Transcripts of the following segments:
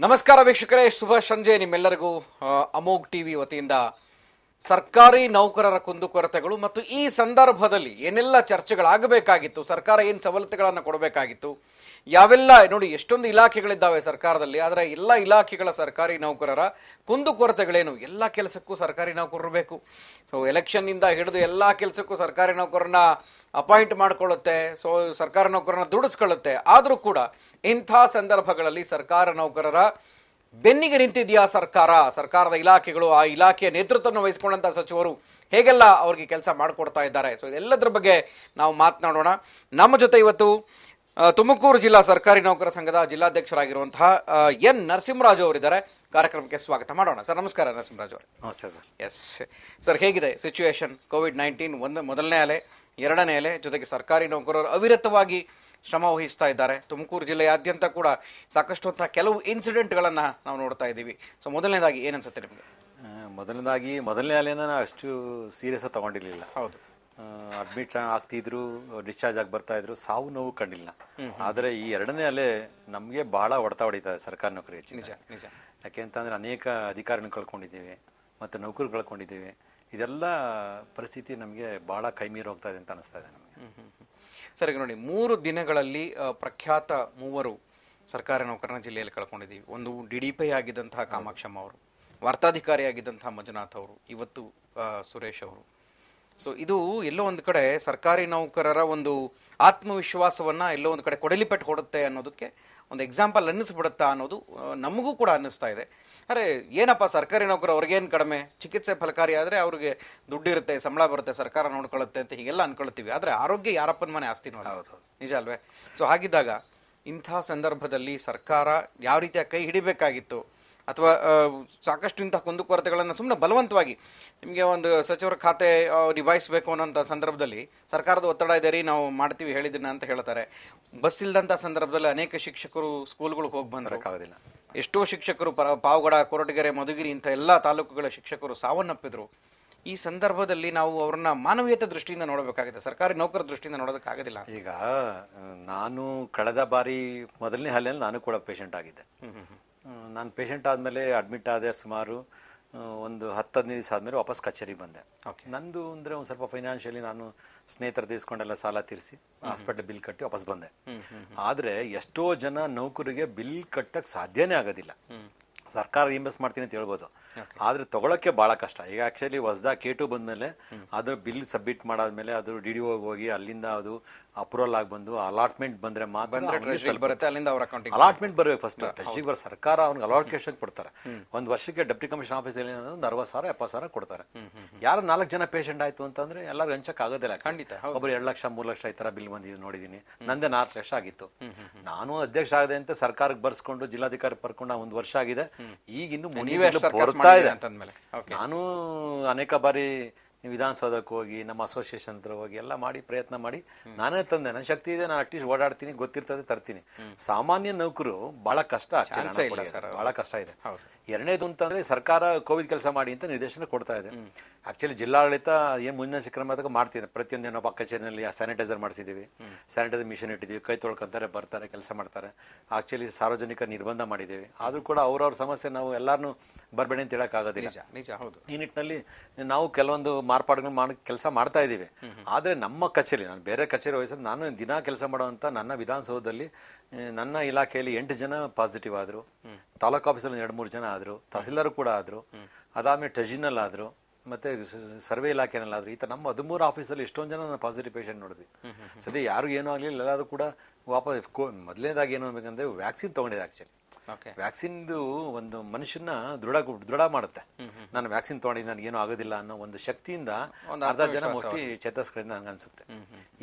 ನಮಸ್ಕಾರ ವೀಕ್ಷಕರೇ ಶುಭ ಸಂಜೆ ನಿಮ್ಮೆಲ್ಲರಿಗೂ. ಅಮೋಘ್ ಟಿವಿ ವತಿಯಿಂದ ಸರ್ಕಾರಿ ನೌಕರರ ಕುಂದುಕೊರತೆಗಳು ಮತ್ತು ಈ ಸಂದರ್ಭದಲ್ಲಿ ಏನೆಲ್ಲ ಚರ್ಚೆಗಳಾಗಬೇಕಾಗಿತ್ತು, ಸರ್ಕಾರ ಏನು ಸವಲತ್ತುಗಳನ್ನು ಕೊಡಬೇಕಾಗಿತ್ತು, ಯಾವೆಲ್ಲ ನೋಡಿ ಎಷ್ಟೊಂದು ಇಲಾಖೆಗಳಿದ್ದಾವೆ ಸರ್ಕಾರದಲ್ಲಿ, ಆದರೆ ಎಲ್ಲ ಇಲಾಖೆಗಳ ಸರ್ಕಾರಿ ನೌಕರರ ಕುಂದುಕೊರತೆಗಳೇನು ಎಲ್ಲ ಕೆಲಸಕ್ಕೂ ಸರ್ಕಾರಿ ನೌಕರರು ಬೇಕು. ಸೊ ಎಲೆಕ್ಷನ್ನಿಂದ ಹಿಡಿದು ಎಲ್ಲ ಕೆಲಸಕ್ಕೂ ಸರ್ಕಾರಿ ನೌಕರನ್ನ ಅಪಾಯಿಂಟ್ ಮಾಡ್ಕೊಳ್ಳುತ್ತೆ ಸೊ ಸರ್ಕಾರಿ ನೌಕರನ್ನ ದುಡಿಸ್ಕೊಳ್ಳುತ್ತೆ. ಆದರೂ ಕೂಡ ಇಂಥ ಸಂದರ್ಭಗಳಲ್ಲಿ ಸರ್ಕಾರ ನೌಕರರ ಬೆನ್ನಿಗೆ ನಿಂತಿದೆಯಾ ಸರ್ಕಾರ? ಸರ್ಕಾರದ ಇಲಾಖೆಗಳು ಆ ಇಲಾಖೆಯ ನೇತೃತ್ವವನ್ನು ವಹಿಸಿಕೊಂಡಂಥ ಸಚಿವರು ಹೇಗೆಲ್ಲ ಅವ್ರಿಗೆ ಕೆಲಸ ಮಾಡಿಕೊಡ್ತಾ ಇದ್ದಾರೆ? ಸೊ ಇದೆಲ್ಲದರ ಬಗ್ಗೆ ನಾವು ಮಾತನಾಡೋಣ. ನಮ್ಮ ಜೊತೆ ಇವತ್ತು ತುಮಕೂರು ಜಿಲ್ಲಾ ಸರ್ಕಾರಿ ನೌಕರ ಸಂಘದ ಜಿಲ್ಲಾಧ್ಯಕ್ಷರಾಗಿರುವಂತಹ ಎನ್ ನರಸಿಂಹರಾಜು ಅವರಿದ್ದಾರೆ. ಕಾರ್ಯಕ್ರಮಕ್ಕೆ ಸ್ವಾಗತ ಮಾಡೋಣ. ಸರ್ ನಮಸ್ಕಾರ ನರಸಿಂಹರಾಜು ಅವರು. ನಮಸ್ತೆ ಸರ್. ಎಸ್ ಸರ್ ಹೇಗಿದೆ ಸಿಚುವೇಶನ್ ಕೋವಿಡ್ ನೈನ್ಟೀನ್ ಒಂದು ಮೊದಲನೇ ಅಲೆ ಎರಡನೇ ಅಲೆ ಜೊತೆಗೆ ಸರ್ಕಾರಿ ನೌಕರರು ಅವಿರತವಾಗಿ ಶ್ರಮ ವಹಿಸ್ತಾ ಇದ್ದಾರೆ. ತುಮಕೂರು ಜಿಲ್ಲೆಯಾದ್ಯಂತ ಕೂಡ ಸಾಕಷ್ಟು ಅಂತ ಕೆಲವು ಇನ್ಸಿಡೆಂಟ್ಗಳನ್ನು ನಾವು ನೋಡ್ತಾ ಇದ್ದೀವಿ. ಸೊ ಮೊದಲನೇದಾಗಿ ಏನನ್ಸುತ್ತೆ ನಿಮಗೆ? ಮೊದಲನೇದಾಗಿ ಮೊದಲನೇ ಅಲೆನ ಅಷ್ಟು ಸೀರಿಯಸ್ ಆಗಿ ತಗೊಂಡಿರ್ಲಿಲ್ಲ. ಹೌದು. ಅಡ್ಮಿಟ್ ಆಗ್ತಿದ್ರು ಡಿಸ್ಚಾರ್ಜ್ ಆಗಿ ಬರ್ತಾ ಇದ್ರು ಸಾವು ನೋವು ಕಂಡಿಲ್ಲ. ಆದರೆ ಈ ಎರಡನೇ ಅಲೆ ನಮಗೆ ಬಹಳ ಹೊಡೆತ ಹೊಡಿತಾ ಇದೆ ಸರ್ಕಾರಿ ನೌಕರಿ ನಿಜ ನಿಜ. ಯಾಕೆಂತಂದ್ರೆ ಅನೇಕ ಅಧಿಕಾರಿಗಳು ಕಳ್ಕೊಂಡಿದ್ದೀವಿ ಮತ್ತು ನೌಕರು ಕಳ್ಕೊಂಡಿದ್ದೀವಿ. ಇದೆಲ್ಲ ಪರಿಸ್ಥಿತಿ ನಮಗೆ ಬಹಳ ಕೈ ಮೀರಿ ಹೋಗ್ತಾ ಇದೆ ಅಂತ ಅನಿಸ್ತಾ ಇದೆ ನಮಗೆ. ಸರ್ ನೋಡಿ, ಮೂರು ದಿನಗಳಲ್ಲಿ ಪ್ರಖ್ಯಾತ ಮೂವರು ಸರ್ಕಾರಿ ನೌಕರನ ಜಿಲ್ಲೆಯಲ್ಲಿ ಕಳ್ಕೊಂಡಿದ್ದೀವಿ. ಒಂದು ಡಿ ಡಿ ಪಿ ಆಗಿದ್ದಂತಹ ಕಾಮಾಕ್ಷಮ್ಮ ಅವರು ವಾರ್ತಾಧಿಕಾರಿಯಾಗಿದ್ದಂತಹ ಮಂಜುನಾಥ್ ಅವರು, ಇವತ್ತು ಸುರೇಶ್ ಅವರು. ಸೊ ಇದು ಎಲ್ಲೋ ಒಂದು ಕಡೆ ಸರ್ಕಾರಿ ನೌಕರರ ಒಂದು ಆತ್ಮವಿಶ್ವಾಸವನ್ನು ಎಲ್ಲೋ ಒಂದು ಕಡೆ ಕೊಡಲಿಪೆಟ್ಟು ಕೊಡುತ್ತೆ ಅನ್ನೋದಕ್ಕೆ ಒಂದು ಎಕ್ಸಾಂಪಲ್ ಅನ್ನಿಸ್ಬಿಡುತ್ತಾ ಅನ್ನೋದು ನಮಗೂ ಕೂಡ ಅನ್ನಿಸ್ತಾ ಇದೆ. ಅರೆ ಏನಪ್ಪ ಸರ್ಕಾರಿ ನೌಕರ ಅವ್ರಿಗೇನು ಕಡಿಮೆ? ಚಿಕಿತ್ಸೆ ಫಲಕಾರಿ ಆದರೆ ಅವ್ರಿಗೆ ದುಡ್ಡಿರುತ್ತೆ ಸಂಬಳ ಬರುತ್ತೆ ಸರ್ಕಾರ ನೋಡ್ಕೊಳ್ಳುತ್ತೆ ಅಂತ ಹೀಗೆಲ್ಲ ಅನ್ಕೊಳ್ತೀವಿ. ಆದರೆ ಆರೋಗ್ಯ ಯಾರಪ್ಪನ ಮನೆ ಆಸ್ತಿ ನೋಡಿ. ಹೌದು. ನಿಜ ಅಲ್ವೇ? ಸೊ ಹಾಗಿದ್ದಾಗ ಇಂಥ ಸಂದರ್ಭದಲ್ಲಿ ಸರ್ಕಾರ ಯಾವ ರೀತಿಯ ಕೈ ಹಿಡಿಬೇಕಾಗಿತ್ತು? ಅಥವಾ ಸಾಕಷ್ಟು ಇಂಥ ಕುಂದುಕೊರತೆಗಳನ್ನು ಸುಮ್ಮನೆ ಬಲವಂತವಾಗಿ ನಿಮಗೆ ಒಂದು ಸಚಿವರ ಖಾತೆ ನಿಭಾಯಿಸಬೇಕು ಅನ್ನೋಂಥ ಸಂದರ್ಭದಲ್ಲಿ ಸರ್ಕಾರದ ಒತ್ತಡ ಇದೆ ರೀ ನಾವು ಮಾಡ್ತೀವಿ ಹೇಳಿದ್ದನ್ನ ಅಂತ ಹೇಳ್ತಾರೆ. ಬಸ್ ಇಲ್ಲದಂಥ ಸಂದರ್ಭದಲ್ಲಿ ಅನೇಕ ಶಿಕ್ಷಕರು ಸ್ಕೂಲ್ಗಳಿಗೆ ಹೋಗಿ ಬಂದರು. ಆಗೋದಿಲ್ಲ ಎಷ್ಟೋ ಶಿಕ್ಷಕರು ಪ ಪಾವಗಡ ಕೊರಟಗೆರೆ ಮಧುಗಿರಿ ಇಂಥ ಎಲ್ಲ ತಾಲೂಕುಗಳ ಶಿಕ್ಷಕರು ಸಾವನ್ನಪ್ಪಿದ್ರು. ಈ ಸಂದರ್ಭದಲ್ಲಿ ನಾವು ಅವ್ರನ್ನ ಮಾನವೀಯತೆ ದೃಷ್ಟಿಯಿಂದ ನೋಡಬೇಕಾಗಿದೆ ಸರ್ಕಾರಿ ನೌಕರ ದೃಷ್ಟಿಯಿಂದ ನೋಡೋದಕ್ಕಾಗೋದಿಲ್ಲ. ಈಗ ನಾನು ಕಳೆದ ಬಾರಿ ಮೊದಲನೇ ಹಲ್ಲೆಯಲ್ಲಿ ನಾನು ಕೂಡ ಪೇಷಂಟ್ ಆಗಿದ್ದೆ. ನಾನು ಪೇಷಂಟ್ ಆದಮೇಲೆ ಅಡ್ಮಿಟ್ ಆದೆ ಸುಮಾರು ಒಂದು ಹತ್ತು ಹದಿನೈದು ದಿವಸ ಆದಮೇಲೆ ವಾಪಸ್ ಕಚೇರಿಗೆ ಬಂದೆ. ನಂದು ಅಂದರೆ ಒಂದು ಸ್ವಲ್ಪ ಫೈನಾನ್ಷಿಯಲಿ ನಾನು ಸ್ನೇಹಿತರ ತೀರಿಸ್ಕೊಂಡೆಲ್ಲ ಸಾಲ ತೀರಿಸಿ ಹಾಸ್ಪಿಟ್ಲ್ ಬಿಲ್ ಕಟ್ಟಿ ವಾಪಸ್ ಬಂದೆ. ಆದರೆ ಎಷ್ಟೋ ಜನ ನೌಕರಿಗೆ ಬಿಲ್ ಕಟ್ಟಕ್ಕೆ ಸಾಧ್ಯನೇ ಆಗೋದಿಲ್ಲ. ಸರ್ಕಾರ ಇನ್ವೆಸ್ಟ್ ಮಾಡ್ತೀನಿ ಅಂತ ಹೇಳ್ಬೋದು. ಆದ್ರೆ ತಗೊಳಕ್ಕೆ ಭಾಳ ಕಷ್ಟ. ಈಗ ಆಕ್ಚುಲಿ ಹೊಸದಾಗಿ ಕೆ ಟು ಬಂದ್ಮೇಲೆ ಅದು ಬಿಲ್ ಸಬ್ಮಿಟ್ ಮಾಡಾದ್ಮೇಲೆ ಅದು ಡಿ ಡಿ ಹೋಗಿ ಅಲ್ಲಿಂದ ಅದು ಅಪ್ರೂವಲ್ ಆಗಿ ಬಂದು ಅಲಾಟ್ಮೆಂಟ್ ಬಂದ್ರೆ ಮಾತ್ರ ಬರುತ್ತೆ ಅಲ್ಲಿಂದ ಅವ್ರ ಅಕೌಂಟಿಗೆ ಅಲಾಟ್ಮೆಂಟ್ ಬರಬೇಕು ಫಸ್ಟ್ ಟ್ರೆಜರಿ ಬರೋ ಸರ್ಕಾರ ಅವ್ನಿಗೆ ಅಲಾಟ್ಕೇಶನ್ ಕೊಡ್ತಾರೆ. ಒಂದು ವರ್ಷಕ್ಕೆ ಡೆಪ್ಟಿ ಕಮಿಷನ್ ಆಫೀಸಲ್ಲಿ ಒಂದು ಅರವತ್ತು ಸಾವಿರ ಎಪ್ಪತ್ತು ಸಾವಿರ ಕೊಡ್ತಾರೆ. ಯಾರು ನಾಲ್ಕು ಜನ ಪೇಷಂಟ್ ಆಯ್ತು ಅಂತಂದ್ರೆ ಎಲ್ಲರೂ ಹಂಚಕ್ ಆಗೋದಿಲ್ಲ ಖಂಡಿತ, ಒಬ್ರು ಎರಡು ಲಕ್ಷ ಮೂರು ಲಕ್ಷ ಈ ತರ ಬಿಲ್ ಬಂದಿದ್ದು ನೋಡಿದೀನಿ. ನಂದೇ ನಾಲ್ಕು ಲಕ್ಷ ಆಗಿತ್ತು. ನಾನು ಅಧ್ಯಕ್ಷ ಆಗದೆ ಅಂತ ಸರ್ಕಾರಕ್ಕೆ ಬರ್ಸ್ಕೊಂಡು ಜಿಲ್ಲಾಧಿಕಾರಿ ಬರ್ಕೊಂಡು ಒಂದು ವರ್ಷ ಆಗಿದೆ. ಈಗ ಇನ್ನು ಬರ್ತಾ ಇದೆ. ನಾನು ಅನೇಕ ಬಾರಿ ವಿಧಾನಸೌಧಕ್ಕೆ ಹೋಗಿ ನಮ್ಮ ಅಸೋಸಿಯೇಷನ್ ಹತ್ರ ಹೋಗಿ ಎಲ್ಲ ಮಾಡಿ ಪ್ರಯತ್ನ ಮಾಡಿ ನಾನೇ ತಂದೆ. ನನ್ನ ಶಕ್ತಿ ಇದೆ ನಾನು ಅಟ್ಲೀಸ್ಟ್ ಓಡಾಡ್ತೀನಿ ಗೊತ್ತಿರ್ತದೆ ತರ್ತೀನಿ. ಸಾಮಾನ್ಯ ನೌಕರು ಬಹಳ ಕಷ್ಟ. ಬಹಳ ಕಷ್ಟ ಇದೆ. ಎರಡನೇದು ಅಂತಂದ್ರೆ ಸರ್ಕಾರ ಕೋವಿಡ್ ಕೆಲಸ ಮಾಡಿ ಅಂತ ನಿರ್ದೇಶನ ಕೊಡ್ತಾ ಇದೆ. ಆಕ್ಚುಲಿ ಜಿಲ್ಲಾಡಳಿತ ಏನ್ ಮುನ್ನೆಚ್ಚರಿಕೆ ಕ್ರಮ ಮಾಡ್ತಿದೆ. ಪ್ರತಿಯೊಂದು ಏನೋ ಚೇರಿನಲ್ಲಿ ಸ್ಯಾನಿಟೈಸರ್ ಮಾಡಿಸಿದೀವಿ. ಸ್ಯಾನಿಟೈಸರ್ ಮಿಷನ್ ಇಟ್ಟಿದೀವಿ. ಕೈ ತೊಳ್ಕೊಂತಾರೆ ಬರ್ತಾರೆ ಕೆಲಸ ಮಾಡ್ತಾರೆ. ಆಕ್ಚುಲಿ ಸಾರ್ವಜನಿಕ ನಿರ್ಬಂಧ ಮಾಡಿದ್ದೀವಿ ಆದ್ರೂ ಕೂಡ ಅವ್ರವ್ರ ಸಮಸ್ಯೆ ನಾವು ಎಲ್ಲಾರನ್ನೂ ಬರಬೇಡಿ ಅಂತ ಹೇಳಕ್ ಆಗೋದಿಲ್ಲ ನಿಜ ನಿಜ ಹೌದು. ಈ ನಿಟ್ಟಿನಲ್ಲಿ ನಾವು ಕೆಲವೊಂದು ಮಾರ್ಪಾಡುಗಳು ಮಾಡ ಕೆಲಸ ಮಾಡ್ತಾ ಇದ್ದೀವಿ. ಆದರೆ ನಮ್ಮ ಕಚೇರಿ ನಾನು ಬೇರೆ ಕಚೇರಿ ವಹಿಸಿದ್ರೆ ನಾನು ದಿನ ಕೆಲಸ ಮಾಡುವಂಥ ನನ್ನ ವಿಧಾನಸೌಧದಲ್ಲಿ ನನ್ನ ಇಲಾಖೆಯಲ್ಲಿ ಎಂಟು ಜನ ಪಾಸಿಟಿವ್ ಆದರು. ತಾಲೂಕು ಆಫೀಸಲ್ಲಿ ಎರಡು ಮೂರು ಜನ ಆದರು. ತಹಸೀಲ್ದಾರ್ ಕೂಡ ಆದರು. ಅದಾದಮೇಲೆ ಟ್ರೆಜಿನಲ್ ಆದರು. ಮತ್ತೆ ಸರ್ವೆ ಇಲಾಖೆನಲ್ಲಾದ್ರು ಈ ಥರ ನಮ್ಮ ಹದಿಮೂರು ಆಫೀಸಲ್ಲಿ ಎಷ್ಟೊಂದು ಜನ ನಾನು ಪಾಸಿಟಿವ್ ಪೇಷಂಟ್ ನೋಡಿದ್ವಿ. ಸದ್ಯ ಯಾರು ಏನೂ ಆಗಲಿಲ್ಲ. ಎಲ್ಲರೂ ಕೂಡ ವಾಪಸ್ ಕೋ ಮೊದಲನೇದಾಗಿ ಏನು ಅನ್ಬೇಕಂದ್ರೆ ವ್ಯಾಕ್ಸಿನ್ ತೊಗೊಂಡಿದೆ ಆ್ಯಕ್ಚುಲಿ ವ್ಯಾಕ್ಸಿನ್ದು ಒಂದು ಮನುಷ್ಯನ ದೃಢ ದೃಢ ಮಾಡುತ್ತೆ. ನಾನು ವ್ಯಾಕ್ಸಿನ್ ತಗೊಂಡಿದ್ದೆ ನನಗೆ ಏನೂ ಆಗೋದಿಲ್ಲ ಅನ್ನೋ ಒಂದು ಶಕ್ತಿಯಿಂದ ಅರ್ಧ ಜನ ಮೋಸ್ಟ್ಲಿ ಚೇತರಿಸ್ಕೊಂಡಿದ್ದ ನನಗೆ ಅನ್ಸುತ್ತೆ.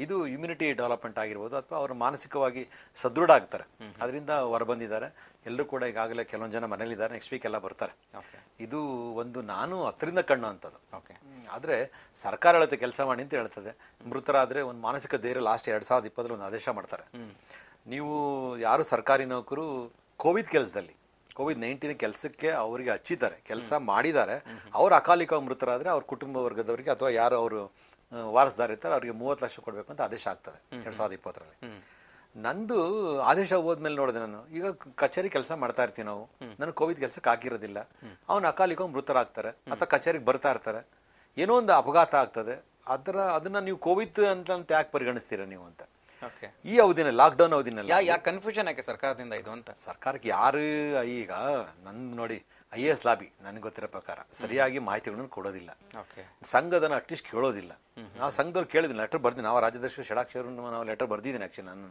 ಇದು ಇಮ್ಯುನಿಟಿ ಡೆವಲಪ್ಮೆಂಟ್ ಆಗಿರ್ಬೋದು ಅಥವಾ ಅವರು ಮಾನಸಿಕವಾಗಿ ಸದೃಢ ಆಗ್ತಾರೆ. ಅದರಿಂದ ಹೊರಬಂದಿದ್ದಾರೆ ಎಲ್ಲರೂ ಕೂಡ ಈಗಾಗಲೇ ಕೆಲವೊಂದು ಜನ ಮನೇಲಿದ್ದಾರೆ ನೆಕ್ಸ್ಟ್ ವೀಕ್ ಎಲ್ಲ ಬರ್ತಾರೆ. ಇದು ಒಂದು ನಾನು ಹತ್ತರಿಂದ ಕಣ್ಣು ಅಂತದ್ದು. ಆದರೆ ಸರ್ಕಾರ ಹೇಳುತ್ತೆ ಕೆಲಸ ಮಾಡಿ ಅಂತ ಹೇಳ್ತದೆ. ಮೃತರಾದ್ರೆ ಒಂದು ಮಾನಸಿಕ ಧೈರ್ಯ ಲಾಸ್ಟ್ ಎರಡ್ ಸಾವಿರದ ಇಪ್ಪತ್ತರಲ್ಲಿ ಒಂದು ಆದೇಶ ಮಾಡ್ತಾರೆ. ನೀವು ಯಾರು ಸರ್ಕಾರಿ ನೌಕರು ಕೋವಿಡ್ ಕೆಲಸದಲ್ಲಿ ಕೋವಿಡ್ ನೈನ್ಟೀನ್ ಕೆಲಸಕ್ಕೆ ಅವರಿಗೆ ಹಚ್ಚಿದ್ದಾರೆ ಕೆಲಸ ಮಾಡಿದ್ದಾರೆ. ಅವ್ರು ಅಕಾಲಿಕ ಮೃತರಾದರೆ ಅವ್ರ ಕುಟುಂಬ ವರ್ಗದವರಿಗೆ ಅಥವಾ ಯಾರು ಅವರು ವಾರಸ್ದಾರ ಇರ್ತಾರೆ ಅವರಿಗೆ ಮೂವತ್ತು ಲಕ್ಷ ಕೊಡಬೇಕು ಅಂತ ಆದೇಶ ಆಗ್ತದೆ ಎರಡು ಸಾವಿರದ ಇಪ್ಪತ್ತರಲ್ಲಿ. ನಂದು ಆದೇಶ ಹೋದ್ಮೇಲೆ ನೋಡಿದೆ ನಾನು ಈಗ ಕಚೇರಿ ಕೆಲಸ ಮಾಡ್ತಾ ಇರ್ತೀವಿ ನಾವು. ನನಗೆ ಕೋವಿಡ್ ಕೆಲಸಕ್ಕೆ ಹಾಕಿರೋದಿಲ್ಲ. ಅವ್ನು ಅಕಾಲಿಕವಾಗಿ ಮೃತರಾಗ್ತಾರೆ ಅಥವಾ ಕಚೇರಿಗೆ ಬರ್ತಾ ಇರ್ತಾರೆ. ಏನೋ ಒಂದು ಅಪಘಾತ ಆಗ್ತದೆ. ಅದರ ಅದನ್ನ ನೀವು ಕೋವಿಡ್ ಅಂತ ಯಾಕೆ ಪರಿಗಣಿಸ್ತೀರಾ ನೀವು ಅಂತ? ಈ ಅವಧಿನಲ್ಲಿ ಲಾಕ್ಡೌನ್ ಅವಧಿನಲ್ಲ ಯಾ ಯಾ ಕನ್ಫ್ಯೂಷನ್ ಯಾಕೆ ಸರ್ಕಾರದಿಂದ ಇದು ಅಂತ? ಸರ್ಕಾರಕ್ಕೆ ಯಾರು ಈಗ ನನ್ ನೋಡಿ ಐ ಎ ಎಸ್ ಲಾಬಿ ನನಗೆ ಗೊತ್ತಿರೋ ಪ್ರಕಾರ ಸರಿಯಾಗಿ ಮಾಹಿತಿಗಳನ್ನು ಕೊಡೋದಿಲ್ಲ. ಓಕೆ ಸಂಘದನ್ನ ಅಟ್ಲೀಸ್ಟ್ ಕೇಳೋದಿಲ್ಲ. ನಾವು ಸಂಘದವ್ರು ಕೇಳಿದ್ದೀನಿ ಲೆಟರ್ ಬರ್ದಿನಿ ನಾವು ರಾಜ್ಯದರ್ಶಿ ಷಡಾಕ್ಷರ ನಾವು ಲೆಟರ್ ಬರ್ದಿದ್ದೀನಿ ಆಕ್ಚುಲಿ ನಾನು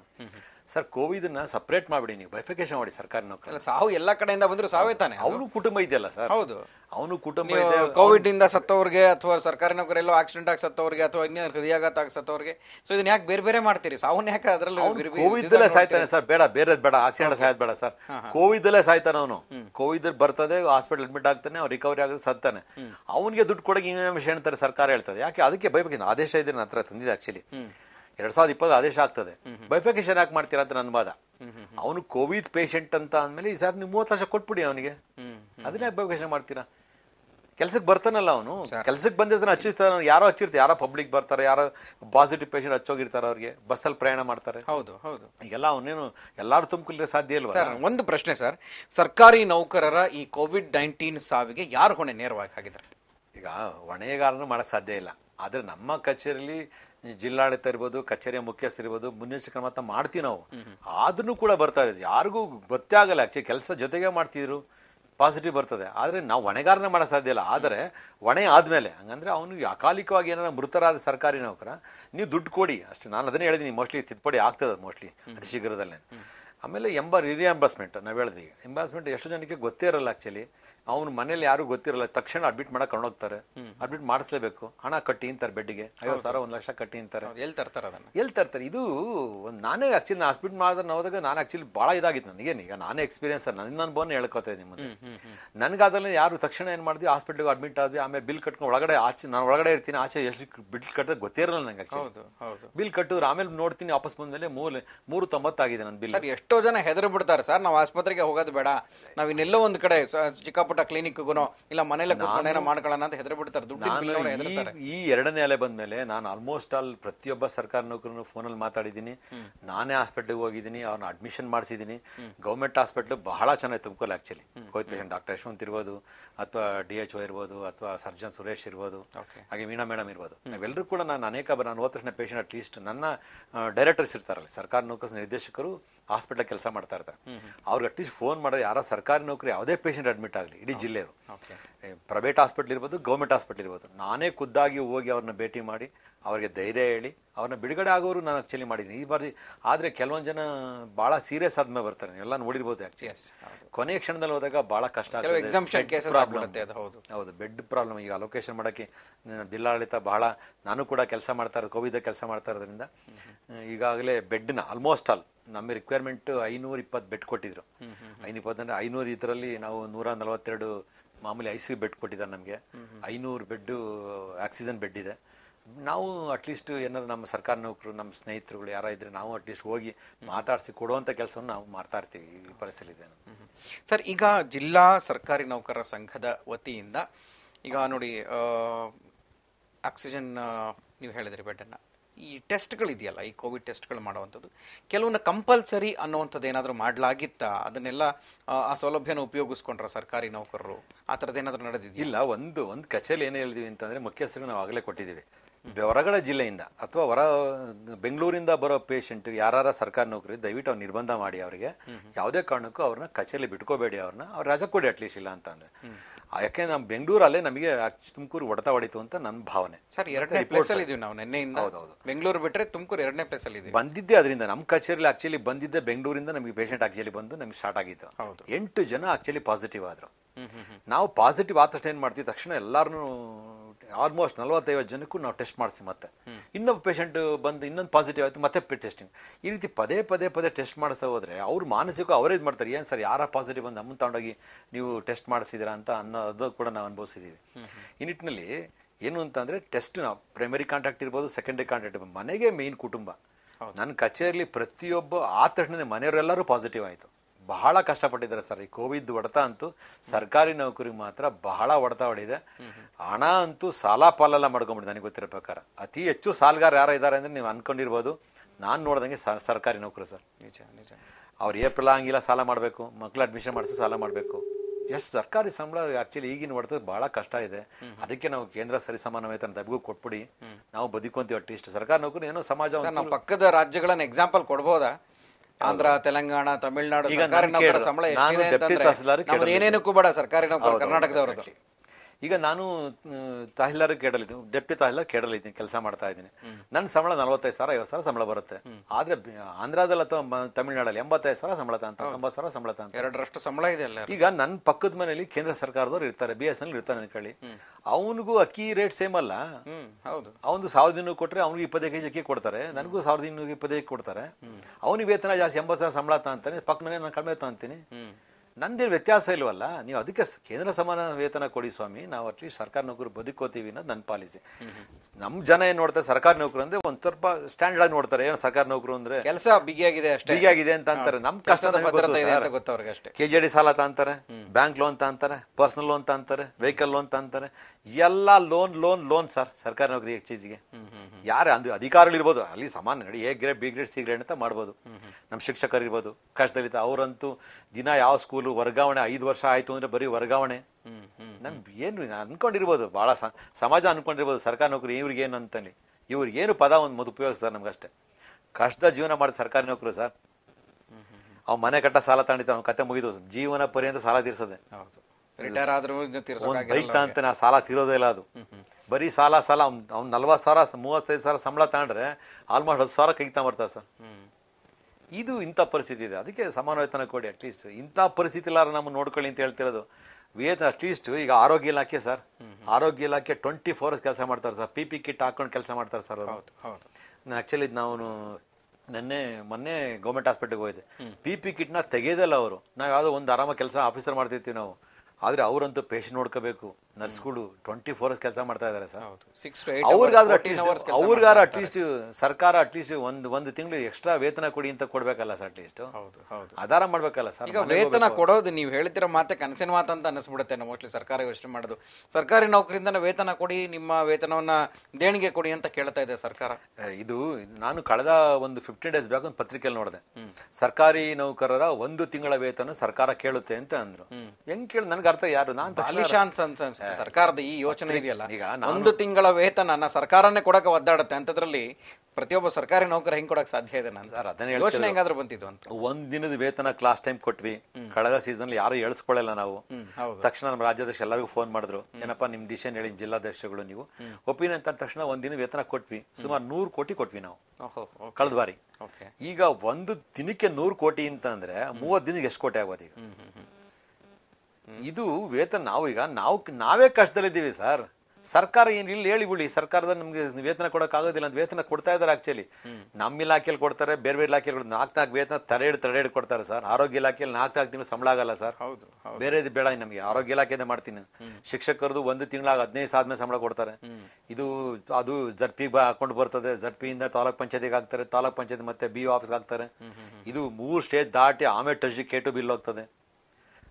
ಸರ್ ಕೋವಿಡ್ನ ಸಪ್ರೇಟ್ ಮಾಡಿಬಿಡಿ ನೀವು. ಬೈಫಿಕೇಶನ್ ಮಾಡಿ ಸರ್ಕಾರಿ ನೌಕರ ಸಾವು ಎಲ್ಲ ಕಡೆಯಿಂದ ಬಂದ್ರು ಸಾವೇ ತಾನೆ ಅವನು ಕುಟುಂಬ ಇದೆಯಲ್ಲ ಸರ್. ಹೌದು. ಅವನು ಕುಟುಂಬ ಇದೆ. ಕೋವಿಡ್ ಇಂದ ಸತ್ತವ್ರಿಗೆ ಅಥವಾ ಸರ್ಕಾರಿ ನೌಕರೆಲ್ಲೋ ಆಕ್ಸಿಡೆಂಟ್ ಆಗಿ ಸತ್ತವ್ರಿಗೆ ಅಥವಾ ಇನ್ನೇ ಹೃದಯಾಘಾತ ಆಗಿ ಸತ್ತವ್ರಿಗೆ. ಸೊ ಇದನ್ನ ಯಾಕೆ ಬೇರೆ ಬೇರೆ ಮಾಡ್ತೀರಿ? ಸಾವನ್ನ ಯಾಕೆ ಅದರಲ್ಲಿ ಕೋವಿಡ್ ಸಾಯ್ತಾನೆ ಸರ್. ಬೇಡ ಬೇರೆದ್ ಬೇಡ. ಆಕ್ಸಿಡೆಂಟ್ ಸಾಯೋದ್ ಬೇಡ ಸರ್. ಕೋವಿಡ್ ಅಲ್ಲೇ ಸಾಯ್ತಾನೆ ಅವನು. ಕೋವಿಡ್ ಬರ್ತದೆ ಹಾಸ್ಪಿಟಲ್ ಅಡ್ಮಿಟ್ ಆಗ್ತಾನೆ ಅವ್ರು ರಿಕವರಿ ಆಗೋದು ಸತ್ತಾನೆ. ಅವನಿಗೆ ದುಡ್ಡು ಕೊಡಕ್ಕೆ ಇನ್ನೇನು ವಿಷಯ ಹೇಳ್ತಾರೆ ಸರ್ಕಾರ ಹೇಳ್ತದೆ. ಯಾಕೆ? ಅದಕ್ಕೆ ಬೈಬೇಕು ಆದೇಶ ಇದೆ ನನ್ನ ಹತ್ರ ತಂದಿದೆ ಆಕ್ಚುಲಿ ಎರಡ್ ಸಾವಿರದ ಇಪ್ಪತ್ತು ಆದೇಶ ಆಗ್ತದೆ. ಬೈಫಿಕೇಶನ್ ಯಾಕೆ ಮಾಡ್ತೀರಾ ಅಂತ ನನ್ನ ವಾದ. ಅವನು ಕೋವಿಡ್ ಪೇಷಂಟ್ ಅಂತ ಅಂದ್ಮೇಲೆ ಈ ಸರ್ ನೀವು ಮೂವತ್ತು ಲಕ್ಷ ಕೊಟ್ಬಿಡಿ ಅವನಿಗೆ. ಅದನ್ನೇ ಬೈಫಿಕೇಶನ್ ಮಾಡ್ತೀರಾ? ಕೆಲಸಕ್ಕೆ ಬರ್ತಾನಲ್ಲ ಅವನು. ಕೆಲಸಕ್ಕೆ ಬಂದಿದ್ರೆ ಹಚ್ಚಿರ್ತಾನೆ ಯಾರೋ ಹಚ್ಚಿರ್ತಾರೆ ಯಾರೋ ಪಬ್ಲಿಕ್ ಬರ್ತಾರೆ ಯಾರೋ ಪಾಸಿಟಿವ್ ಪೇಷಂಟ್ ಹಚ್ಚೋಗಿರ್ತಾರೆ ಅವ್ರಿಗೆ. ಬಸ್ಸಲ್ಲಿ ಪ್ರಯಾಣ ಮಾಡ್ತಾರೆ. ಹೌದು ಹೌದು. ಈಗೆಲ್ಲ ಅವನೇನು ಎಲ್ಲಾರು ತುಂಬಿಕಲಿಕ್ಕೆ ಸಾಧ್ಯ ಇಲ್ವಾ? ಸರ್ ಒಂದು ಪ್ರಶ್ನೆ ಸರ್. ಸರ್ಕಾರಿ ನೌಕರರ ಈ ಕೋವಿಡ್ ನೈನ್ಟೀನ್ ಸಾವಿಗೆ ಯಾರು ಹೊಣೆ ನೇರವಾಗಿ ಹಾಕಿದ್ದಾರೆ? ಈಗ ಹೊಣೆಗಾರನು ಮಾಡಕ್ ಸಾಧ್ಯ ಇಲ್ಲ. ಆದ್ರೆ ನಮ್ಮ ಕಚೇರಿಲಿ ಜಿಲ್ಲಾಡಳಿತ ಇರ್ಬೋದು, ಕಚೇರಿಯ ಮುಖ್ಯಸ್ಥರಿರ್ಬೋದು ಮುನ್ನೆಚ್ಚರಿಕೆ ಕ್ರಮ ಮಾಡ್ತೀವಿ ನಾವು. ಆದ್ರೂ ಕೂಡ ಬರ್ತಾ ಇದೆ. ಯಾರಿಗೂ ಗೊತ್ತೇ ಆಗಲ್ಲ. ಆಕ್ಚುಲಿ ಕೆಲಸ ಜೊತೆಗೆ ಮಾಡ್ತಿದ್ರು ಪಾಸಿಟಿವ್ ಬರ್ತದೆ. ಆದ್ರೆ ನಾವು ಹೊಣೆಗಾರನ ಮಾಡಕ್ ಸಾಧ್ಯ ಇಲ್ಲ. ಆದರೆ ಹೊಣೆ ಆದಮೇಲೆ, ಹಂಗಂದ್ರೆ ಅವನು ಅಕಾಲಿಕವಾಗಿ ಏನಾರ ಮೃತರಾದ ಸರ್ಕಾರಿ ನೌಕರ, ನೀವು ದುಡ್ಡು ಕೊಡಿ. ಅಷ್ಟೇ, ನಾನು ಅದನ್ನೇ ಹೇಳಿದ್ದೀನಿ ಮೋಸ್ಟ್ಲಿ ತಿದ್ದುಪಡಿ ಆಗ್ತದೆ ಮೋಸ್ಟ್ಲಿ ಅತಿ ಶೀಘ್ರದಲ್ಲೇ. ಆಮೇಲೆ ಎಂಬ ರಿಎಂಬರ್ಸ್ಮೆಂಟ್ ನಾವು ಹೇಳಿದ್ವಿ ಎಂಬರ್ಸ್ಮೆಂಟ್ ಎಷ್ಟು ಜನಕ್ಕೆ ಗೊತ್ತೇ ಇರಲ್ಲ ಆಕ್ಚುಲಿ ಅವ್ನ ಮನೇಲಿ ಯಾರು ಗೊತ್ತಿರಲ್ಲ. ತಕ್ಷಣ ಅಡ್ಮಿಟ್ ಮಾಡಕ್ ಕೊಂಡೋಗ್ತಾರೆ ಅಡ್ಮಿಟ್ ಮಾಡಿಸ್ಲೇಬೇಕು. ಹಣ ಕಟ್ಟಿ ಅಂತಾರೆ ಬೆಡ್ಗೆ ಐವತ್ತು ಸಾವಿರ ಒಂದು ಲಕ್ಷ ಕಟ್ಟಿ ಅಂತಾರೆ. ಎಲ್ಲಿ ತರ್ತಾರೆ ಅದನ್ನ? ಎಲ್ಲಿ ತರ್ತಾರೆ? ಇದು ಒಂದು ನಾನೇ ಆ್ಯಕ್ಚುಲಿ ನಾನು ಹಾಸ್ಪಿಟ್ ಮಾಡಿದ್ರೆ ಹೋದಾಗ ನಾನು ಆಕ್ಚುಲಿ ಭಾಳ ಇದಾಗಿತ್ತು ನನಗೆ. ಈಗ ನಾನೇ ಎಕ್ಸ್ಪೀರಿಯನ್ಸ್ ನನ್ನ ಅನುಭವನ ಹೇಳ್ಕೊತೇನೆ ನಿಮ್ಮದು ನನಗಾದಲ್ಲಿ ಯಾರು ತಕ್ಷಣ ಏನು ಮಾಡಿದ್ವಿ ಹಾಸ್ಪಿಟ್ಲಿಗೆ ಅಡ್ಮಿಟ್ ಆದ್ವಿ. ಆಮೇಲೆ ಬಿಲ್ ಕಟ್ಕೊಂಡು ಒಳಗಡೆ ಆಚೆ ನಾನು ಒಳಗಡೆ ಇರ್ತೀನಿ. ಆಚೆ ಎಷ್ಟು ಬಿಲ್ ಕಟ್ಟೋದು ಗೊತ್ತೇ ಇರಲ್ಲ ನಂಗೆ ಆಕ್ಚುಲಿ ಹೌದು ಹೌದು. ಬಿಲ್ ಕಟ್ಟಿದ್ರು. ಆಮೇಲೆ ನೋಡ್ತೀನಿ ವಾಪಸ್ ಬಂದ್ಮೇಲೆ ಮೂರು ಮೂರು ತೊಂಬತ್ತಾಗಿದೆ ನನ್ನ ಬಿಲ್ ಸರ್ ಎಷ್ಟೋ ಜನ ಹೆದರು ಬಿಡ್ತಾರೆ ಸರ್ ನಾವು ಆಸ್ಪತ್ರೆಗೆ ಹೋಗೋದು ಬೇಡ. ನಾವು ಇನ್ನೆಲ್ಲೋ ಒಂದ್ ಕಡೆ ಸ- ಚಿಕ್ಕಪುಟ್ಟ ಕ್ಲಿನಿಕ್ಗೂ ಇಲ್ಲ ಮನೇಲೆ ಕೂತ್ಕೊಂಡು ಏನೋ ಮಾಡ್ಕೊಳ್ಳೋಣ ಅಂತ ಹೆದರು ಬಿಡ್ತಾರೆ. ದುಡ್ಡು ಈ ಈ ಎರಡನೇ ಅಲೆ ಬಂದ್ಮೇಲೆ ನಾನು ಆಲ್ಮೋಸ್ಟ್ ಆಲ್ ಪ್ರತಿಯೊಬ್ಬ ಸರ್ಕಾರ ನೌಕರನು ಫೋನಲ್ಲಿ ಮಾತಾಡಿದೀನಿ ನಾನೇ ಹಾಸ್ಪಿಟ್ಲಿಗೆ ಹೋಗಿದ್ದೀನಿ ಅವ್ರನ್ನ ಅಡ್ಮಿಷನ್ ಮಾಡಿಸಿದ್ದೀನಿ. ಗೌರ್ಮೆಂಟ್ ಹಾಸ್ಪಿಟ್ಲ್ ಬಹಳ ಚೆನ್ನಾಗಿ Tumakuru actually COVID patient doctor Yashwant ಇರ್ಬೋದು ಅಥವಾ ಡಿ ಎಚ್ ಒ ಇರ್ಬೋದು ಅಥವಾ ಸರ್ಜನ್ ಸುರೇಶ್ ಇರ್ಬೋದು ಹಾಗೆ ವೀಣಾ ಮೇಡಮ್ ಇರ್ಬೋದು. ನಾವೆಲ್ಲರೂ ಕೂಡ ನಾನು ಅನೇಕ ನಾನು ಹೋದ ತಕ್ಷಣ ಪೇಷಂಟ್ ಅಟ್ಲೀಸ್ಟ್ ನನ್ನ ಡೈರೆಕ್ಟರ್ಸ್ ಇರ್ತಾರಲ್ಲ ಸರ್ಕಾರ ನೌಕರ ನಿರ್ದೇಶಕರು ಹಾಸ್ಪಿಟಲ್ ಕೆಲಸ ಮಾಡ್ತಾ ಇರ್ತಾರೆ. ಅವ್ರಿಗೆ ಅಟ್ಲೀಸ್ಟ್ ಫೋನ್ ಮಾಡಿದ್ರೆ ಯಾರೋ ಸರ್ಕಾರಿ ನೌಕರಿ ಯಾವುದೇ ಪೇಷಂಟ್ ಅಡ್ಮಿಟ್ ಆಗಲಿ ಇಡೀ ಜಿಲ್ಲೆಯವರು. ಪ್ರೈವೇಟ್ ಹಾಸ್ಪಿಟ್ಲ್ ಇರ್ಬೋದು ಗೌರ್ಮೆಂಟ್ ಹಾಸ್ಪಿಟ್ಲ್ ಇರ್ಬೋದು. ನಾನೇ ಖುದ್ದಾಗಿ ಹೋಗಿ ಅವ್ರನ್ನ ಭೇಟಿ ಮಾಡಿ ಅವರಿಗೆ ಧೈರ್ಯ ಹೇಳಿ ಅವ್ರನ್ನ ಬಿಡುಗಡೆ ಆಗೋರು ನಾನು ಆ್ಯಕ್ಚುಲಿ ಮಾಡಿದ್ದೀನಿ. ಈ ಬಾರಿ ಆದರೆ ಕೆಲವೊಂದು ಜನ ಭಾಳ ಸೀರಿಯಸ್ ಆದ್ಮೇಲೆ ಬರ್ತಾರೆ. ಎಲ್ಲ ನೋಡಿರ್ಬೋದು ಆ್ಯಕ್ಚುಲಿ ಕೊನೆ ಕ್ಷಣದಲ್ಲಿ ಹೋದಾಗ ಭಾಳ ಕಷ್ಟ ಹೌದು. ಹೌದು ಬೆಡ್ ಪ್ರಾಬ್ಲಮ್ ಈಗ ಅಲೋಕೇಶನ್ ಮಾಡೋಕ್ಕೆ ಜಿಲ್ಲಾಡಳಿತ ಬಹಳ ನಾನು ಕೂಡ ಕೆಲಸ ಮಾಡ್ತಾ ಇರೋದು ಕೋವಿದ ಕೆಲಸ ಮಾಡ್ತಾ ಇರೋದ್ರಿಂದ ಈಗಾಗಲೇ ಬೆಡ್ನ ಆಲ್ಮೋಸ್ಟ್ ಆಲ್ ನಮ್ಮ ರಿಕ್ವೈರ್ಮೆಂಟ್ ಐನೂರ ಇಪ್ಪತ್ತು ಬೆಡ್ ಕೊಟ್ಟಿದ್ರು. ಐನೂರ ಇಪ್ಪತ್ತಂದ್ರೆ ಐನೂರು ಇದರಲ್ಲಿ ನಾವು ನೂರ ನಲವತ್ತೆರಡು ಮಾಮೂಲಿ ಐ ಸಿ ಬೆಡ್ ಕೊಟ್ಟಿದ್ದಾರೆ ನಮಗೆ. ಐನೂರು ಬೆಡ್ಡು ಆಕ್ಸಿಜನ್ ಬೆಡ್ ಇದೆ. ನಾವು ಅಟ್ಲೀಸ್ಟ್ ಏನಾದ್ರು ನಮ್ಮ ಸರ್ಕಾರ ನೌಕರು, ನಮ್ಮ ಸ್ನೇಹಿತರುಗಳು ಯಾರ ಇದ್ರೆ ನಾವು ಅಟ್ಲೀಸ್ಟ್ ಹೋಗಿ ಮಾತಾಡಿಸಿ ಕೊಡುವಂಥ ಕೆಲಸವನ್ನು ನಾವು ಮಾಡ್ತಾ ಇರ್ತೀವಿ ಈ ಪರಿಸ್ಥಿತಿ ಸರ್, ಈಗ ಜಿಲ್ಲಾ ಸರ್ಕಾರಿ ನೌಕರರ ಸಂಘದ ವತಿಯಿಂದ, ಈಗ ನೋಡಿ ಆಕ್ಸಿಜನ್ ನೀವು ಹೇಳಿದ್ರಿ ಬೆಡ್ಡನ್ನು ಈ ಟೆಸ್ಟ್ಗಳಿದೆಯಲ್ಲ ಈ ಕೋವಿಡ್ ಟೆಸ್ಟ್ಗಳು ಮಾಡುವಂಥದ್ದು ಕೆಲವನ್ನ ಕಂಪಲ್ಸರಿ ಅನ್ನುವಂಥದ್ದು ಏನಾದರೂ ಮಾಡಲಾಗಿತ್ತಾ? ಅದನ್ನೆಲ್ಲ ಆ, ಸೌಲಭ್ಯನ ಉಪಯೋಗಿಸ್ಕೊಂಡ್ರ ಸರ್ಕಾರಿ ನೌಕರರು ಆ ಥರದ್ದು ಏನಾದರೂ ನಡೆದಿದೆ ಇಲ್ಲ ಒಂದು ಒಂದು ಕಚೇರಿ ಏನು ಹೇಳಿದೀವಿ ಅಂತಂದ್ರೆ ಮುಖ್ಯಸ್ಥರಿಗೆ ನಾವು ಆಗಲೇ ಕೊಟ್ಟಿದ್ದೀವಿ. ಹೊರಗಡೆ ಜಿಲ್ಲೆಯಿಂದ ಅಥವಾ ಹೊರ ಬೆಂಗಳೂರಿಂದ ಬರೋ ಪೇಷಂಟ್ ಯಾರ ಸರ್ಕಾರಿ ನೌಕರಿ ದಯವಿಟ್ಟು ಅವ್ರು ನಿರ್ಬಂಧ ಮಾಡಿ ಅವರಿಗೆ. ಯಾವುದೇ ಕಾರಣಕ್ಕೂ ಅವ್ರನ್ನ ಕಚೇರಿ ಬಿಟ್ಕೋಬೇಡಿ ಅವ್ರನ್ನ. ಅವ್ರು ರಜೆ ಕೊಡಿ ಅಟ್ಲೀಸ್ಟ್ ಇಲ್ಲ ಅಂತಂದ್ರೆ. ಯಾಕೆ ನಮ್ಮ ಬೆಂಗಳೂರಲ್ಲೇ ನಮಗೆ ತುಮಕೂರು ಹೊಡೆತ ಹೊಡಿತು ಅಂತ ನನ್ನ ಭಾವನೆ. ಸರ್ ಎರಡನೇ ಪ್ಲೇಸ್ ಅಲ್ಲಿ ಇದೀವಿ ನಾವು ನಿನ್ನೆಯಿಂದ. ಬೆಂಗಳೂರು ಬಿಟ್ಟರೆ ತುಮಕೂರು ಎರಡನೇ ಪ್ಲೇಸ್ ಅಲ್ಲಿ ಇದೀವಿ. ಬಂದಿದ್ದೆ ಅದರಿಂದ ನಮ್ಮ ಕಚೇರಿಲಿ ಆಕ್ಚುಲಿ ಬಂದಿದ್ದೆ ಬೆಂಗಳೂರಿಂದ ನಮಗೆ ಪೇಷಂಟ್ ಆಕ್ಚುಲಿ ಬಂದು ನಮಗೆ ಸ್ಟಾರ್ಟ್ ಆಗಿತ್ತು ಹೌದು. ಎಂಟು ಜನ ಆಕ್ಚುಲಿ ಪಾಸಿಟಿವ್ ಆದ್ರು. ನಾವು ಪಾಸಿಟಿವ್ ಆದ ತಕ್ಷಣ ಏನು ಮಾಡ್ತೀವಿ? ತಕ್ಷಣ ಎಲ್ಲಾರನು ಆಲ್ಮೋಸ್ಟ್ ನಲವತ್ತೈವತ್ತು ಜನಕ್ಕೂ ನಾವು ಟೆಸ್ಟ್ ಮಾಡಿಸಿ ಮತ್ತೆ. ಇನ್ನೊಬ್ಬ ಪೇಷಂಟ್ ಬಂದು ಇನ್ನೊಂದು ಪಾಸಿಟಿವ್ ಆಯ್ತು ಮತ್ತೆ ಟೆಸ್ಟಿಂಗ್ ಈ ರೀತಿ ಪದೇ ಪದೇ ಪದೇ ಟೆಸ್ಟ್ ಮಾಡಿಸ್ತಾ ಹೋದ್ರೆ ಅವ್ರು ಮಾನಸಿಕ ಅವರೇ ಇದು ಮಾಡ್ತಾರೆ. ಏನು ಸರ್ ಯಾರ ಪಾಸಿಟಿವ್ ಬಂದು ನಮ್ಮನ್ನು ತಗೊಂಡೋಗಿ ನೀವು ಟೆಸ್ಟ್ ಮಾಡಿಸಿದ್ದೀರಾ ಅಂತ ಅನ್ನೋದು ಕೂಡ ನಾವು ಅನುಭವಿಸಿದ್ದೀವಿ ಈ ನಿಟ್ಟಿನಲ್ಲಿ ಏನು ಅಂತಂದ್ರೆ ಟೆಸ್ಟ್ ನಾವು ಪ್ರೈಮರಿ ಕಾಂಟ್ಯಾಕ್ಟ್ ಇರ್ಬೋದು ಸೆಕೆಂಡರಿ ಕಾಂಟ್ಯಾಕ್ಟ್ ಇರ್ಬೋದು ಮನೆಗೆ ಮೇನ್ ಕುಟುಂಬ. ನನ್ನ ಕಚೇರಿಲಿ ಪ್ರತಿಯೊಬ್ಬ ಆ ತಕ್ಷಣನೇ ಮನೆಯವರೆಲ್ಲರೂ ಪಾಸಿಟಿವ್ ಆಯಿತು. ಬಹಳ ಕಷ್ಟಪಟ್ಟಿದ್ದಾರೆ ಸರ್. ಈ ಕೋವಿಡ್ ಹೊಡೆತ ಅಂತೂ ಸರ್ಕಾರಿ ನೌಕರಿ ಮಾತ್ರ ಬಹಳ ಹೊಡೆತ ಹೊಡಿದೆ ಹಣ ಅಂತೂ ಸಾಲ ಪಾಲೆಲ್ಲ ಮಾಡ್ಕೊಂಬಿಟ್ಟು ನನಗೆ ಗೊತ್ತಿರೋ ಪ್ರಕಾರ. ಅತಿ ಹೆಚ್ಚು ಸಾಲಗಾರ ಯಾರು ಇದ್ದಾರೆ ಅಂದ್ರೆ ನೀವು ಅನ್ಕೊಂಡಿರ್ಬೋದು. ನಾನು ನೋಡ್ದಂಗೆ ಸರ್ಕಾರಿ ನೌಕರು ಸರ್. ನಿಜ ನಿಜ. ಅವ್ರು ಏಪ್ರಿಲ್ ಹಂಗಿಲ್ಲ ಸಾಲ ಮಾಡಬೇಕು ಮಕ್ಳು ಅಡ್ಮಿಷನ್ ಮಾಡಿಸಿ ಸಾಲ ಮಾಡಬೇಕು. ಎಷ್ಟು ಸರ್ಕಾರಿ ಸಂಬಳ ಆಕ್ಚುಲಿ ಈಗಿನ ಹೊಡೆತದ ಬಹಳ ಕಷ್ಟ ಇದೆ. ಅದಕ್ಕೆ ನಾವು ಕೇಂದ್ರ ಸರಿಸಮಾನ ವೇತನ ದಬ್ಗೂ ಕೊಟ್ಬಿಡಿ. ನಾವು ಬದುಕೊಂತೀವಿ ಅಟ್ಲೀಸ್ಟ್. ಸರ್ಕಾರ ನೌಕರಿ ಏನೋ ಸಮಾಜ ಸರ್ ಪಕ್ಕದ ರಾಜ್ಯಗಳನ್ನ ಎಕ್ಸಾಂಪಲ್ ಕೊಡ್ಬೋದಾ? ಆಂಧ್ರ ತೆಲಂಗಾಣ ತಮಿಳುನಾಡು ಈಗ ಸರ್ಕಾರಿ ನಾನು ನೌಕರ ಕೇಳ್ದೆ. ಸಂಬಳ ನಾನು ಎಷ್ಟಿದೆ ಡೆಪ್ಟಿ ಅಂತಂದ್ರೆ ತಹಸೀಲ್ದಾರ್ ನಮ್ದು ಕೇಳಿದ್ದೆ. ಏನೇನಕ್ಕೂ ಬೇಡ ಸರ್ಕಾರಿ ನೌಕರ ಹೌದು, ಕರ್ನಾಟಕದವ್ರದ್ದು exactly. ಈಗ ನಾನು ತಹಸೀಲ್ದಾರ್ ಕೇಡಲಿದ್ದೀನಿ ಡೆಪ್ಟಿ ತಹಸೀಲ್ದಾರ್ ಕೇಡಲಿದ್ದೀನಿ ಕೆಲಸ ಮಾಡ್ತಾ ಇದ್ದೀನಿ. ನನ್ನ ಸಂಬಳ ನಲವತ್ತೈದು ಸಾವಿರ ಐವತ್ತು ಸಾವಿರ ಸಂಬಳ ಬರುತ್ತೆ. ಆದ್ರೆ ಆಂಧ್ರದಲ್ಲಿ ಅಥವಾ ತಮಿಳುನಾಡಲ್ಲಿ ಎಂಬತ್ತೈದು ಸಾವಿರ ಸಂಬಳ ಅಂತ ತೊಂಬತ್ತು ಸಾವಿರ ಸಂಬಳ ಅಂತ ಎರಡರಷ್ಟು ಸಂಬಳ ಇದೆ ಅಲ್ಲ ಈಗ ನನ್ನ ಪಕ್ಕದ ಮನೆಯಲ್ಲಿ ಕೇಂದ್ರ ಸರ್ಕಾರದವ್ರು ಇರ್ತಾರೆ ಬಿ ಎಸ್ ಎನ್ ಇರ್ತಾರೆ ಅನ್ಕೊಳ್ಳಿ ಅವನಿಗೂ ಅಕ್ಕಿ ರೇಟ್ ಸೇಮ್ ಅಲ್ಲ. ಹೌದು. ಅವನು ಸಾವಿರದ ಇನ್ನೂರು ಕೊಟ್ರೆ ಅವ್ನಿಗೆ ಇಪ್ಪತ್ತೈದು ಕೆಜಿ ಅಕ್ಕಿ ಕೊಡ್ತಾರೆ ನನಗೂ ಸಾವಿರದ ಇನ್ನೂರು ಇಪ್ಪತ್ತೈದು ಕೊಡ್ತಾರೆ. ಅವನಿಗೆ ವೇತನ ಜಾಸ್ತಿ ಎಂಬತ್ತು ಸಾವಿರ ಸಂಬಳ ಅಂತಾನೆ ಪಕ್ಕ ಮನೆ ನಾನು ಕಡಿಮೆ ಅಂತೀನಿ ನಂದೇನು ವ್ಯತ್ಯಾಸ ಇಲ್ವಲ್ಲ? ನೀವು ಅದಕ್ಕೆ ಕೇಂದ್ರ ಸಮಾನ ವೇತನ ಕೊಡಿ ಸ್ವಾಮಿ. ನಾವು ಅಟ್ಲೀಸ್ಟ್ ಸರ್ಕಾರ ನೌಕರು ಬದುಕೋತೀವಿ ಅನ್ನೋದು ನನ್ನ ಪಾಲಿಸಿ. ನಮ್ಮ ಜನ ಏನು ನೋಡ್ತಾರೆ? ಸರ್ಕಾರಿ ನೌಕರು ಅಂದ್ರೆ ಒಂದು ಸ್ವಲ್ಪ ಸ್ಟ್ಯಾಂಡರ್ಡ್ ಆಗಿ ನೋಡ್ತಾರೆ. ಏನು ಸರ್ಕಾರಿ ನೌಕರು ಅಂದ್ರೆ ಕೆಲಸ ಬಿಗಿಯಾಗಿದೆ ಅಷ್ಟೇ. ಬಿಗಿಯಾಗಿದೆ ಅಂತ ಅಂತಾರೆ. ನಮ್ಮ ಕಷ್ಟ ಅಂತ ಕೆ ಜೆ ಡಿ ಸಾಲ ಅಂತಾರೆ ಬ್ಯಾಂಕ್ ಲೋನ್ ಅಂತಾರೆ ಪರ್ಸನಲ್ ಲೋನ್ ಅಂತಾರೆ ವೆಹಿಕಲ್ ಲೋನ್ ಅಂತಾರೆ ಎಲ್ಲ ಲೋನ್ ಲೋನ್ ಲೋನ್ ಸರ್. ಸರ್ಕಾರಿ ನೌಕರಿ ಎಕ್ಸ್ಚೇಜ್ಗೆ ಯಾರೇ ಅಂದು ಅಧಿಕಾರಿಗಳಿರ್ಬೋದು. ಅಲ್ಲಿ ಸಮಾನ ನಡಿ. A grade B grade C grade ಅಂತ ಮಾಡ್ಬೋದು. ನಮ್ಮ ಶಿಕ್ಷಕರು ಇರ್ಬೋದು ಕಷ್ಟದಲ್ಲಿ ಅವರಂತೂ ದಿನ ಯಾವ ಸ್ಕೂಲು ವರ್ಗಾವಣೆ ಐದು ವರ್ಷ ಆಯ್ತು ಅಂದ್ರೆ ಬರೀ ವರ್ಗಾವಣೆ. ನನ್ ಏನು ಅನ್ಕೊಂಡಿರ್ಬೋದು ಭಾಳ ಸಮಾಜ ಅನ್ಕೊಂಡಿರ್ಬೋದು ಸರ್ಕಾರಿ ನೌಕರಿ ಇವ್ರಿಗೆ ಏನು ಅಂತಾನೆ ಇವ್ರು ಏನು ಪದ ಒಂದು ಮೊದಲು ಉಪಯೋಗ ಸರ್ ನಮ್ಗಷ್ಟೇ. ಕಷ್ಟದ ಜೀವನ ಮಾಡಿದ ಸರ್ಕಾರಿ ನೌಕರು ಸರ್. ಅವ್ ಮನೆ ಕಟ್ಟ ಸಾಲ ತಗೊಂಡಿದ್ದ ಅವ್ನ ಕತೆ ಮುಗಿದು ಜೀವನ ಪರ್ಯಂತ ಸಾಲ ತೀರ್ಸದೆ. ರಿಟೈರ್ ಆದ್ರೂ ಬೈಕ್ ಅಂತ ನಾ ಸಾಲ ತೀರೋದೇ ಇಲ್ಲ ಅದು. ಬರೀ ಸಾಲ ಸಾಲ ಅವ್ನು ಅವ್ನು ನಲ್ವತ್ತು ಸಾವಿರ ಮೂವತ್ತೈದು ಸಾವಿರ ಸಂಬಳ ತಗೊಂಡ್ರೆ ಆಲ್ಮೋಸ್ಟ್ ಹತ್ತು ಸಾವಿರ ಕೈಗೆ ತಗೊಂಬರ್ತಾರೆ ಸರ್. ಇದು ಇಂಥ ಪರಿಸ್ಥಿತಿ ಇದೆ. ಅದಕ್ಕೆ ಸಮಾನ ವೇತನ ಕೊಡಿ ಅಟ್ಲೀಸ್ಟ್ ಇಂಥ ಪರಿಸ್ಥಿತಿ ಇಲ್ಲಾರ ನಮ್ಮ ನೋಡ್ಕೊಳ್ಳಿ ಅಂತ ಹೇಳ್ತಿರೋದು. ವೇತನ ಅಟ್ಲೀಸ್ಟ್ ಈಗ ಆರೋಗ್ಯ ಇಲಾಖೆ ಸರ್. ಆರೋಗ್ಯ ಇಲಾಖೆ ಟ್ವೆಂಟಿ ಫೋರ್ ಅವರ್ಸ್ ಕೆಲಸ ಮಾಡ್ತಾರೆ ಸರ್. ಪಿ ಪಿ ಕಿಟ್ ಹಾಕೊಂಡು ಕೆಲಸ ಮಾಡ್ತಾರೆ ಸರ್ ಹೌದು ಆ್ಯಕ್ಚುಲಿ ನಾವು ನೆನ್ನೆ ಮೊನ್ನೆ ಗೌರ್ಮೆಂಟ್ ಹಾಸ್ಪಿಟ್ಲಿಗೆ ಹೋಗಿದ್ದೆ. ಪಿ ಪಿ ಕಿಟ್ನ ತೆಗೆಯೋದಲ್ಲ ಅವರು. ನಾವು ಯಾವುದೋ ಒಂದು ಆರಾಮ ಕೆಲಸ ಆಫೀಸರ್ ಮಾಡ್ತಿರ್ತೀವಿ ನಾವು. ಆದರೆ ಅವರಂತೂ ಪೇಷಂಟ್ ನೋಡ್ಕೋಬೇಕು. ನರ್ಸ್ಗಳು ಟ್ವೆಂಟಿ ಫೋರ್ ಅವರ್ಸ್ ಕೆಲಸ ಮಾಡ್ತಾ ಇದ್ದಾರೆ ಸರ್. ಅವ್ರಿಗಾದ್ರೆ ಅಟ್ಲೀಸ್ಟ್ ಅವ್ರಿಗಾರ ಅಟ್ಲೀಸ್ಟ್ ಸರ್ಕಾರ ಅಟ್ಲೀಸ್ಟ್ ಒಂದು ಒಂದು ತಿಂಗಳು ಎಕ್ಸ್ಟ್ರಾ ವೇತನ ಕೊಡಿ ಅಂತ ಕೊಡ್ಬೇಕಲ್ಲ ಸರ್ ಅಟ್ಲೀಸ್ಟ್ ಹೌದು ಹೌದು. ಆಧಾರ ಮಾಡ್ಬೇಕಲ್ಲ ಸರ್ ಈಗ ವೇತನ ಕೊಡೋದು ನೀವು ಹೇಳ್ತಿರೋ ಮಾತೆ ಕನಸಿನ ಮಾತು ಅಂತ ಅನಿಸ್ಬಿಡುತ್ತೆ ಮೋಸ್ಟ್ಲಿ ಸರ್ಕಾರ ಯೋಚನೆ ಮಾಡೋದು. ಸರ್ಕಾರಿ ನೌಕರಿಂದ ವೇತನ ಕೊಡಿ ನಿಮ್ಮ ವೇತನವನ್ನ ದೇಣಿಗೆ ಕೊಡಿ ಅಂತ ಕೇಳ್ತಾ ಇದೆ ಸರ್ಕಾರ. ಇದು ನಾನು ಕಳೆದ ಒಂದು ಫಿಫ್ಟೀನ್ ಡೇಸ್ ಬ್ಯಾಕ್ ಒಂದು ಪತ್ರಿಕೆಯಲ್ಲಿ ನೋಡಿದೆ. ಸರ್ಕಾರಿ ನೌಕರರ ಒಂದು ತಿಂಗಳ ವೇತನ ಸರ್ಕಾರ ಕೇಳುತ್ತೆ ಅಂತ ಅಂದ್ರು. ಹೆಂಗ್ ಕೇಳಿ ನನ್ಗೆ ಅರ್ಥ ಯಾರು? ನಾನು ಸರ್ಕಾರದ ಈ ಯೋಚನೆ ಇದೆಯಲ್ಲ ಈಗ ಒಂದು ತಿಂಗಳ ವೇತನ ಸರ್ಕಾರನೇ ಕೊಡಕ್ಕೆ ಒದ್ದಾಡುತ್ತೆ ಅಂತದ್ರಲ್ಲಿ ಪ್ರತಿಯೊಬ್ಬ ಸರ್ಕಾರಿ ನೌಕರ ಹೆಂಗ್ ಕೊಡಕ್ ಸಾಧ್ಯ ಇದೆ ನಾನು? ಸರ್ ಅದನ್ನ ಯೋಚನೆ ಹೆಂಗಾದ್ರೂ ಬಂತಿದ್ದು ಅಂತ? ಒಂದ್ ದಿನದ ವೇತನ ಕ್ಲಾಸ್ ಟೈಮ್ ಕೊಟ್ವಿ. ಕಳೆದ ಸೀಸನ್ ಯಾರು ಎಳ್ಸ್ಕೊಳ್ಳಲ್ಲ ನಾವು. ತಕ್ಷಣ ನಮ್ಮ ರಾಜ್ಯಾಧ್ಯಕ್ಷ ಎಲ್ಲರಿಗೂ ಫೋನ್ ಮಾಡಿದ್ರು. ಏನಪ್ಪಾ ನಿಮ್ ಡಿಸಿಷನ್ ಹೇಳಿ ಜಿಲ್ಲಾಧ್ಯಕ್ಷಗಳು ನೀವು. ಒಪಿನಿಯನ್ ಅಂತ ತಕ್ಷಣ ಒಂದ್ ದಿನ ವೇತನ ಕೊಟ್ವಿ. ಸುಮಾರು ನೂರು ಕೋಟಿ ಕೊಟ್ವಿ ನಾವು. ಕಳೆದ ಬಾರಿ. ಈಗ ಒಂದು ದಿನಕ್ಕೆ ನೂರು ಕೋಟಿ ಅಂತ ಅಂದ್ರೆ ಮೂವತ್ ದಿನಕ್ಕೆ ಎಷ್ಟು ಕೋಟಿ ಆಗೋದು ಈಗ? ಇದು ವೇತನ ನಾವು ಈಗ ನಾವು ನಾವೇ ಕಷ್ಟದಲ್ಲಿದ್ದೀವಿ ಸರ್. ಸರ್ಕಾರ ಏನ್ ಇಲ್ಲಿ ಹೇಳಿ ಬಿಡಿ ಸರ್ಕಾರದ ನಮ್ಗೆ ವೇತನ ಕೊಡಕ್ ಆಗೋದಿಲ್ಲ ಅಂತ ವೇತನ ಕೊಡ್ತಾ ಇದಾರೆ ಆಕ್ಚುಲಿ ನಮ್ಮ ಇಲಾಖೆಯಲ್ಲಿ ಕೊಡ್ತಾರೆ ಬೇರೆ ಬೇರೆ ಇಲಾಖೆಗಳು ನಾಲ್ಕು ನಾಲ್ಕು ವೇತನ ತಡೆಡ್ ತಡೆಡ್ ಕೊಡ್ತಾರೆ ಸರ್. ಆರೋಗ್ಯ ಇಲಾಖೆಯಲ್ಲಿ ನಾಲ್ಕು ನಾಲ್ಕು ತಿಂಗಳು ಸಂಬಳ ಆಗಲ್ಲ ಸರ್. ಹೌದು ಬೇರೆ ಬೇಡ ನಮಗೆ ಆರೋಗ್ಯ ಇಲಾಖೆಯಿಂದ ಮಾಡ್ತೀನಿ. ಶಿಕ್ಷಕರದು ಒಂದು ತಿಂಗಳಾಗ ಹದಿನೈದು ಸಾವಿರ ಸಂಬಳ ಕೊಡ್ತಾರೆ. ಇದು ಅದು ಜಡ್ ಪಿ ಹಾಕೊಂಡು ಬರ್ತದೆ. ಜಡ್ಪಿಯಿಂದ ತಾಲೂಕ್ ಪಂಚಾಯತಿಗೆ ಹಾಕ್ತಾರೆ. ತಾಲೂಕ್ ಪಂಚಾಯತ್ ಮತ್ತೆ ಬಿ ಆಫೀಸ್ ಹಾಕ್ತಾರೆ. ಇದು ಮೂರು ಸ್ಟೇಜ್ ದಾಟಿ ಆಮೇಲೆ ಟಚ್ ಕೇಟು ಬಿಲ್ ಹೋಗ್ತದೆ.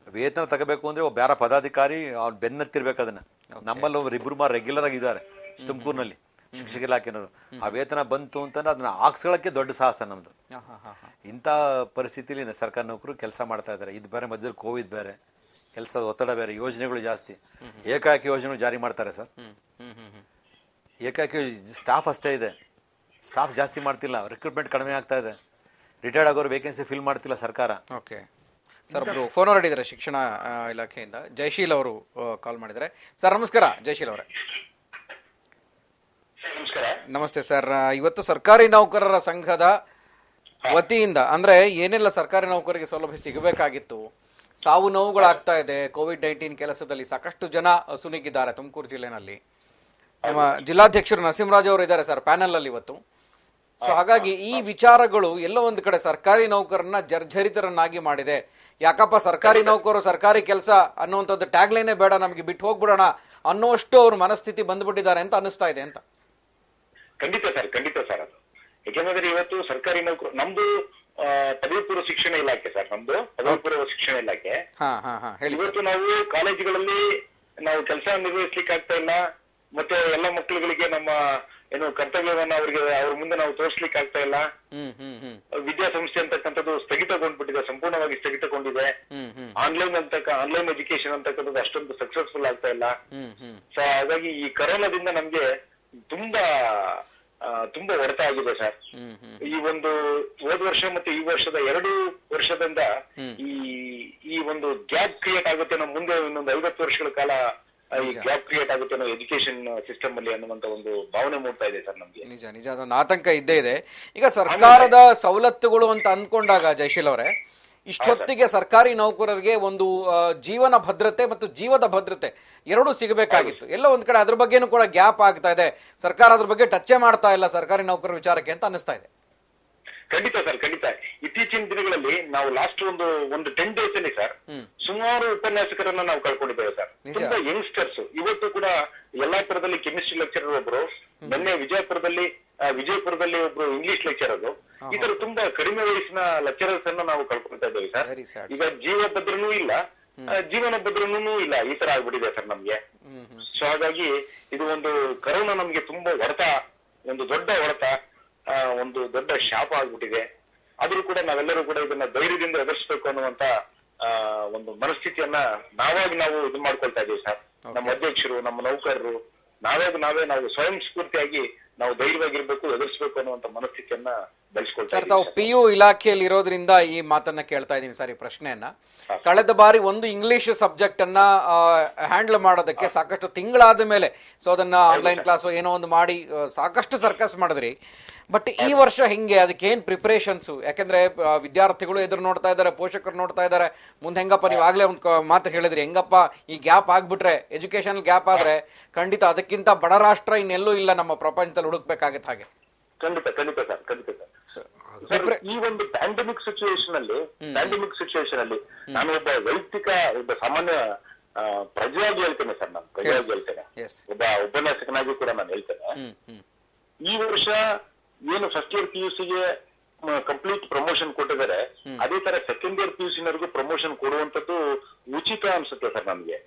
ವೇತನ ತಗೋಬೇಕು ಅಂದ್ರೆ ಒಬ್ಬ ಯಾರ ಪದಾಧಿಕಾರಿ ಅವ್ನು ಬೆನ್ನತ್ತಿರ್ಬೇಕು ಅದನ್ನ. ನಮ್ಮಲ್ಲಿ ಒಬ್ರು ಇಬ್ರು ಮಾರು ರೆಗ್ಯುಲರ್ ಆಗಿದ್ದಾರೆ ತುಮಕೂರಿನಲ್ಲಿ ಶಿಕ್ಷಕ ಇಲಾಖೆನವರು. ಆ ವೇತನ ಬಂತು ಅಂತಂದ್ರೆ ಅದನ್ನ ಹಾಕ್ಸ್ಕೊಳ್ಳೋಕೆ ದೊಡ್ಡ ಸಾಹಸ ನಮ್ದು. ಇಂಥ ಪರಿಸ್ಥಿತಿಲಿ ಸರ್ಕಾರ ನೌಕರು ಕೆಲಸ ಮಾಡ್ತಾ ಇದ್ದಾರೆ. ಇದು ಬೇರೆ ಮಧ್ಯದಲ್ಲಿ ಕೋವಿಡ್ ಬೇರೆ ಕೆಲಸದ ಒತ್ತಡ ಬೇರೆ ಯೋಜನೆಗಳು ಜಾಸ್ತಿ. ಏಕಾಕಿ ಯೋಜನೆಗಳು ಜಾರಿ ಮಾಡ್ತಾರೆ ಸರ್. ಏಕಾಏಕಿ ಸ್ಟಾಫ್ ಅಷ್ಟೇ ಇದೆ. ಸ್ಟಾಫ್ ಜಾಸ್ತಿ ಮಾಡ್ತಿಲ್ಲ ರಿಕ್ರೂಟ್ಮೆಂಟ್ ಕಡಿಮೆ ಆಗ್ತಾ ಇದೆ. ರಿಟೈರ್ಡ್ ಆಗೋರು ವೇಕೆನ್ಸಿ ಫಿಲ್ ಮಾಡ್ತಿಲ್ಲ ಸರ್ಕಾರ. ಓಕೆ ಸರ್ ಒಬ್ರು ಫೋನ್ ಹೊರಡಿದ್ದಾರೆ ಶಿಕ್ಷಣ ಇಲಾಖೆಯಿಂದ. ಜಯಶೀಲ್ ಅವರು ಕಾಲ್ ಮಾಡಿದ್ದಾರೆ. ಸರ್ ನಮಸ್ಕಾರ ಜಯಶೀಲ್ ಅವರೇ. ನಮಸ್ತೆ ಸರ್. ಇವತ್ತು ಸರ್ಕಾರಿ ನೌಕರರ ಸಂಘದ ವತಿಯಿಂದ ಅಂದ್ರೆ ಏನೆಲ್ಲ ಸರ್ಕಾರಿ ನೌಕರಿಗೆ ಸೌಲಭ್ಯ ಸಿಗಬೇಕಾಗಿತ್ತು? ಸಾವು ನೋವುಗಳಾಗ್ತಾ ಇದೆ. ಕೋವಿಡ್ ನೈನ್ಟೀನ್ ಕೆಲಸದಲ್ಲಿ ಸಾಕಷ್ಟು ಜನ ಸುನಿಗಿದ್ದಾರೆ ತುಮಕೂರು ಜಿಲ್ಲೆನಲ್ಲಿ. ನಮ್ಮ ಜಿಲ್ಲಾಧ್ಯಕ್ಷರು ನರಸಿಂಹರಾಜ್ ಅವರು ಇದ್ದಾರೆ ಸರ್ ಪ್ಯಾನೆಲ್ ಅಲ್ಲಿ ಇವತ್ತು. ಸೊ ಹಾಗಾಗಿ ಈ ವಿಚಾರಗಳು ಎಲ್ಲ ಒಂದು ಕಡೆ ಸರ್ಕಾರಿ ನೌಕರನ್ನ ಜರ್ಜರಿತರನ್ನಾಗಿ ಮಾಡಿದೆ. ಯಾಕಪ್ಪ ಸರ್ಕಾರಿ ನೌಕರು ಸರ್ಕಾರಿ ಕೆಲಸ ಅನ್ನುವಂಥದ್ದು ಟ್ಯಾಗ್ಲೈನೇ ಬೇಡ ನಮಗೆ ಬಿಟ್ಟು ಹೋಗ್ಬಿಡೋಣ ಅನ್ನೋಷ್ಟು ಅವ್ರ ಮನಸ್ಥಿತಿ ಬಂದ್ಬಿಟ್ಟಿದ್ದಾರೆ ಅಂತ ಅನಿಸ್ತಾ ಇದೆ ಅಂತ. ಖಂಡಿತ ಸರ್ ಖಂಡಿತ ಸರ್ ಅದು. ಯಾಕೆಂದ್ರೆ ಇವತ್ತು ಸರ್ಕಾರಿ ನೌಕರು ನಮ್ದು ಪದವಿಪೂರ್ವ ಪದವಿ ಪೂರ್ವ ಶಿಕ್ಷಣ ಇಲಾಖೆ ಸರ್ ನಮ್ದು ಪದವಿ ಪೂರ್ವ ಶಿಕ್ಷಣ ಇಲಾಖೆ. ಇವತ್ತು ನಾವು ಕಾಲೇಜುಗಳಲ್ಲಿ ನಾವು ಕೆಲಸ ನಿರ್ವಹಿಸ್ಲಿಕ್ಕೆ ಆಗ್ತಾ ಇಲ್ಲ. ಮತ್ತೆ ಎಲ್ಲ ಮಕ್ಕಳುಗಳಿಗೆ ನಮ್ಮ ಏನು ಕರ್ತವ್ಯವನ್ನ ಅವ್ರಿಗೆ ಅವ್ರ ಮುಂದೆ ನಾವು ತೋರಿಸ್ಲಿಕ್ಕೆ ಆಗ್ತಾ ಇಲ್ಲ. ವಿದ್ಯಾಸಂಸ್ಥೆ ಅಂತಕ್ಕಂಥದ್ದು ಸ್ಥಗಿತಗೊಂಡ್ಬಿಟ್ಟಿದೆ ಸಂಪೂರ್ಣವಾಗಿ ಸ್ಥಗಿತಗೊಂಡಿದೆ. ಆನ್ಲೈನ್ ಅಂತಕ್ಕ ಆನ್ಲೈನ್ ಎಜುಕೇಶನ್ ಅಂತಕ್ಕಂಥದ್ದು ಅಷ್ಟೊಂದು ಸಕ್ಸಸ್ಫುಲ್ ಆಗ್ತಾ ಇಲ್ಲ. ಸೊ ಹಾಗಾಗಿ ಈ ಕರೋನಾದಿಂದ ನಮ್ಗೆ ತುಂಬಾ ತುಂಬಾ ಹೊಡೆತ ಆಗಿದೆ ಸರ್. ಈ ಒಂದು ಹೋದ ವರ್ಷ ಮತ್ತೆ ಈ ವರ್ಷದ ಎರಡು ವರ್ಷದಿಂದ ಈ ಈ ಒಂದು ಗ್ಯಾಪ್ ಕ್ರಿಯೇಟ್ ಆಗುತ್ತೆ ನಮ್ಮ ಮುಂದೆ ಇನ್ನೊಂದು ಐವತ್ತು ವರ್ಷಗಳ ಕಾಲ ಈ ಗ್ಯಾಪ್ ಕ್ರಿಯೇಟ್ ಆಗುತ್ತೇನೋ ಎಜುಕೇಶನ್ ಸಿಸ್ಟಮ್ ಅಲ್ಲಿ ಅನ್ನುವಂತ ಒಂದು ಭಾವನೆ ಮೂಡ್ತಾ ಇದೆ ಸರ್ ನಮಗೆ. ನಿಜ ನಿಜ. ಅದೊಂದು ಆತಂಕ ಇದ್ದೇ ಇದೆ. ಈಗ ಸರ್ಕಾರದ ಸವಲತ್ತುಗಳು ಅಂತ ಅಂದ್ಕೊಂಡಾಗ ಜಯಶೀಲ್ ಅವರೇ ಇಷ್ಟೊತ್ತಿಗೆ ಸರ್ಕಾರಿ ನೌಕರರಿಗೆ ಒಂದು ಜೀವನ ಭದ್ರತೆ ಮತ್ತು ಜೀವದ ಭದ್ರತೆ ಎರಡೂ ಸಿಗಬೇಕಾಗಿತ್ತು. ಎಲ್ಲ ಒಂದ್ ಕಡೆ ಅದ್ರ ಬಗ್ಗೆನೂ ಕೂಡ ಗ್ಯಾಪ್ ಆಗ್ತಾ ಇದೆ. ಸರ್ಕಾರ ಅದ್ರ ಬಗ್ಗೆ ಟಚ್ಚೇ ಮಾಡ್ತಾ ಇಲ್ಲ ಸರ್ಕಾರಿ ನೌಕರರ ವಿಚಾರಕ್ಕೆ ಅಂತ ಅನಿಸ್ತಾ ಇದೆ. ಖಂಡಿತ ಸರ್ ಖಂಡಿತ. ಇತ್ತೀಚಿನ ದಿನಗಳಲ್ಲಿ ನಾವು ಲಾಸ್ಟ್ ಒಂದು ಒಂದು ಟೆನ್ ಡೇಸ್ ಅಲ್ಲಿ ಸರ್ ಸುಮಾರು ಉಪನ್ಯಾಸಕರನ್ನ ನಾವು ಕಳ್ಕೊಂಡಿದ್ದೇವೆ ಸರ್. ತುಂಬಾ ಯಂಗ್ಸ್ಟರ್ಸ್ ಇವತ್ತು ಕೂಡ ಎಲ್ಲಾ ತರದಲ್ಲಿ ಕೆಮಿಸ್ಟ್ರಿ ಲೆಕ್ಚರರ್ ಒಬ್ರು ಮೊನ್ನೆ ವಿಜಯಪುರದಲ್ಲಿ ವಿಜಯಪುರದಲ್ಲಿ ಒಬ್ರು ಇಂಗ್ಲಿಷ್ ಲೆಕ್ಚರ್ ಈ ತರ ತುಂಬಾ ಕಡಿಮೆ ವಯಸ್ಸಿನ ಲೆಕ್ಚರರ್ಸ್ ಅನ್ನ ನಾವು ಕಳ್ಕೊಳ್ತಾ ಇದ್ದೇವೆ ಸರ್. ಈಗ ಜೀವ ಭದ್ರನು ಇಲ್ಲ. ಜೀವನ ಭದ್ರನೂ ಇಲ್ಲ. ಈ ತರ ಆಗ್ಬಿಟ್ಟಿದೆ ಸರ್ ನಮ್ಗೆ. ಸೊ ಹಾಗಾಗಿ ಇದು ಒಂದು ಕರೋನಾ ನಮ್ಗೆ ತುಂಬಾ ಹೊಡೆತ ಒಂದು ದೊಡ್ಡ ಹೊಡೆತ. ಒಂದು ದೊಡ್ಡ ಶಾಪ ಆಗ್ಬಿಟ್ಟಿದೆ. ಆದ್ರೂ ಕೂಡ ನಾವೆಲ್ಲರೂ ಕೂಡ ಇದನ್ನ ಧೈರ್ಯದಿಂದ ಎದುರಿಸಬೇಕು ಅನ್ನುವಂತ ಆ, ಒಂದು ಮನಸ್ಥಿತಿಯನ್ನ ನಾವಾಗಿ ನಾವು ಇದು ಮಾಡ್ಕೊಳ್ತಾ ಇದೀವಿ ಸರ್. ನಮ್ಮ ಅಧ್ಯಕ್ಷರು ನಮ್ಮ ನೌಕರರು ನಾವಾಗ ನಾವೇ ನಾವು ಸ್ವಯಂ ಸ್ಫೂರ್ತಿಯಾಗಿ ನಾವು ಧೈರ್ಯವಾಗಿರ್ಬೇಕು ಎದುರಿಸಬೇಕು ಅನ್ನುವಂತ ಮನಸ್ಥಿತಿಯನ್ನ ಸರ್ ತಾವು ಪಿ ಯು ಇಲಾಖೆಯಲ್ಲಿ ಇರೋದ್ರಿಂದ ಈ ಮಾತನ್ನ ಕೇಳ್ತಾ ಇದ್ದೀನಿ ಸರ್ ಈ ಪ್ರಶ್ನೆಯನ್ನ. ಕಳೆದ ಬಾರಿ ಒಂದು ಇಂಗ್ಲಿಷ್ ಸಬ್ಜೆಕ್ಟ್ ಅನ್ನ ಹ್ಯಾಂಡಲ್ ಮಾಡೋದಕ್ಕೆ ಸಾಕಷ್ಟು ತಿಂಗಳಾದ ಮೇಲೆ ಸೊ ಅದನ್ನ ಆನ್ಲೈನ್ ಕ್ಲಾಸ್ ಏನೋ ಒಂದು ಮಾಡಿ ಸಾಕಷ್ಟು ಸರ್ಕಸ್ ಮಾಡಿದ್ರಿ. ಬಟ್ ಈ ವರ್ಷ ಹೆಂಗೆ? ಅದಕ್ಕೆ ಏನ್ ಪ್ರಿಪರೇಷನ್ಸ್ ಯಾಕಂದ್ರೆ ವಿದ್ಯಾರ್ಥಿಗಳು ಎದುರು ನೋಡ್ತಾ ಇದ್ದಾರೆ ಪೋಷಕರು ನೋಡ್ತಾ ಇದ್ದಾರೆ. ಮುಂದೆ ಹೆಂಗಪ್ಪ ನೀವು ಆಗ್ಲೇ ಒಂದು ಮಾತು ಹೇಳಿದ್ರಿ. ಹೆಂಗಪ್ಪ ಈ ಗ್ಯಾಪ್ ಆಗ್ಬಿಟ್ರೆ ಎಜುಕೇಶನ್ ಗ್ಯಾಪ್ ಆದ್ರೆ ಖಂಡಿತ ಅದಕ್ಕಿಂತ ಬಡ ರಾಷ್ಟ್ರ ಇನ್ನೆಲ್ಲೂ ಇಲ್ಲ ನಮ್ಮ ಪ್ರಪಂಚದಲ್ಲಿ ಹುಡುಕ್ಬೇಕಾಗತ್ತೆ ಹಾಗೆ. ಖಂಡಿತ ಖಂಡಿತ ಸರ್ ಖಂಡಿತ ಸರ್. ಈ ಒಂದು ಪ್ಯಾಂಡಮಿಕ್ ಸಿಚುವೇಶನ್ ಅಲ್ಲಿ ಪ್ಯಾಂಡಮಿಕ್ ಸಿಚುವೇಶನ್ ಅಲ್ಲಿ ನಾನು ಒಬ್ಬ ವೈಯಕ್ತಿಕ ಒಬ್ಬ ಸಾಮಾನ್ಯ ಪ್ರಜೆಯಾಗಿ ಹೇಳ್ತೇನೆ ಸರ್ ನಾನು ಪ್ರಜೆಯಾಗಿ ಹೇಳ್ತೇನೆ. ಒಬ್ಬ ಉಪನ್ಯಾಸಕನಾಗಿ ಕೂಡ ನಾನು ಹೇಳ್ತೇನೆ. ಈ ವರ್ಷ ಏನು ಫಸ್ಟ್ ಇಯರ್ ಪಿ ಯು ಸಿಗೆ ಕಂಪ್ಲೀಟ್ ಪ್ರಮೋಷನ್ ಕೊಟ್ಟಿದ್ದಾರೆ. ಅದೇ ತರ ಸೆಕೆಂಡ್ ಇಯರ್ ಪಿ ಯು ಸಿನವರೆಗೂ ಪ್ರಮೋಷನ್ ಕೊಡುವಂತದ್ದು ಉಚಿತ ಅನ್ಸುತ್ತೆ ಸರ್ ನಮ್ಗೆ.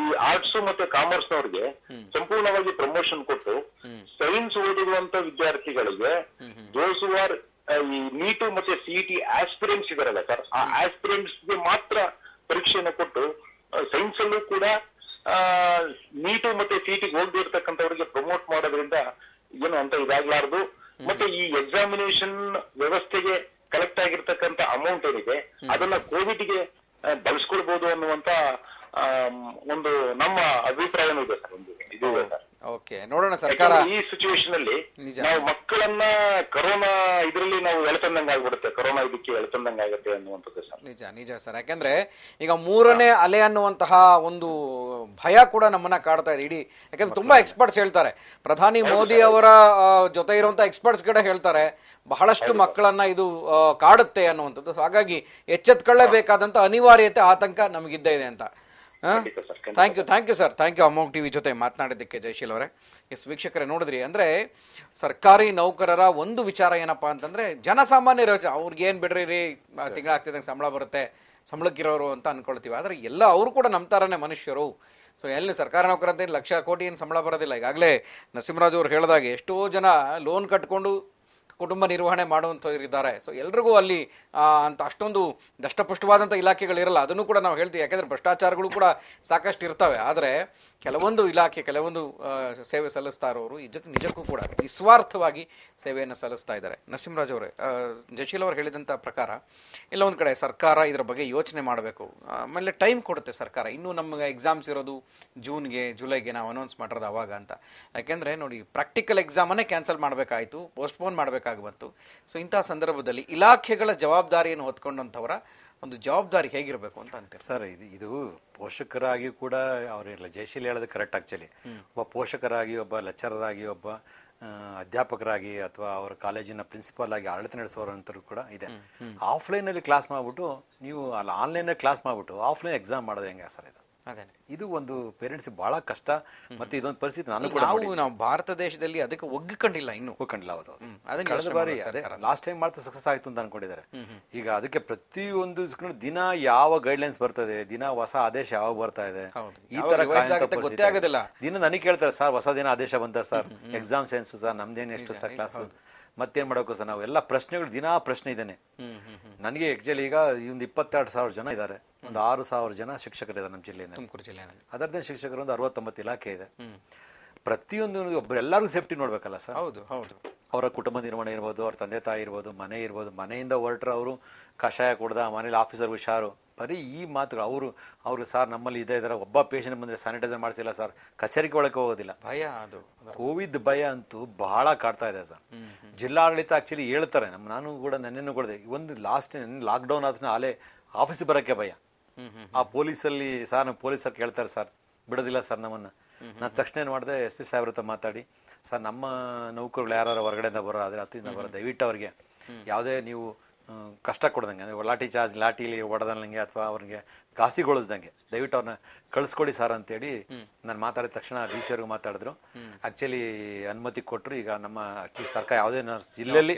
ಈ ಆರ್ಟ್ಸ್ ಮತ್ತೆ ಕಾಮರ್ಸ್ ನವರಿಗೆ ಸಂಪೂರ್ಣವಾಗಿ ಪ್ರಮೋಷನ್ ಕೊಟ್ಟು ಸೈನ್ಸ್ ಓದಿರುವಂತ ವಿದ್ಯಾರ್ಥಿಗಳಿಗೆ ದೋಸ್ ಆರ್ ಈ ನೀಟು ಮತ್ತೆ ಸಿಇಟಿ ಆಸ್ಪಿರೆಂಟ್ಸ್ ಇದಾರಲ್ಲ ಸರ್ ಆ ಆಸ್ಪಿರೆಂಟ್ಸ್ಗೆ ಮಾತ್ರ ಪರೀಕ್ಷೆಯನ್ನು ಕೊಟ್ಟು ಸೈನ್ಸ್ ಅಲ್ಲೂ ಕೂಡ ನೀಟು ಮತ್ತೆ ಸಿಇಟಿಗೆ ಹೋಗದಿರ್ತಕ್ಕಂಥವ್ರಿಗೆ ಪ್ರಮೋಟ್ ಮಾಡೋದ್ರಿಂದ ಏನು ಅಂತ ಇದಾಗ್ಲಾರ್ದು. ಮತ್ತೆ ಈ ಎಕ್ಸಾಮಿನೇಷನ್ ವ್ಯವಸ್ಥೆಗೆ ಕಲೆಕ್ಟ್ ಆಗಿರ್ತಕ್ಕಂತ ಅಮೌಂಟ್ ಏನಿದೆ ಅದನ್ನ ಕೋವಿಡ್ಗೆ ಬಳಸ್ಕೊಳ್ಬಹುದು ಅನ್ನುವಂತ ಒಂದು ನಮ್ಮ ಅಭಿಪ್ರಾಯನೂ ಇದೆ ಸರ್ ಒಂದು ಇದು ಇದೆ ಸರ್. ಓಕೆ ನೋಡೋಣ ಸರ್ಕಾರ. ಈ ಸಿಚುವೇಶನ್ ಅಲ್ಲಿ ನಾವು ಮಕ್ಕಳನ್ನ ಕರೋನಾ ಇದರಲ್ಲಿ ನಾವು ಎಳ್ತಂದಂಗ್ ಆಗ್ಬಿಡುತ್ತೆ. ಕರೋನಾ ಇದಕ್ಕೆ ಎಳ್ತಂದಂಗ್ ಆಗುತ್ತೆ ಅನ್ನುವಂಥದ್ದು ಸರ್. ನಿಜ ನಿಜ ಸರ್. ಯಾಕಂದ್ರೆ ಈಗ ಮೂರನೇ ಅಲೆ ಅನ್ನುವಂತಹ ಒಂದು ಭಯ ಕೂಡ ನಮ್ಮನ್ನ ಕಾಡ್ತಾ ಇದೆ. ಇಡೀ ಯಾಕಂದ್ರೆ ತುಂಬಾ ಎಕ್ಸ್ಪರ್ಟ್ಸ್ ಹೇಳ್ತಾರೆ. ಪ್ರಧಾನಿ ಮೋದಿ ಅವರ ಜೊತೆ ಇರುವಂತಹ ಎಕ್ಸ್ಪರ್ಟ್ಸ್ ಕೂಡ ಹೇಳ್ತಾರೆ ಬಹಳಷ್ಟು ಮಕ್ಕಳನ್ನ ಇದು ಕಾಡುತ್ತೆ ಅನ್ನುವಂಥದ್ದು. ಹಾಗಾಗಿ ಎಚ್ಚೆತ್ಕೊಳ್ಳೇಬೇಕಾದಂತ ಅನಿವಾರ್ಯತೆ ಆತಂಕ ನಮಗಿದ್ದ ಇದೆ ಅಂತ. Thank you thank you sir thank you amount TV ಜೊತೆ ಮಾತನಾಡಿದ್ದಕ್ಕೆ ಜಯಶೀಲ್ ಅವರೇ. ಎಸ್ ವೀಕ್ಷಕರೇ ನೋಡಿದ್ರಿ ಅಂದ್ರೆ ಸರ್ಕಾರಿ ನೌಕರರ ಒಂದು ವಿಚಾರ ಏನಪ್ಪಾ ಅಂತಂದ್ರೆ ಜನಸಾಮಾನ್ಯರ ಅವ್ರಿಗೆ ಏನು ಬಿಡ್ರಿ ರೀ ಆಗ್ತಿದಂಗೆ ಸಂಬಳ ಬರುತ್ತೆ ಸಂಬಳಕ್ಕಿರೋರು ಅಂತ ಅನ್ಕೊಳ್ತೀವಿ. ಆದ್ರೆ ಎಲ್ಲ ಅವರು ಕೂಡ ನಮ್ಮ ಥರನೇ ಮನುಷ್ಯರು. ಸೊ ಎಲ್ಲಿ ಸರ್ಕಾರ ನೌಕರಂತ ಲಕ್ಷ ಕೋಟಿ ಏನು ಸಂಬಳ ಬರೋದಿಲ್ಲ. ಈಗಾಗಲೇ ನರಸಿಂಹರಾಜು ಅವ್ರು ಹೇಳಿದಾಗ ಎಷ್ಟೋ ಜನ ಲೋನ್ ಕಟ್ಕೊಂಡು ಕುಟುಂಬ ನಿರ್ವಹಣೆ ಮಾಡುವಂಥವ್ರು ಇದ್ದಾರೆ ಸೊ ಎಲ್ರಿಗೂ ಅಲ್ಲಿ ಅಂತ ಅಷ್ಟೊಂದು ದಷ್ಟಪುಷ್ಟವಾದಂಥ ಇಲಾಖೆಗಳಿರಲ್ಲ, ಅದನ್ನು ಕೂಡ ನಾವು ಹೇಳ್ತೀವಿ. ಯಾಕೆಂದರೆ ಭ್ರಷ್ಟಾಚಾರಗಳು ಕೂಡ ಸಾಕಷ್ಟು ಇರ್ತವೆ ಆದರೆ ಕೆಲವೊಂದು ಇಲಾಖೆ, ಕೆಲವೊಂದು ಸೇವೆ ಸಲ್ಲಿಸ್ತಾ ಇರೋರು ನಿಜಕ್ಕೂ ನಿಜಕ್ಕೂ ಕೂಡ ನಿಸ್ವಾರ್ಥವಾಗಿ ಸೇವೆಯನ್ನು ಸಲ್ಲಿಸ್ತಾ ಇದ್ದಾರೆ. ನರಸಿಂಹರಾಜ್ ಅವರೇ ಜಶೀಲ್ ಅವರು ಹೇಳಿದಂಥ ಪ್ರಕಾರ ಎಲ್ಲ ಒಂದು ಕಡೆ ಸರ್ಕಾರ ಇದರ ಬಗ್ಗೆ ಯೋಚನೆ ಮಾಡಬೇಕು. ಆಮೇಲೆ ಟೈಮ್ ಕೊಡುತ್ತೆ ಸರ್ಕಾರ. ಇನ್ನೂ ನಮಗೆ ಎಕ್ಸಾಮ್ಸ್ ಇರೋದು ಜೂನ್ಗೆ, ಜುಲೈಗೆ ನಾವು ಅನೌನ್ಸ್ ಮಾಡಿರೋದು ಅವಾಗ ಅಂತ. ಯಾಕೆಂದರೆ ನೋಡಿ ಪ್ರಾಕ್ಟಿಕಲ್ ಎಕ್ಸಾಮನ್ನೇ ಕ್ಯಾನ್ಸಲ್ ಮಾಡಬೇಕಾಯಿತು ಪೋಸ್ಟ್ಪೋನ್ ಮಾಡಬೇಕಾಗಿ ಬಂತು. ಸೊ ಇಂಥ ಸಂದರ್ಭದಲ್ಲಿ ಇಲಾಖೆಗಳ ಜವಾಬ್ದಾರಿಯನ್ನು ಹೊತ್ಕೊಂಡಂಥವರ ಒಂದು ಜವಾಬ್ದಾರಿ ಹೇಗಿರಬೇಕು ಅಂತ ಅಂತ ಸರ್ ಇದು ಇದು ಪೋಷಕರಾಗಿ ಕೂಡ ಅವರೆಲ್ಲ ಜಯಶೀಲ್ ಹೇಳೋದು ಕರೆಕ್ಟ್ ಆಕ್ಚುಲಿ ಒಬ್ಬ ಪೋಷಕರಾಗಿ ಒಬ್ಬ ಲೆಕ್ಚರರ್ ಆಗಿ ಒಬ್ಬ ಅಧ್ಯಾಪಕರಾಗಿ ಅಥವಾ ಅವರ ಕಾಲೇಜಿನ ಪ್ರಿನ್ಸಿಪಾಲ್ ಆಗಿ ಆಡಳಿತ ನಡೆಸೋರಂತರೂ ಕೂಡ ಇದೆ. ಆಫ್ಲೈನಲ್ಲಿ ಕ್ಲಾಸ್ ಮಾಡ್ಬಿಟ್ಟು ನೀವು ಅಲ್ಲಿ ಆನ್ಲೈನ್ ಕ್ಲಾಸ್ ಮಾಡ್ಬಿಟ್ಟು ಆಫ್ಲೈನ್ ಎಕ್ಸಾಮ್ ಮಾಡೋದು ಹೆಂಗೆ ಸರ್ ಇದು? ಅದೇನೆ ಇದು ಒಂದು ಪೇರೆಂಟ್ಸ್ ಬಹಳ ಕಷ್ಟ ಮತ್ತೆ ಇದೊಂದು ಪರಿಸ್ಥಿತಿ ನಾನು ಕೂಡ ನಾವು ನಾವು ಭಾರತ ದೇಶದಲ್ಲಿ ಅದಕ್ಕೆ ಒಗ್ಗಿಕೊಂಡಿಲ್ಲ ಇನ್ನು. ಒಗ್ಗಿಕೊಂಡಿಲ್ಲ ಹೌದು. ಅದನ್ನ ಕಳೆದ ಬಾರಿ ಅದೇ ಲಾಸ್ಟ್ ಟೈಮ್ ಮಾಡ್ತಾ ಸಕ್ಸಸ್ ಆಯ್ತು ಅಂತ ಅನ್ಕೊಂಡಿದ್ದಾರೆ. ಈಗ ಅದಕ್ಕೆ ಪ್ರತಿಯೊಂದು ದಿನ ಯಾವ ಗೈಡ್ಲೈನ್ಸ್ ಬರ್ತದೆ ದಿನ ಹೊಸ ಆದೇಶ ಯಾವಾಗ ಬರ್ತಾ ಇದೆ ಈ ತರ ಗೊತ್ತೇ ಆಗೋದಿಲ್ಲ. ದಿನ ನನಗೆ ಕೇಳ್ತಾರೆ ಸರ್ ಹೊಸ ದಿನ ಆದೇಶ ಬಂತ ಸರ್ ಎಕ್ಸಾಮ್ ಸೆನ್ಸ್ ಸರ್ ನಮ್ದೇನು ಎಷ್ಟು ಸರ್ ಕ್ಲಾಸ್ ಮತ್ತೇನ್ ಮಾಡಬೇಕು ಸರ್ ನಾವು ಎಲ್ಲ ಪ್ರಶ್ನೆಗಳು ದಿನಾ ಪ್ರಶ್ನೆ ಇದ್ದೇನೆ ನನಗೆ ಆಕ್ಚುಲಿ ಈಗ ಒಂದು ಇಪ್ಪತ್ತೆರಡು ಸಾವಿರ ಜನ ಇದ್ದಾರೆ. ಒಂದು ಆರು ಸಾವಿರ ಜನ ಶಿಕ್ಷಕರಿದ್ದಾರೆ ನಮ್ಮ ಜಿಲ್ಲೆಯಲ್ಲಿ. ತುಮಕೂರು ಜಿಲ್ಲೆಯಲ್ಲಿ. ಅದರದ್ದೇ ಶಿಕ್ಷಕರು ಒಂದು ಅರವತ್ತೊಂಬತ್ತು ಇಲಾಖೆ ಇದೆ. ಪ್ರತಿಯೊಂದು ಒಬ್ಬರು ಎಲ್ಲರಿಗೂ ಸೇಫ್ಟಿ ನೋಡ್ಬೇಕಲ್ಲ ಸರ್? ಹೌದು ಹೌದು. ಅವರ ಕುಟುಂಬ ನಿರ್ವಹಣೆ ಇರ್ಬೋದು ಅವ್ರ ತಂದೆ ತಾಯಿ ಇರ್ಬೋದು ಮನೆ ಇರ್ಬೋದು ಮನೆಯಿಂದ ಹೊರಟ್ರೆ ಅವರು ಕಷಾಯ ಕುಡ್ದ ಮನೇಲಿ ಆಫೀಸರ್ ಹುಷಾರು. ಬರೀ ಈ ಮಾತುಗಳು ಅವರು ಅವರು ಸರ್ ನಮ್ಮಲ್ಲಿ ಇದೇ ಇದ್ದಾರೆ ಒಬ್ಬ ಪೇಷಂಟ್ ಬಂದರೆ ಸ್ಯಾನಿಟೈಸರ್ ಮಾಡಿಸಿಲ್ಲ ಸರ್ ಕಚೇರಿಗೆ ಒಳಗೆ ಹೋಗೋದಿಲ್ಲ. ಭಯ ಅದು ಕೋವಿಡ್ ಭಯ ಅಂತೂ ಬಹಳ ಕಾಡ್ತಾ ಇದೆ ಸರ್. ಜಿಲ್ಲಾಡಳಿತ ಆಕ್ಚುಲಿ ಹೇಳ್ತಾರೆ ನಮ್ಮ ನಾನು ಕೂಡ ನೆನ್ನೆನೂ ಕೊಡಿದೆ ಒಂದು ಲಾಸ್ಟ್ ಲಾಕ್ಡೌನ್ ಆದ್ರೆ ಆಲೆ ಆಫೀಸಿಗೆ ಬರೋಕ್ಕೆ ಭಯ. ಆ ಪೊಲೀಸಲ್ಲಿ ಸರ್ ನಮ್ಮ ಪೊಲೀಸರು ಕೇಳ್ತಾರೆ ಸರ್ ಬಿಡೋದಿಲ್ಲ ಸರ್ ನಮ್ಮನ್ನ. ನಾನು ತಕ್ಷಣ ಏನು ಮಾಡಿದೆ ಎಸ್ ಪಿ ಸಾಹೇಬ್ರ ಹತ್ರ ಮಾತಾಡಿ ಸರ್ ನಮ್ಮ ನೌಕರುಗಳು ಯಾರು ಹೊರಗಡೆಯಿಂದ ಬರೋ ಆದರೆ ಹತ್ತಿಂದ ಬರೋ ದಯವಿಟ್ಟು ಅವ್ರಿಗೆ ಯಾವುದೇ ನೀವು ಕಷ್ಟ ಕೊಡ್ದಂಗೆ ಅಂದರೆ ಲಾಠಿ ಚಾರ್ಜ್ ಲಾಠಿಲಿ ಹೊಡೆದಂಗೆ ಅಥವಾ ಅವ್ರಿಗೆ ಘಾಸಿಗೊಳಿಸ್ದಂಗೆ ದಯವಿಟ್ಟು ಅವ್ರನ್ನ ಕಳಿಸ್ಕೊಡಿ ಸರ್ ಅಂತೇಳಿ ನಾನು ಮಾತಾಡಿದ ತಕ್ಷಣ ಡಿ ಸಿ ಅವ್ರಿಗೆ ಮಾತಾಡಿದ್ರು. ಆಕ್ಚುಲಿ ಅನುಮತಿ ಕೊಟ್ಟರು ಈಗ ನಮ್ಮ ಸರ್ಕಾರ ಯಾವುದೇ ಜಿಲ್ಲೆಯಲ್ಲಿ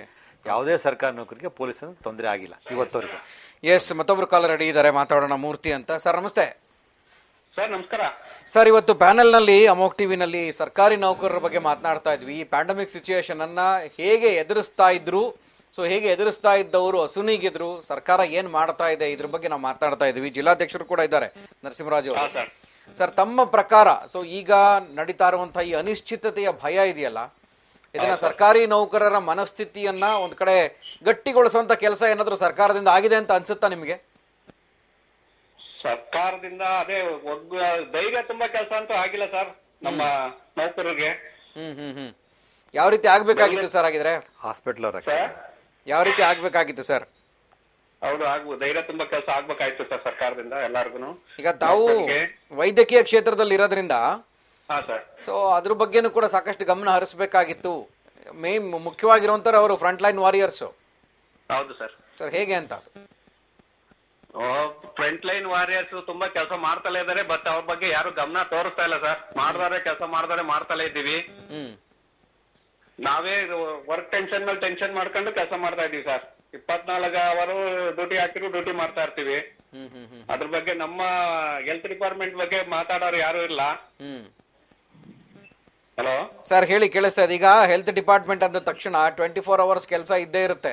ಯಾವುದೇ ಸರ್ಕಾರಿ ನೌಕರಿಗೆ ಪೊಲೀಸ್ ತೊಂದರೆ ಆಗಿಲ್ಲ ಇವತ್ತವರೆಗೂ. ಎಸ್ ಮತ್ತೊಬ್ರು ಕಾಲ್ ರೆಡಿ ಇದ್ದಾರೆ ಮಾತಾಡೋಣ ಮೂರ್ತಿ ಅಂತ. ಸರ್ ನಮಸ್ತೆ. ಸರ್ ನಮಸ್ಕಾರ. ಸರ್ ಇವತ್ತು ಪ್ಯಾನೆಲ್ನಲ್ಲಿ ಅಮೋಕ್ ಟಿವಿನಲ್ಲಿ ಸರ್ಕಾರಿ ನೌಕರರ ಬಗ್ಗೆ ಮಾತನಾಡ್ತಾ ಇದ್ವಿ. ಈ ಪ್ಯಾಂಡಮಿಕ್ ಸಿಚುಯೇಷನ್ ಅನ್ನ ಹೇಗೆ ಎದುರಿಸ್ತಾ ಇದ್ರು ಸೊ ಹೇಗೆ ಎದುರಿಸ್ತಾ ಇದ್ದವರು ಹಸುನಿಗಿದ್ರು ಸರ್ಕಾರ ಏನ್ ಮಾಡ್ತಾ ಇದೆ ಇದ್ರ ಬಗ್ಗೆ ನಾವು ಮಾತನಾಡ್ತಾ ಇದ್ವಿ. ಜಿಲ್ಲಾಧ್ಯಕ್ಷರು ಕೂಡ ಇದ್ದಾರೆ ನರಸಿಂಹರಾಜು ಅವರು. ಸರ್ ತಮ್ಮ ಪ್ರಕಾರ ಸೊ ಈಗ ನಡೀತಾ ಇರುವಂತಹ ಈ ಅನಿಶ್ಚಿತತೆಯ ಭಯ ಇದೆಯಲ್ಲ ಇದನ್ನ ಸರ್ಕಾರಿ ನೌಕರರ ಮನಸ್ಥಿತಿಯನ್ನ ಒಂದ್ ಕಡೆ ಗಟ್ಟಿಗೊಳಿಸುವಂತ ಕೆಲಸ ಏನಾದ್ರು ಸರ್ಕಾರದಿಂದ ಆಗಿದೆ ಅಂತ ಅನ್ಸುತ್ತಾ ನಿಮಗೆ? ಸರ್ಕಾರದಿಂದ ಅದೇ ಒಗ್ಗು ಧೈರ್ಯ ತುಂಬಾ ಕೆಲಸ ಅಂತೂ ಆಗಿಲ್ಲ ಸರ್ ನಮ್ಮ ನೌಕರರಿಗೆ. ಹ್ಮ್ ಹ್ಮ್ ಹ್ಮ್. ಯಾವ ರೀತಿ ಆಗ್ಬೇಕಾಗಿತ್ತು ಸರ್ ಆಗಿದ್ರೆ ಹಾಸ್ಪಿಟಲ್ ಅವ್ರ ಯಾವ ರೀತಿ ಆಗ್ಬೇಕಾಗಿತ್ತು ಸರ್? ಹೌದು ಆಗ್ಬೋದು. ಧೈರ್ಯ ತುಂಬಾ ಕೆಲಸ ಆಗ್ಬೇಕಾಯ್ತು ಸರ್ ಸರ್ಕಾರದಿಂದ ಎಲ್ಲಾರ್ಗು ಈಗ ತಾವು ವೈದ್ಯಕೀಯ ಕ್ಷೇತ್ರದಲ್ಲಿ ಇರೋದ್ರಿಂದ ಸೊ ಅದ್ರ ಬಗ್ಗೆನೂ ಕೂಡ ಸಾಕಷ್ಟು ಗಮನ ಹರಿಸಬೇಕಾಗಿತ್ತು. ಮೇ ಮುಖ್ಯವಾಗಿರುವಂತಾರೆ ಅವರು ಫ್ರಂಟ್ ಲೈನ್ ವಾರಿಯರ್ಸ್ ಹೌದು ಸರ್. ಸರ್ ಹೇಗೆ ಅಂತ? ಅದು ಫ್ರಂಟ್ ಲೈನ್ ವಾರಿಯರ್ಸ್ ತುಂಬಾ ಕೆಲಸ ಮಾಡ್ತಲೇ ಇದಾರೆ ಬಟ್ ಅವ್ರ ಬಗ್ಗೆ ಯಾರು ಗಮನ ತೋರಿಸ್ತಾ ಇಲ್ಲ ಸರ್. ಮಾಡ್ದಾರೆ ಕೆಲಸ ಮಾಡ್ದಾರೆ ಮಾಡ್ತಲೇ ಇದ್ದೀವಿ. ನಾವೇ ವರ್ಕ್ ಟೆನ್ಷನ್ ಮೇಲೆ ಟೆನ್ಷನ್ ಮಾಡ್ಕೊಂಡು ಕೆಲಸ ಮಾಡ್ತಾ ಇದೀವಿ ಸರ್. ಇಪ್ಪತ್ನಾಲ್ಕ ಅವರು ಡ್ಯೂಟಿ ಹಾಕಿದ್ರು ಡ್ಯೂಟಿ ಮಾಡ್ತಾ ಇರ್ತೀವಿ. ಅದ್ರ ಬಗ್ಗೆ ನಮ್ಮ ಹೆಲ್ತ್ ಡಿಪಾರ್ಟ್ಮೆಂಟ್ ಬಗ್ಗೆ ಮಾತಾಡೋರು ಯಾರು ಇಲ್ಲ. ಹಲೋ ಸರ್ ಹೇಳಿ ಕೇಳಿಸ್ತಾ ಇದೆ. ಈಗ ಹೆಲ್ತ್ ಡಿಪಾರ್ಟ್ಮೆಂಟ್ ಅಂದ ತಕ್ಷಣ ಟ್ವೆಂಟಿ ಫೋರ್ ಅವರ್ಸ್ ಕೆಲಸ ಇದ್ದೇ ಇರುತ್ತೆ.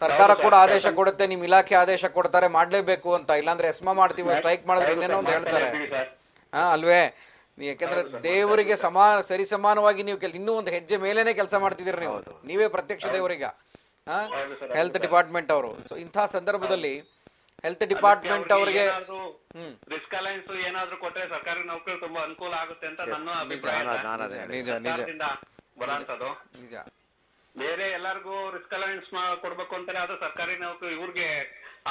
ಸರ್ಕಾರ ಕೂಡ ಆದೇಶ ಕೊಡುತ್ತೆ ನಿಮ್ ಇಲಾಖೆ ಆದೇಶ ಕೊಡ್ತಾರೆ ಮಾಡ್ಲೇಬೇಕು ಅಂತ. ಇಲ್ಲಾಂದ್ರೆ ಎಸ್ಮಾ ಮಾಡ್ತೀವಿ ಸ್ಟ್ರೈಕ್ ಮಾಡಿದ್ರೆ ಇನ್ನೇನೋ ಅಂತ ಹೇಳ್ತಾರೆ. ಸರ್ ಹಾ ಅಲ್ವೇ? ಯಾಕಂದ್ರೆ ದೇವರಿಗೆ ಸಮಾನ ಸರಿ ಸಮಾನವಾಗಿ ನೀವು ಕೆಲ್ ಇನ್ನೂ ಒಂದು ಹೆಜ್ಜೆ ಮೇಲೇನೆ ಕೆಲಸ ಮಾಡ್ತಿದ್ದೀರಿ ನೀವು. ನೀವೇ ಪ್ರತ್ಯಕ್ಷ ದೇವರಿಗ. ಹೆಲ್ತ್ ಡಿಪಾರ್ಟ್ಮೆಂಟ್ ಅವರು. ಸೊ ಇಂಥ ಸಂದರ್ಭದಲ್ಲಿ ಹೆಲ್ತ್ ಡಿಪಾರ್ಟ್ಮೆಂಟ್ ಅವರಿಗೆ ರಿಸ್ಕ್ ಅಲೈನ್ಸ್ ಏನಾದ್ರು ಕೊಟ್ರೆ ಸರ್ಕಾರಿ ನೌಕರಿ ತುಂಬಾ ಅನುಕೂಲ ಆಗುತ್ತೆ ಅಂತ ನನ್ನ ಅಭಿಪ್ರಾಯ ನಿಜ ಬೇರೆ ಎಲ್ಲರಿಗೂ ರಿಸ್ಕ್ ಅಲೈನ್ಸ್ ಕೊಡ್ಬೇಕು ಅಂತಾರೆ ಅದು ಸರ್ಕಾರಿ ನೌಕರಿ ಇವ್ರಿಗೆ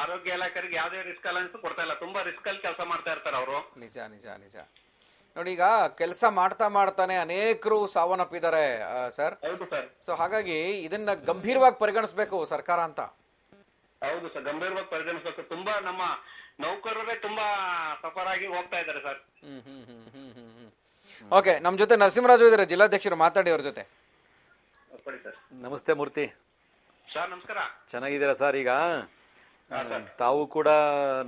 ಆರೋಗ್ಯ ಇಲಾಖೆಗೆ ಯಾವ್ದೇ ರಿಸ್ಕ್ ಅಲೈನ್ಸ್ ಕೊಡ್ತಾ ಇಲ್ಲ. ತುಂಬಾ ರಿಸ್ಕ್ ಅಲ್ಲಿ ಕೆಲಸ ಮಾಡ್ತಾ ಇರ್ತಾರೆ ಅವರು. ನಿಜ ನಿಜ ನಿಜ. ನೋಡಿ ಈಗ ಕೆಲಸ ಮಾಡ್ತಾ ಮಾಡ್ತಾನೆ ಅನೇಕರು ಸಾವನ್ನಪ್ಪಿದ್ದಾರೆ ಸರ್. ಸೊ ಹಾಗಾಗಿ ಇದನ್ನ ಗಂಭೀರವಾಗಿ ಪರಿಗಣಿಸ್ಬೇಕು ಸರ್ಕಾರ ಅಂತ. ಹೌದು ಸರ್ ಗಂಭೀರವಾಗಿ ಪರಿಗಣಿಸ್ಬೇಕು. ತುಂಬಾ ನಮ್ಮ ನೌಕರರೇ ತುಂಬಾ ಸಫರ್ ಆಗಿ ಹೋಗ್ತಾ ಇದ್ದಾರೆ ಸರ್. ಹ್ಮ್ ಹ್ಮ್ ಹ್ಮ್ ಹ್ಮ್ ಹ್ಮ್ ಹ್ಮ್. ಓಕೆ ನಮ್ ಜೊತೆ ನರಸಿಂಹರಾಜು ಇದ್ದಾರೆ ಜಿಲ್ಲಾಧ್ಯಕ್ಷರು ಮಾತಾಡಿ ಅವ್ರ ಜೊತೆ. ನಮಸ್ತೆ ಮೂರ್ತಿ. ಸರ್ ನಮಸ್ಕಾರ. ಚೆನ್ನಾಗಿದ್ದೀರಾ ಸರ್ ಈಗ? ತಾವು ಕೂಡ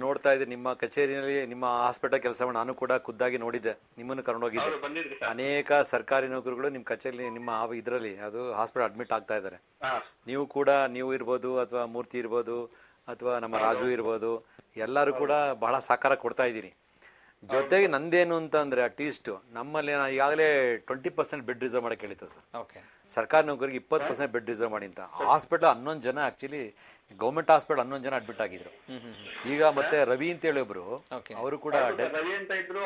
ನೋಡ್ತಾ ಇದ್ದೀನಿ ನಿಮ್ಮ ಕಚೇರಿಯಲ್ಲಿ ನಿಮ್ಮ ಹಾಸ್ಪಿಟಲ್ ಕೆಲಸ ನಾನು ಕೂಡ ಖುದ್ದಾಗಿ ನೋಡಿದ್ದೆ. ನಿಮ್ಮನ್ನು ಕರ್ಕೊಂಡೋಗಿದ್ದೆ. ಅನೇಕ ಸರ್ಕಾರಿ ನೌಕರರು ನಿಮ್ಮ ಕಚೇರಿ ನಿಮ್ಮ ಆ ಇದರಲ್ಲಿ ಅದು ಹಾಸ್ಪಿಟಲ್ ಅಡ್ಮಿಟ್ ಆಗ್ತಾ ಇದ್ದಾರೆ. ನೀವು ಕೂಡ ನೀವು ಇರ್ಬೋದು ಅಥವಾ ಮೂರ್ತಿ ಇರ್ಬೋದು ಅಥವಾ ನಮ್ಮ ರಾಜು ಇರ್ಬೋದು ಎಲ್ಲರೂ ಕೂಡ ಬಹಳ ಸಹಕಾರ ಕೊಡ್ತಾ ಇದ್ದೀರಿ. ಜೊತೆಗೆ ನಂದೇನು ಅಂತ ಅಂತಂದ್ರೆ ಅಟ್ಲೀಸ್ಟ್ ನಮ್ಮಲ್ಲಿ ನಾ ಈಗಾಗಲೇ ಟ್ವೆಂಟಿ ಪರ್ಸೆಂಟ್ ಬೆಡ್ ರಿಸರ್ವ್ ಮಾಡಕ್ಕೆ ಹೇಳಿತ್ತು ಸರ್. ಓಕೆ ಸರ್ಕಾರಿ ನೌಕರಿಗೆ ಇಪ್ಪತ್ತು ಪರ್ಸೆಂಟ್ ಬೆಡ್ ರಿಸರ್ವ್ ಮಾಡಿ ಅಂತ. ಹಾಸ್ಪಿಟಲ್ ಹನ್ನೊಂದು ಜನ ಆಕ್ಚುಲಿ ಗೌರ್ಮೆಂಟ್ ಹಾಸ್ಪಿಟಲ್ ಹನ್ನೊಂದು ಜನ ಅಡ್ಮಿಟ್ ಆಗಿದ್ರು. ಈಗ ಮತ್ತೆ ರವಿ ಅಂತ ಹೇಳಿ ಒಬ್ರು ಅವರು ಕೂಡ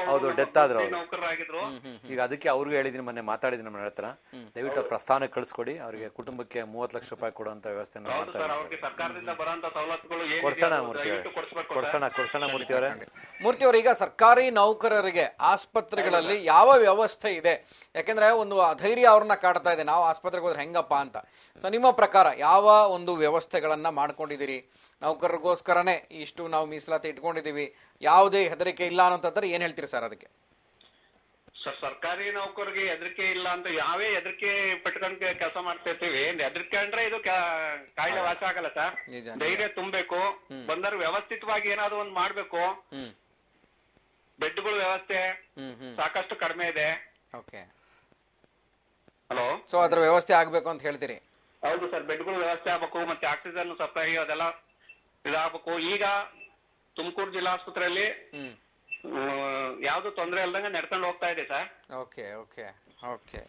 ಹೌದು ಡೆತ್ ಆದ್ರು ಅವರು. ಈಗ ಅದಕ್ಕೆ ಅವ್ರಿಗೂ ಹೇಳಿದೀನಿ ಮೊನ್ನೆ ಮಾತಾಡಿದ್ರು ನಮ್ಮ ಹತ್ರ. ದಯವಿಟ್ಟು ಅವ್ರ ಪ್ರಸ್ಥಾನ ಕಳಿಸ್ಕೊಡಿ ಅವರಿಗೆ ಕುಟುಂಬಕ್ಕೆ ಮೂವತ್ತು ಲಕ್ಷ ರೂಪಾಯಿ ಕೊಡುವಂತ ವ್ಯವಸ್ಥೆ ಕೊಡ್ಸೋಣ ಮೂರ್ತಿ ಕೊಡ್ಸೋಣ ಕೊಡ್ಸೋಣ ಮೂರ್ತಿ ಅವರೇ. ಮೂರ್ತಿ ಅವರು ಈಗ ಸರ್ಕಾರಿ ನೌಕರರಿಗೆ ಆಸ್ಪತ್ರೆಗಳಲ್ಲಿ ಯಾವ ವ್ಯವಸ್ಥೆ ಇದೆ? ಯಾಕೆಂದ್ರೆ ಒಂದು ಧೈರ್ಯ ಅವ್ರನ್ನ ಕಾಡ್ತಾ ಇದೆ. ನಾವು ಆಸ್ಪತ್ರೆಗೆ ಹೋದ್ರೆ ಹೆಂಗಪ್ಪ ಅಂತ. ಸೊ ನಿಮ್ಮ ಪ್ರಕಾರ ಯಾವ ಒಂದು ವ್ಯವಸ್ಥೆಗಳನ್ನ ಮಾಡ್ಕೊಂಡಿದ್ದೀರಿ? ನೌಕರರಿಗೋಸ್ಕರನೇ ಇಷ್ಟು ನಾವು ಮೀಸಲಾತಿ ಇಟ್ಕೊಂಡಿದ್ದೀವಿ. ಯಾವುದೇ ಹೆದರಿಕೆ ಇಲ್ಲ ಅನ್ನೋಂಥದ್ರೆ ಏನ್ ಹೇಳ್ತೀರಿ ಸರ್ ಅದಕ್ಕೆ? ಸರ್ ಸರ್ಕಾರಿ ನೌಕರಿಗೆ ಹೆದರಿಕೆ ಇಲ್ಲ ಅಂತ ಯಾವೇ ಹೆದರಿಕೆ ಪಟ್ಕೊಂಡ್ ಕೆಲಸ ಮಾಡ್ತಾ ಇರ್ತೀವಿ ಹೆದರಿಕೆ ಅಂದ್ರೆ ಇದು ಕಾಯಿಲೆ ವಾಸ ಆಗಲ್ಲ ಸರ್. ಧೈರ್ಯ ತುಂಬಬೇಕು. ಬಂದರು ವ್ಯವಸ್ಥಿತವಾಗಿ ಏನಾದ್ರು ಒಂದ್ ಮಾಡ್ಬೇಕು. ಬೆಡ್ಗಳ ವ್ಯವಸ್ಥೆ ಸಾಕಷ್ಟು ಕಡಿಮೆ ಇದೆ. ಓಕೆ. ಹಲೋ? ಸೊ ಅದ್ರ ವ್ಯವಸ್ಥೆ ಆಗ್ಬೇಕು ಅಂತ ಹೇಳ್ತೀರಿ. ಹೌದು ಸರ್ ಬೆಡ್ಗಳ ವ್ಯವಸ್ಥೆ ಆಗ್ಬೇಕು ಮತ್ತೆ ಆಕ್ಸಿಜನ್ ಸಪ್ಲೈ ಅದೆಲ್ಲ ಇದಾಗಬೇಕು. ಈಗ ತುಮಕೂರು ಜಿಲ್ಲಾ ಆಸ್ಪತ್ರೆಯಲ್ಲಿ ಯಾವ್ದು ತೊಂದರೆ ಇಲ್ದಂಗೆ ನಡ್ಕೊಂಡು ಹೋಗ್ತಾ ಇದೆ ಸರ್. Okay okay okay.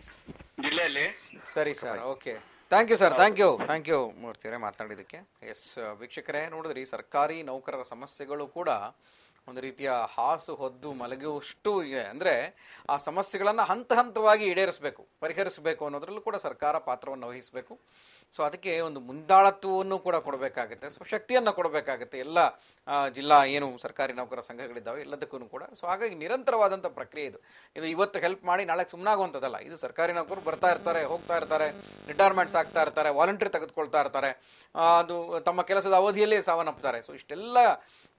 ಜಿಲ್ಲೆಯಲ್ಲಿ. ಸರಿ sir okay. Thank you sir thank you thank you ಮೂರ್ತಿಯವರೇ ಮಾತನಾಡಿದ್ದಕ್ಕೆ. ಎಸ್ ವೀಕ್ಷಕರೇ ನೋಡಿದ್ರಿ ಸರ್ಕಾರಿ ನೌಕರರ ಸಮಸ್ಯೆಗಳು ಕೂಡ ಒಂದು ರೀತಿಯ ಹಾಸು ಹೊದ್ದು ಮಲಗುವಷ್ಟು ಇದೆ. ಅಂದರೆ ಆ ಸಮಸ್ಯೆಗಳನ್ನು ಹಂತ ಹಂತವಾಗಿ ಈಡೇರಿಸಬೇಕು, ಪರಿಹರಿಸಬೇಕು ಅನ್ನೋದ್ರಲ್ಲೂ ಕೂಡ ಸರ್ಕಾರ ಪಾತ್ರವನ್ನು ವಹಿಸಬೇಕು. ಸೊ ಅದಕ್ಕೆ ಒಂದು ಮುಂದಾಳತ್ವವನ್ನು ಕೂಡ ಕೊಡಬೇಕಾಗುತ್ತೆ. ಸೊ ಶಕ್ತಿಯನ್ನು ಕೊಡಬೇಕಾಗುತ್ತೆ. ಎಲ್ಲ ಜಿಲ್ಲಾ ಏನು ಸರ್ಕಾರಿ ನೌಕರ ಸಂಘಗಳಿದ್ದಾವೆ ಎಲ್ಲದಕ್ಕೂ ಕೂಡ. ಸೊ ಹಾಗಾಗಿ ನಿರಂತರವಾದಂಥ ಪ್ರಕ್ರಿಯೆ ಇದು. ಇದು ಇವತ್ತು ಹೆಲ್ಪ್ ಮಾಡಿ ನಾಳೆ ಸುಮ್ಮನಾಗುವಂಥದ್ದಲ್ಲ ಇದು ಸರ್ಕಾರಿ ನೌಕರು ಬರ್ತಾ ಇರ್ತಾರೆ, ಹೋಗ್ತಾ ಇರ್ತಾರೆ ರಿಟೈರ್ಮೆಂಟ್ಸ್ ಆಗ್ತಾ ಇರ್ತಾರೆ ವಾಲಂಟ್ರಿ ತೆಗೆದುಕೊಳ್ತಾ ಇರ್ತಾರೆ. ಅದು ತಮ್ಮ ಕೆಲಸದ ಅವಧಿಯಲ್ಲೇ ಸಾವನ್ನಪ್ತಾರೆ ಸೊ ಇಷ್ಟೆಲ್ಲ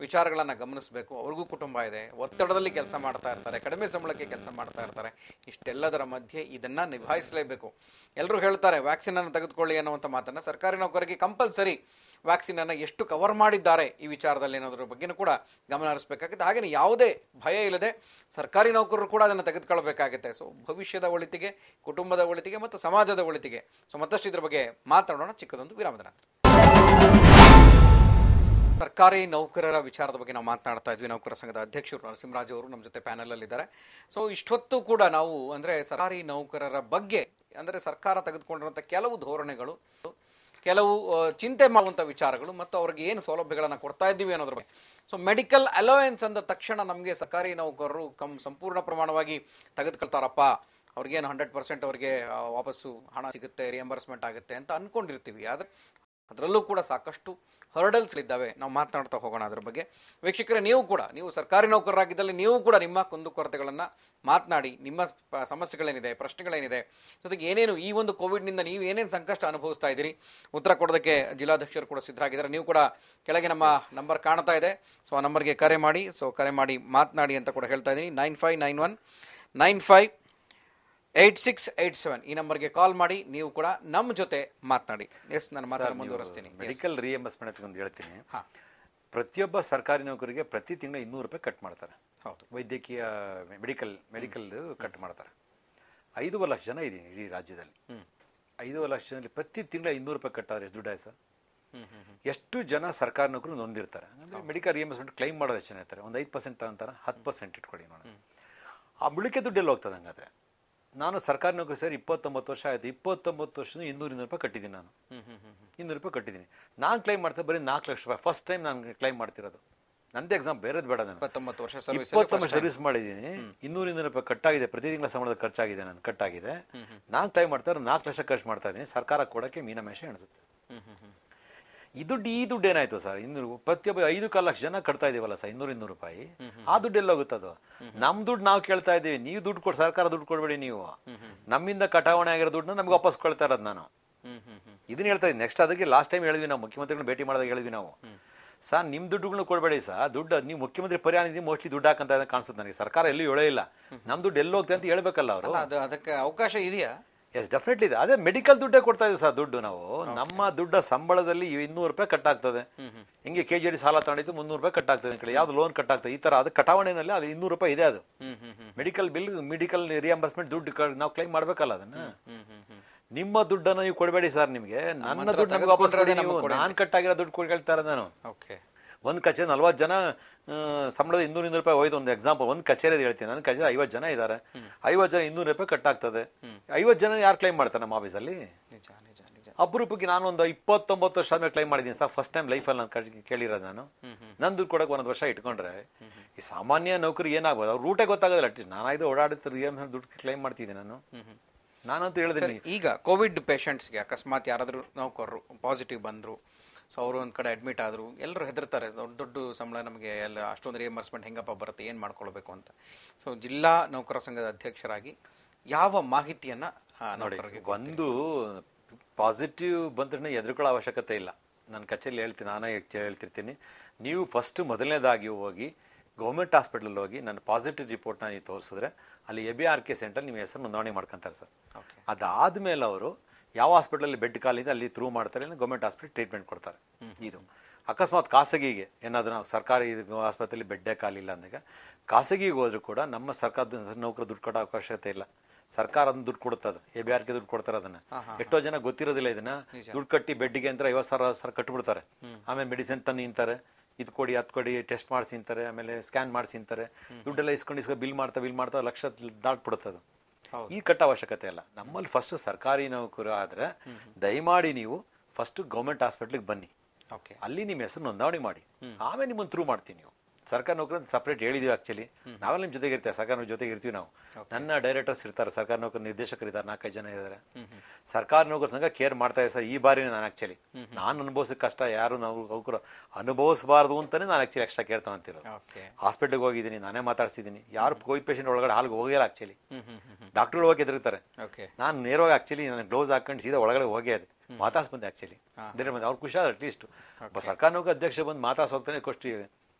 ವಿಚಾರಗಳನ್ನು ಗಮನಿಸಬೇಕು. ಅವ್ರಿಗೂ ಕುಟುಂಬ ಇದೆ. ಒತ್ತಡದಲ್ಲಿ ಕೆಲಸ ಮಾಡ್ತಾ ಇರ್ತಾರೆ. ಕಡಿಮೆ ಸಂಬಳಕ್ಕೆ ಕೆಲಸ ಮಾಡ್ತಾ ಇರ್ತಾರೆ. ಇಷ್ಟೆಲ್ಲದರ ಮಧ್ಯೆ ಇದನ್ನ ನಿಭಾಯಿಸಲೇಬೇಕು. ಎಲ್ಲರೂ ಹೇಳ್ತಾರೆ ವ್ಯಾಕ್ಸಿನನ್ನು ತೆಗೆದುಕೊಳ್ಳಿ ಅನ್ನುವಂಥ ಮಾತನ್ನ ಸರ್ಕಾರಿ ನೌಕರರಿಗೆ ಕಂಪಲ್ಸರಿ ವ್ಯಾಕ್ಸಿನ್ ಅನ್ನು ಎಷ್ಟು ಕವರ್ ಮಾಡಿದ್ದಾರೆ ಈ ವಿಚಾರದಲ್ಲಿ ಅನ್ನೋದ್ರ ಬಗ್ಗೆನೂ ಕೂಡ ಗಮನ ಹರಿಸಬೇಕಾಗುತ್ತೆ. ಹಾಗೆಯೇ ಯಾವುದೇ ಭಯ ಇಲ್ಲದೆ ಸರ್ಕಾರಿ ನೌಕರರು ಕೂಡ ಅದನ್ನು ತೆಗೆದುಕೊಳ್ಬೇಕಾಗುತ್ತೆ. ಸೊ ಭವಿಷ್ಯದ ಒಳಿತಿಗೆ, ಕುಟುಂಬದ ಒಳಿತಿಗೆ ಮತ್ತು ಸಮಾಜದ ಒಳಿತಿಗೆ. ಸೊ ಮತ್ತಷ್ಟು ಇದ್ರ ಬಗ್ಗೆ ಮಾತಾಡೋಣ ಚಿಕ್ಕದೊಂದು ವಿರಾಮದ ನಂತರ. ಸರ್ಕಾರಿ ನೌಕರರ ವಿಚಾರದ ಬಗ್ಗೆ ನಾವು ಮಾತನಾಡ್ತಾ ಇದ್ವಿ. ನೌಕರ ಸಂಘದ ಅಧ್ಯಕ್ಷರು ನರಸಿಂಹರಾಜ್ ಅವರು ನಮ್ಮ ಜೊತೆ ಪ್ಯಾನೆಲ್ ಇದ್ದಾರೆ. ಸೊ ಇಷ್ಟೊತ್ತು ಕೂಡ ನಾವು ಅಂದ್ರೆ ಸರ್ಕಾರಿ ನೌಕರರ ಬಗ್ಗೆ ಅಂದ್ರೆ ಸರ್ಕಾರ ತೆಗೆದುಕೊಂಡಿರುವಂಥ ಕೆಲವು ಧೋರಣೆಗಳು, ಕೆಲವು ಚಿಂತೆ ಮಾಡುವಂಥ ವಿಚಾರಗಳು ಮತ್ತು ಅವ್ರಿಗೆ ಏನು ಸೌಲಭ್ಯಗಳನ್ನು ಕೊಡ್ತಾ ಇದ್ದೀವಿ ಅನ್ನೋದ್ರ ಬಗ್ಗೆ. ಸೊ ಮೆಡಿಕಲ್ ಅಲೋಯನ್ಸ್ ಅಂದ ತಕ್ಷಣ ನಮಗೆ ಸರ್ಕಾರಿ ನೌಕರರು ಕಮ್, ಸಂಪೂರ್ಣ ಪ್ರಮಾಣವಾಗಿ ತೆಗೆದುಕೊಳ್ತಾರಪ್ಪ. ಅವ್ರಿಗೇನು ಹಂಡ್ರೆಡ್ ಪರ್ಸೆಂಟ್ ಅವ್ರಿಗೆ ವಾಪಸ್ಸು ಹಣ ಸಿಗುತ್ತೆ ರಿಯಂಬರ್ಸ್ಮೆಂಟ್ ಆಗುತ್ತೆ ಅಂತ ಅನ್ಕೊಂಡಿರ್ತೀವಿ. ಆದರೆ, ಅದರಲ್ಲೂ ಕೂಡ ಸಾಕಷ್ಟು ಹರ್ಡಲ್ಸ್ ಇದ್ದಾವೆ ನಾವು ಮಾತನಾಡ್ತಾ ಹೋಗೋಣ ಅದ್ರ ಬಗ್ಗೆ. ವೀಕ್ಷಕರೇ ನೀವು ಕೂಡ ನೀವು ಸರ್ಕಾರಿ ನೌಕರರಾಗಿದ್ದಲ್ಲಿ ನೀವು ಕೂಡ ನಿಮ್ಮ ಕುಂದುಕೊರತೆಗಳನ್ನು ಮಾತನಾಡಿ ನಿಮ್ಮ ಸಮಸ್ಯೆಗಳೇನಿದೆ ಪ್ರಶ್ನೆಗಳೇನಿದೆ ಜೊತೆಗೆ ಏನೇನು ಈ ಒಂದು ಕೋವಿಡ್ನಿಂದ ನೀವು ಏನೇನು ಸಂಕಷ್ಟ ಅನುಭವಿಸ್ತಾ ಇದ್ದೀರಿ? ಉತ್ತರ ಕೊಡೋದಕ್ಕೆ ಜಿಲ್ಲಾಧ್ಯಕ್ಷರು ಕೂಡ ಸಿದ್ಧರಾಗಿದ್ದಾರೆ. ನೀವು ಕೂಡ ಕೆಳಗೆ ನಮ್ಮ ನಂಬರ್ ಕಾಣ್ತಾ ಇದೆ. ಸೊ ಆ ನಂಬರ್ಗೆ ಕರೆ ಮಾಡಿ ಸೊ ಕರೆ ಮಾಡಿ ಮಾತನಾಡಿ ಅಂತ ಕೂಡ ಹೇಳ್ತಾ ಇದ್ದೀನಿ. Nine five nine one nine five eight six eight seven. ಈ ನಂಬರ್ಗೆ ಕಾಲ್ ಮಾಡಿ ನೀವು ಕೂಡ ನಮ್ಮ ಜೊತೆ ಮಾತನಾಡಿ. ಎಸ್ ನಾನು ಮಾತಾಡಿ ಮುಂದುವರಿಸ್ತೀನಿ. ಮೆಡಿಕಲ್ ರಿಎಂಬರ್ಸ್ಮೆಂಟ್ ಅಂತ ಒಂದು ಹೇಳ್ತೀನಿ. ಹಾ. ಪ್ರತಿಯೊಬ್ಬ ಸರ್ಕಾರಿ ನೌಕರಿಗೆ ಪ್ರತಿ ತಿಂಗಳು ಇನ್ನೂರು ರೂಪಾಯಿ ಕಟ್ ಮಾಡ್ತಾರೆ. ಹೌದು. ವೈದ್ಯಕೀಯ ಮೆಡಿಕಲ್ ಮೆಡಿಕಲ್ ಕಟ್ ಮಾಡ್ತಾರೆ. ಐದೂವರೆ ಲಕ್ಷ ಜನ ಇದ್ದೀನಿ ಇಡೀ ರಾಜ್ಯದಲ್ಲಿ. ಐದೂವರೆ ಲಕ್ಷ ಜನ ಪ್ರತಿ ತಿಂಗಳ ಇನ್ನೂರು ರೂಪಾಯಿ ಕಟ್ಟಾದ್ರೆ ಎಷ್ಟು ದುಡ್ಡು ಆಯ್ತು ಸರ್ ಎಷ್ಟು ಜನ ಸರ್ಕಾರಿ ನೌಕರು ನೊಂದಿರ್ತಾರೆ? ಅಂದರೆ ಮೆಡಿಕಲ್ ರಿಎಂಬರ್ಸ್ಮೆಂಟ್ ಕ್ಲೈಮ್ ಮಾಡೋದು ಎಷ್ಟು ಜನ ಇರ್ತಾರೆ? ಒಂದು ಐದು ಪರ್ಸೆಂಟ್ ತಗೊಂತಾರೆ? ಹತ್ತು ಪರ್ಸೆಂಟ್ ಇಟ್ಕೊಳ್ಳಿ ನೋಡಿ ಆ ಮುಳಿಕೆ ದುಡ್ಡೆಲ್ಲ ಎಲ್ಲಿ ಹೋಗ್ತದೆ ಹಂಗಾದ್ರೆ ನಾನು ಸರ್ಕಾರಿ ನೌಕರಿ ಸೇರಿ ಇಪ್ಪತ್ತೊಂಬತ್ತು ವರ್ಷ ಆಯಿತು. ಇಪ್ಪತ್ತೊಂಬತ್ತು ವರ್ಷದ ಇನ್ನೂರು ಇನ್ನೂರು ರೂಪಾಯಿ ಕಟ್ಟಿದ್ದೀನಿ ನಾನು. ಇನ್ನೂರು ರೂಪಾಯಿ ಕಟ್ಟಿದ್ದೀನಿ. ನಾನು ಕ್ಲೈಮ್ ಮಾಡ್ತಾ ಬರೀ ನಾಲ್ಕು ಲಕ್ಷ ರೂಪಾಯಿ. ಫಸ್ಟ್ ಟೈಮ್ ನಾನು ಕ್ಲೈಮ್ ಮಾಡ್ತಿರೋದು. ನಂದೇ ಎಕ್ಸಾಮ್ ಬೇರೆದು ಬೇಡ ನಾನು. ಇಪ್ಪತ್ತೊಂಬತ್ತು ವರ್ಷ ಸರ್ವಿಸ್ ಇಪ್ಪತ್ತೊಂಬತ್ತು ಸರ್ವಿಸ್ ಮಾಡಿದ್ದೀನಿ. ಇನ್ನೂರು ಇನ್ನೂರು ರೂಪಾಯಿ ಕಟ್ಟಾಗಿದೆ. ಪ್ರತಿ ತಿಂಗಳ ಸಂಬಳದ ಖರ್ಚಾಗಿದೆ ನಾನು ಕಟ್ಟಾಗಿದೆ. ನಾನು ಕ್ಲೈಮ್ ಮಾಡ್ತಾ ನಾಲ್ಕು ಲಕ್ಷ ಖರ್ಚು ಮಾಡ್ತಾ ಇದ್ದೀನಿ. ಸರ್ಕಾರ ಕೊಡೋಕ್ಕೆ ಮೀನಮೇಷ ಎಣಿಸುತ್ತೆ. ಈ ದುಡ್ಡು ಈ ದುಡ್ಡು ಏನಾಯ್ತು ಸರ್? ಇನ್ನೂರು ಪ್ರತಿಯೊಬ್ಬ ಐದು ಕಾಲು ಲಕ್ಷ ಜನ ಕಟ್ತಾ ಇದೀವಲ್ಲ ಸರ್ ಇನ್ನೂರು ಇನ್ನೂರು ರೂಪಾಯಿ. ಆ ದುಡ್ಡು ಎಲ್ಲ ಅದು. ನಮ್ ದುಡ್ಡು ನಾವು ಕೇಳ್ತಾ ಇದ್ದೀವಿ. ನೀವು ದುಡ್ಡು ಕೊಡ್ ಸರ್ಕಾರ ದುಡ್ಡು ಕೊಡ್ಬೇಡಿ ನೀವು. ನಮ್ಮಿಂದ ಕಟಾವಣೆ ಆಗಿರೋ ದುಡ್ಡನ್ನ ನಮ್ಗೆ ವಾಪಸ್ ಕೊಳ್ತಾ ಇರೋದು ನಾನು. ಇದನ್ನ ಹೇಳ್ತಾ ಇದ್ದೀನಿ. ನೆಕ್ಸ್ಟ್ ಅದಕ್ಕೆ ಲಾಸ್ಟ್ ಟೈಮ್ ಹೇಳಿದ್ವಿ ನಾವು ಮುಖ್ಯಮಂತ್ರಿಗಳನ್ನ ಭೇಟಿ ಮಾಡಿದಾಗ ಹೇಳಿದ್ವಿ ನಾವು. ಸರ್ ನಿಮ್ಮ ದುಡ್ಡುಗಳನ್ನ ಕೊಡಬೇಡಿ ಸರ್. ದುಡ್ಡು ನೀವು ಮುಖ್ಯಮಂತ್ರಿ ಪರಿಹಾರ ನಿಧಿ ಮೋಸ್ಟ್ಲಿ ದುಡ್ಡು ಹಾಕಂತ ಕಾಣಿಸುತ್ತೆ ನನಗೆ. ಸರ್ಕಾರ ಎಲ್ಲೂ ಹೇಳೇ ಇಲ್ಲ. ನಮ್ಮ ದುಡ್ಡು ಎಲ್ಲಿ ಹೋಗ್ತದೆ ಅಂತ ಹೇಳ್ಬೇಕಲ್ಲ ಅವರು. ಅದು ಅದಕ್ಕೆ ಅವಕಾಶ ಇದೆಯಾ? ಎಸ್ ಡೆಫಿನೆಟ್ಲಿ ಇದೆ ಅದೇ ಮೆಡಿಕಲ್ ದುಡ್ಡೇ ಕೊಡ್ತಾ ಇದ್ದೀವಿ ಸರ್ ದುಡ್ಡು ನಾವು. ನಮ್ಮ ದುಡ್ಡ ಸಂಬಳದಲ್ಲಿ ಇನ್ನೂರು ರೂಪಾಯಿ ಕಟ್ ಆಗ್ತದೆ ಹಿಂಗೆ ಕೆ ಜಿ ಸಾಲ ತಗೊಂಡಿದ್ದು ಮುನ್ನೂರು ರೂಪಾಯಿ ಕಟ್ ಆಗ್ತದೆ ಕಡೆ ಯಾವ್ದು ಲೋನ್ ಕಟ್ ಆಗ್ತದೆ ಈ ತರ ಅದು ಕಟಾವಣೆನಲ್ಲಿ ಅದು ಇನ್ನೂರು ರೂಪಾಯಿ ಇದೆ ಅದು. ಮೆಡಿಕಲ್ ಬಿಲ್ ಮೆಡಿಕಲ್ ರಿಯಂಬರ್ಸ್ಮೆಂಟ್ ದುಡ್ಡು ನಾವು ಕ್ಲೈಮ್ ಮಾಡ್ಬೇಕಲ್ಲ ಅದನ್ನ? ನಿಮ್ಮ ದುಡ್ಡನ್ನ ನೀವು ಕೊಡಬೇಡಿ ಸರ್ ನಿಮಗೆ. ನನ್ನ ದುಡ್ಡು ನಮ್ಗೆ ವಾಪಸ್ ಕೊಡಿ ನಾನು ನಾನು ಕಟ್ಟಾಗಿರೋ ದುಡ್ಡು ಕೊಡ್ಕೊಳ್ತಾರೆ ನಾನು. ಓಕೆ ಒಂದು ಕಚೇರಿ ನಲ್ವತ್ತು ಜನ ಸಂಬಳದ ಇನ್ನೂರು ಇನ್ನೂರು ರೂಪಾಯಿ ಹೋಯ್ತು ಒಂದು ಎಕ್ಸಾಂಪಲ್ ಒಂದು ಕಚೇರಿ ಹೇಳ್ತೀನಿ. ನನ್ನ ಕಚೇರಿ ಐವತ್ತು ಜನ ಇದ್ದಾರೆ ಐವತ್ತು ಜನ ಇನ್ನೂರು ರೂಪಾಯಿ ಕಟ್ ಆಗ್ತದೆ ಐವತ್ತು ಜನ ಯಾರು ಕ್ಲೈಮ್ ಮಾಡ್ತಾರೆ ನಮ್ಮ ಆಫೀಸಲ್ಲಿ ನಿಜ ನಿಜ ನಿಜ. ಅಪರೂಪಕ್ಕೆ ನಾನು ಒಂದು ಇಪ್ಪತ್ತೊಂಬತ್ತು ವರ್ಷ ಆದ್ಮೇಲೆ ಕ್ಲೈಮ್ ಮಾಡಿದ್ದೀನಿ. ಸರ್ ಫಸ್ಟ್ ಟೈಮ್ ಲೈಫಲ್ಲಿ ನಾನು ಕಳ್- ಕೇಳಿರೋದು ನಾನು. ನಂದು ಕೊಡಕ್ಕೆ ಒಂದೊಂದು ವರ್ಷ ಇಟ್ಕೊಂಡ್ರೆ ಈ ಸಾಮಾನ್ಯ ನೌಕರಿ ಏನಾಗ್ಬೋದು? ಅವ್ರು ರೂಟೇ ಗೊತ್ತಾಗೋದಿಲ್ಲ. ಅಟ್ಲೀಸ್ಟ್ ಇದು ಓಡಾಡುತ್ತೆ ದುಡ್ಡು ಕ್ಲೈಮ್ ಮಾಡ್ತಿದ್ದೀನಿ ನಾನು. ನಾನಂತೂ ಹೇಳಿದ್ರೆ ಈಗ ಕೋವಿಡ್ ಪೇಷಂಟ್ಸ್ಗೆ ಅಕಸ್ಮಾತ್ ಯಾರಾದರೂ ನೌಕರರು ಪಾಸಿಟಿವ್ ಬಂದರು ಸೊ ಅವರು ಒಂದು ಕಡೆ ಅಡ್ಮಿಟ್ ಆದರು ಎಲ್ಲರೂ ಹೆದರ್ತಾರೆ ದೊಡ್ಡ ದೊಡ್ಡ ಸಂಬಳ ನಮಗೆ ಎಲ್ಲ ಅಷ್ಟೊಂದು ರಿಯಂಬರ್ಸ್ಮೆಂಟ್ ಹೆಂಗಪ್ಪ ಬರುತ್ತೆ ಏನು ಮಾಡ್ಕೊಳ್ಬೇಕು ಅಂತ. ಸೊ ಜಿಲ್ಲಾ ನೌಕರ ಸಂಘದ ಅಧ್ಯಕ್ಷರಾಗಿ ಯಾವ ಮಾಹಿತಿಯನ್ನು ನೋಡಿ ಒಂದು ಪಾಸಿಟಿವ್ ಬಂದ್ರೆ ಎದುರುಕೊಳ್ಳೋ ಅವಶ್ಯಕತೆ ಇಲ್ಲ. ನಾನು ಕಚೇರಿ ಹೇಳ್ತೀನಿ ನಾನೇ ಹೇಳ್ತಿರ್ತೀನಿ. ನೀವು ಫಸ್ಟ್ ಮೊದಲನೇದಾಗಿ ಹೋಗಿ ಗೌರ್ಮೆಂಟ್ ಹಾಸ್ಪಿಟಲ್ ಹೋಗಿ ನನ್ನ ಪಾಸಿಟಿವ್ ರಿಪೋರ್ಟ್ನ ನೀವು ತೋರಿಸಿದ್ರೆ ಅಲ್ಲಿ A B R K centre ನಿಮ್ಮ ಹೆಸರು ನೋಂದಣಿ ಮಾಡ್ಕೊಂತಾರೆ ಸರ್. ಅದಾದ್ಮೇಲೆ ಅವರು ಯಾವ ಹಾಸ್ಪಿಟಲ್ ಬೆಡ್ ಖಾಲಿದೆ ಅಲ್ಲಿ ಥ್ರೂ ಮಾಡ್ತಾರೆ ಇಲ್ಲ ಗೌರ್ಮೆಂಟ್ ಹಾಸ್ಪಿಟಲ್ ಟ್ರೀಟ್ಮೆಂಟ್ ಕೊಡ್ತಾರೆ. ಇದು. ಅಕಸ್ಮಾತ್ ಖಾಸಗಿಗೆ ಏನಾದರೂ ನಾವು ಸರ್ಕಾರಿ ಆಸ್ಪತ್ರೆಯಲ್ಲಿ ಬೆಡ್ಡೇ ಖಾಲಿ ಇಲ್ಲ ಅಂದಾಗ ಖಾಸಗಿಗೆ ಹೋದ್ರು ಕೂಡ ನಮ್ಮ ಸರ್ಕಾರದ ನೌಕರ ದುಡ್ಡು ಕೊಡೋ ಅವಶ್ಯಕತೆ ಇಲ್ಲ. ಸರ್ಕಾರ ಅದನ್ನ ದುಡ್ಡು ಕೊಡುತ್ತೆ ಅದು. ಎ ಬಿ ಆರ್ ಕೆ ದುಡ್ಡು ಕೊಡ್ತಾರೆ ಅದನ್ನ. ಎಷ್ಟೋ ಜನ ಗೊತ್ತಿರೋದಿಲ್ಲ ಇದನ್ನ. ದುಡ್ಡು ಕಟ್ಟಿ ಬೆಡ್ಗೆ ಅಂತ ಐವತ್ತು ಸಾವಿರ ಸಾವಿರ ಕಟ್ಬಿಡ್ತಾರೆ. ಆಮೇಲೆ ಮೆಡಿಸಿನ್ ತಂದು ನಿಂತಾರೆ. ಇದು ಕೊಡಿ ಅದು ಕೊಡಿ ಟೆಸ್ಟ್ ಮಾಡಿಸಿ ಅಂತಾರೆ. ಆಮೇಲೆ ಸ್ಕ್ಯಾನ್ ಮಾಡಿಸಿ ಅಂತಾರೆ. ದುಡ್ಡೆಲ್ಲ ಇಸ್ಕೊಂಡು ಇಸ್ಕೊಂಡು ಬಿಲ್ ಮಾಡ್ತಾ ಬಿಲ್ ಮಾಡ್ತಾ ಲಕ್ಷ ದಾಟ್ಬಿಡುತ್ತೆ ಅದು. ಈ ಕಟ್ಟ ಅವಶ್ಯಕತೆ ಇಲ್ಲ. ನಮ್ಮಲ್ಲಿ ಫಸ್ಟ್ ಸರ್ಕಾರಿ ನೌಕರ ಆದ್ರೆ ದಯಮಾಡಿ ನೀವು ಫಸ್ಟ್ ಗೌರ್ಮೆಂಟ್ ಹಾಸ್ಪಿಟ್ಲಿಗೆ ಬನ್ನಿ. ಅಲ್ಲಿ ನಿಮ್ಮ ಹೆಸರು ನೋಂದಣಿ ಮಾಡಿ. ಆಮೇಲೆ ನಿಮ್ಮನ್ನು ಥ್ರೂ ಮಾಡ್ತೀನಿ ನೀವು. ಸರ್ಕಾರ ಅಂತ ಸಪ್ರೇಟ್ ಹೇಳಿದೀವಿ ಆಕ್ಚುಲಿ ನಾವೆಲ್ಲ ನಿಮ್ಮ ಜೊತೆಗೆ ಇರ್ತೀವಿ ಸರ್ಕಾರ ನೌಕರ ಜೊತೆಗೆ ಇರ್ತೀವಿ ನಾವು. ನನ್ನ ಡೈರೆಕ್ಟರ್ಸ್ ಇರ್ತಾರೆ ಸರ್ಕಾರ ನೌಕರ ನಿರ್ದೇಶಕರು ಇದ್ದಾರೆ ನಾಲ್ಕೈದು ಜನ ಇದ್ದಾರೆ. ಸರ್ಕಾರ ನೌಕರ ಸಂಘ ಕೇರ್ ಮಾಡ್ತಾ ಇದೆ ಸರ್ ಈ ಬಾರಿ ನಾನು ಆಕ್ಚುಲಿ ನಾನು ಅನುಭವಿಸೋ ಕಷ್ಟ ಯಾರು ನಾವು ನೌಕರು ಅನುಭವಿಸಬಾರ್ದು ಅಂತಾನೆ ನಾನು ಆಕ್ಚುಲಿ ಎಕ್ಸ್ಟ್ರಾ ಕೇರ್ ಅಂತಿರೋದು. ಹಾಸ್ಪಿಟ್ಲಿಗೆ ಹೋಗಿದ್ದೀನಿ ನಾನೇ ಮಾತಾಡ್ಸಿದ್ದೀನಿ. ಯಾರು ಕೋವಿಡ್ ಪೇಷಂಟ್ ಒಳಗಡೆ ಹಾಲ್ಗೆ ಹೋಗಿಲ್ಲ ಆಕ್ಚುಲಿ ಡಾಕ್ಟರ್ಗಳು ಹೋಗಿ ಎದುರುತ್ತಾರೆ ನಾನು ನೇರವಾಗಿ ಆಕ್ಚುಲಿ ನಾನು ಗ್ಲೌಸ್ ಹಾಕೊಂಡು ಸೀದಾ ಒಳಗಡೆ ಹೋಗಿ ಅದು. ಮಾತಾಡ್ಸ್ ಬಂದೆ ಆಕ್ಚುಲಿ ಅಂದ್ರೆ ಅವ್ರು ಖುಷಿ ಅಟ್ಲೀಸ್ಟ್ ಸರ್ಕಾರ ನೌಕರ ಅಧ್ಯಕ್ಷ ಬಂದು ಮಾತಾಡ್ಸ್ ಹೋಗ್ತಾನೆ ಕೊಷ್ಟು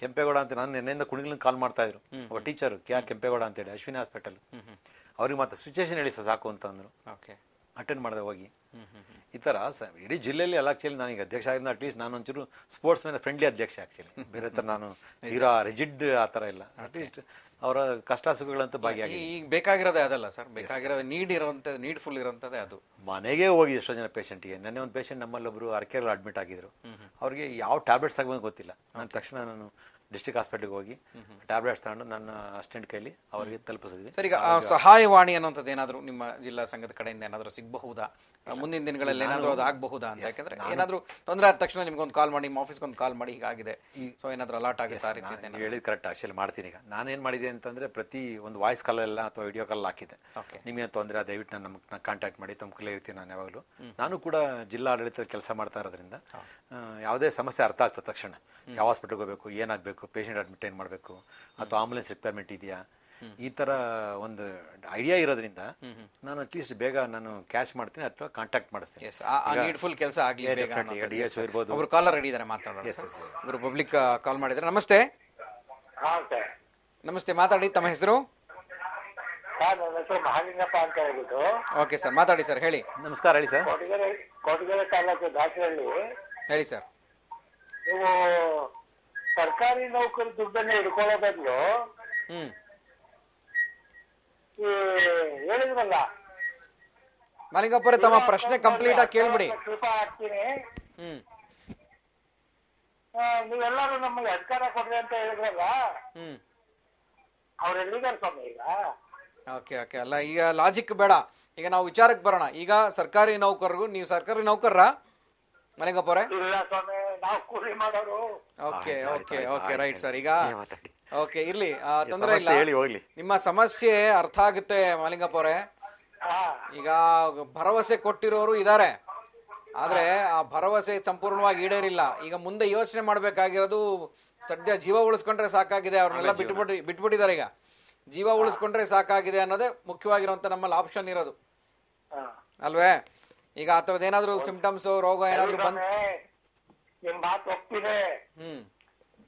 ಕೆಂಪೇಗೌಡ ಅಂತ ನಾನು ನಿನ್ನೆಯಿಂದ ಕುಣಿಗ್ಲಂಗೆ ಕಾಲ್ ಮಾಡ್ತಾ ಇದ್ರು. ಒಬ್ಬ ಟೀಚರ್ ಕೆ ಆರ್ ಕೆಂಪೇಗೌಡ ಅಂತೇಳಿ ಅಶ್ವಿನಿ ಹಾಸ್ಪಿಟಲ್ ಅವ್ರಿಗೆ ಮತ್ತೆ ಸಿಚುವೇಶನ್ ಹೇಳಿ ಸರ್ ಸಾಕು ಅಂತ ಅಂದ್ರು. ಓಕೆ. ಅಟೆಂಡ್ ಮಾಡಿದೆ ಹೋಗಿ. ಈ ಥರ ಸ ಇಡೀ ಜಿಲ್ಲೆಯಲ್ಲಿ ಎಲ್ಲ ಆಕ್ಚುಲಿ ಈಗ ಅಧ್ಯಕ್ಷ ಆಗಿದ್ದ ಅಟ್ಲೀಸ್ಟ್ ನಾನು ಒಂಚೂರು ಸ್ಪೋರ್ಟ್ಸ್ ಮೇಲೆ ಫ್ರೆಂಡ್ಲಿ ಅಧ್ಯಕ್ಷ ಆಕ್ಚುಲಿ ಬೇರೆ ಥರ ನಾನು ತೀರಾ ರಿಜಿಡ್ ಆ ಥರ ಇಲ್ಲ. ಅಟ್ಲೀಸ್ಟ್ ಅವರ ಕಷ್ಟ ಸುಖಗಳಂತ ಭಾಗಿಯಾಗಿ ಈಗ ಬೇಕಾಗಿರೋದೇ ಅದಲ್ಲ ಸರ್. ಬೇಕಾಗಿರೋ ನೀಡ್ ಇರೋವಂತ ನೀಡ್ ಫುಲ್ ಇರೋಂಥದ್ದೇ ಅದು. ಮನೆಗೆ ಹೋಗಿ ಎಷ್ಟೋ ಜನ ಪೇಷಂಟ್ಗೆ ನೆನ್ನೆ ಒಂದು ಪೇಷಂಟ್ ನಮ್ಮಲ್ಲೊಬ್ರು ಅರ್ಕೆರಲ್ಲಿ ಅಡ್ಮಿಟ್ ಆಗಿದ್ರು. ಅವ್ರಿಗೆ ಯಾವ ಟ್ಯಾಬ್ಲೆಟ್ಸ್ ಆಗಬೇಕು ಗೊತ್ತಿಲ್ಲ. ನಾನು ತಕ್ಷಣ ನಾನು ಡಿಸ್ಟ್ರಿಕ್ಟ್ ಹಾಸ್ಪಿಟ್ಲಿಗೆ ಹೋಗಿ ಟ್ಯಾಬ್ಲೆಟ್ಸ್ ತಗೊಂಡು ನನ್ನ ಅಸ್ಟೆಂಟ್ ಕೈಲಿ ಅವರಿಗೆ ತಲುಪಿಸಿದ್ವಿ. ಸರ್ ಈಗ ಸಹಾಯವಾಣಿ ಅನ್ನೋಂಥದ್ದು ಏನಾದರೂ ನಿಮ್ಮ ಜಿಲ್ಲಾ ಸಂಘದ ಕಡೆಯಿಂದ ಏನಾದರೂ ಸಿಗಬಹುದಾ? ಮುಂದಿನ ದಿನಗಳಲ್ಲಿ ಏನಾದರೂ ಅದು ಆಗಬಹುದಾ ಅಂತ? ಯಾಕಂದ್ರೆ ಏನಾದರೂ ತೊಂದರೆ ಆದ ತಕ್ಷಣ ನಿಮ್ಗೊಂದು ಕಾಲ್ ಮಾಡಿ ನಿಮ್ಮ ಆಫೀಸ್ಗೆ ಒಂದು ಕಾಲ್ ಮಾಡಿ ಹೀಗಾಗಿದೆ. ಸೊ ಏನಾದರೂ ಅಲರ್ಟ್ ಆಗುತ್ತೆ ಆ ರೀತಿ ನೀವು ಹೇಳಿದ ಕರೆಕ್ಟ್ ಆಕ್ಚುಲಿ ಮಾಡ್ತೀನಿ ಈಗ. ನಾನೇನು ಮಾಡಿದೆ ಅಂತಂದ್ರೆ ಪ್ರತಿ ಒಂದು ವಾಯ್ಸ್ ಕಾಲ್ ಎಲ್ಲ ಅಥವಾ ವಿಡಿಯೋ ಕಾಲ್ ಹಾಕಿದ್ದೆ. ನಿಮಗೆ ತೊಂದರೆ ದಯವಿಟ್ಟು ನಾನು ನಮಗೆ ಕಾಂಟ್ಯಾಕ್ಟ್ ಮಾಡಿ ತುಮಕೂರಲ್ಲೇ ಇರ್ತೀನಿ ನಾನು ಯಾವಾಗಲೂ. ನಾನು ಕೂಡ ಜಿಲ್ಲಾ ಆಡಳಿತದ ಕೆಲಸ ಮಾಡ್ತಾ ಇರೋದ್ರಿಂದ ಯಾವುದೇ ಸಮಸ್ಯೆ ಅರ್ಥ ಆಗ್ತದೆ ತಕ್ಷಣ. ಯಾವ ಹಾಸ್ಪಿಟ್ಲ್ಗೆ ಹೋಗಬೇಕು ಏನಾಗಬೇಕು ಪೇಷಂಟ್ ಅಡ್ಮಿಟ್ ಏನು ಮಾಡಬೇಕು ಅಥವಾ ಆಂಬುಲೆನ್ಸ್ ರಿಕ್ವೈರ್ಮೆಂಟ್ ಇದೆಯಾ? ಈ ಥರ ಒಂದು ಐಡಿಯಾ ಇರೋದ್ರಿಂದ ನಾನು ಅಟ್ಲೀಸ್ಟ್ ಬೇಗ ನಾನು ಕ್ಯಾಶ್ ಮಾಡ್ತೀನಿ ಅಥವಾ ಕಾಂಟ್ಯಾಕ್ಟ್ ಮಾಡಿಸ್ತೀನಿ. ಎಸ್ ಆ ನೀಡ್ಫುಲ್ ಕೆಲಸ ಆಗಲಿ Yeah, ಎಸ್ ಇರ್ಬೋದು. ಒಬ್ರು ಕಾಲರ್ ರೆಡಿ ಇದ್ದಾರೆ ಮಾತಾಡೋದು ಇವರು ಪಬ್ಲಿಕ್ ಕಾಲ್ ಮಾಡಿದ್ರೆ. ನಮಸ್ತೆ. ಹಾ ಸರ್ ನಮಸ್ತೆ ಮಾತಾಡಿ ತಮ್ಮ ಹೆಸರು? ಸರ್ ನನ್ನ ಹೆಸರು ಮಹಾಲಿಂಗಪ್ಪ ಅಂತ ಹೇಳ್ಬಿಟ್ಟು. ಓಕೆ ಸರ್ ಮಾತಾಡಿ ಸರ್ ಹೇಳಿ. ನಮಸ್ಕಾರ ಹೇಳಿ ಸರ್ ಕೊಡಗೆರೆ ಕೊಡಗೆರೆ ತಾಲೂಕು ದಾಸರಳ್ಳಿ ಹೇಳಿ ಸರ್ ನೀವು ಸರ್ಕಾರಿ ನೌಕರ ದುಡ್ಡನ್ನ ಹಿಡ್ಕೊಳ್ಳೋ ಬದಲು ಹ್ಮ್. ಈ ಹೇಳಿದ್ರಲ್ಲ ಮಾಲಿಂಗಪ್ಪರೇ ತಮ್ಮ ಪ್ರಶ್ನೆ ಕಂಪ್ಲೀಟ್ ಆಗಿ ಕೇಳ್ಬಿಡಿ. ಕೃಪಾ ಹಾಕ್ತೀನಿ. ಹ್ಮ್. ನೀವೆಲ್ಲರೂ ನಮಗೆ ಅಧಿಕಾರ ಕೊಡ್ರಿ ಅಂತ ಹೇಳಿದ್ರಲ್ಲ? ಹ್ಮ್. ಅವ್ರು ಎಲ್ಲಿದ್ದಾರೆ ಸ್ವಾಮಿ ಈಗ? Okay okay. ಅಲ್ಲ ಈಗ ಲಾಜಿಕ್ ಬೇಡ. ಈಗ ನಾವು ವಿಚಾರಕ್ಕೆ ಬರೋಣ. ಈಗ ಸರ್ಕಾರಿ ನೌಕರರು ನೀವು ಸರ್ಕಾರಿ ನೌಕರರ ಮಲಿಂಗಪ್ಪರೇ ಇಲ್ಲ ಸ್ವಾಮಿ. ನಾವು ಕೂಲಿ ಮಾಡೋರು. Okay okay okay right sir. ಈಗ ಓಕೆ ಇರ್ಲಿ ತೊಂದರೆ ಇಲ್ಲ. ಹೇಳಿ ಹೋಗ್ಲಿ. ನಿಮ್ಮ ಸಮಸ್ಯೆ ಅರ್ಥ ಆಗುತ್ತೆ ಮಾಲಿಂಗಪ್ಪರೆ ಈಗ ಭರವಸೆ ಕೊಟ್ಟಿರೋರು ಇದ್ದಾರೆ ಆದ್ರೆ ಆ ಭರವಸೆ ಸಂಪೂರ್ಣವಾಗಿ ಈಡೇರಿಲ್ಲ. ಈಗ ಮುಂದೆ ಯೋಚನೆ ಮಾಡ್ಬೇಕಾಗಿರೋದು ಸದ್ಯ ಜೀವ ಉಳಿಸ್ಕೊಂಡ್ರೆ ಸಾಕಾಗಿದೆ ಅವ್ರನ್ನೆಲ್ಲ ಬಿಟ್ಬಿಟ್ಟು ಬಿಟ್ಬಿಟ್ಟಿದ್ದಾರೆ ಈಗ. ಜೀವ ಉಳಿಸ್ಕೊಂಡ್ರೆ ಸಾಕಾಗಿದೆ ಅನ್ನೋದೇ ಮುಖ್ಯವಾಗಿರುವಂತ ನಮ್ಮಲ್ಲಿ ಆಪ್ಷನ್ ಇರೋದು. ಅಲ್ವೇ? ಈಗ ಆ ಥರದ್ದು ಏನಾದ್ರು ಸಿಂಪ್ಟಮ್ಸ್ ರೋಗ ಏನಾದ್ರು ಬಂದ್ ನಿಮ್ ಮಾತು ಒಪ್ಪಿದೆ. ಹ್ಮ್.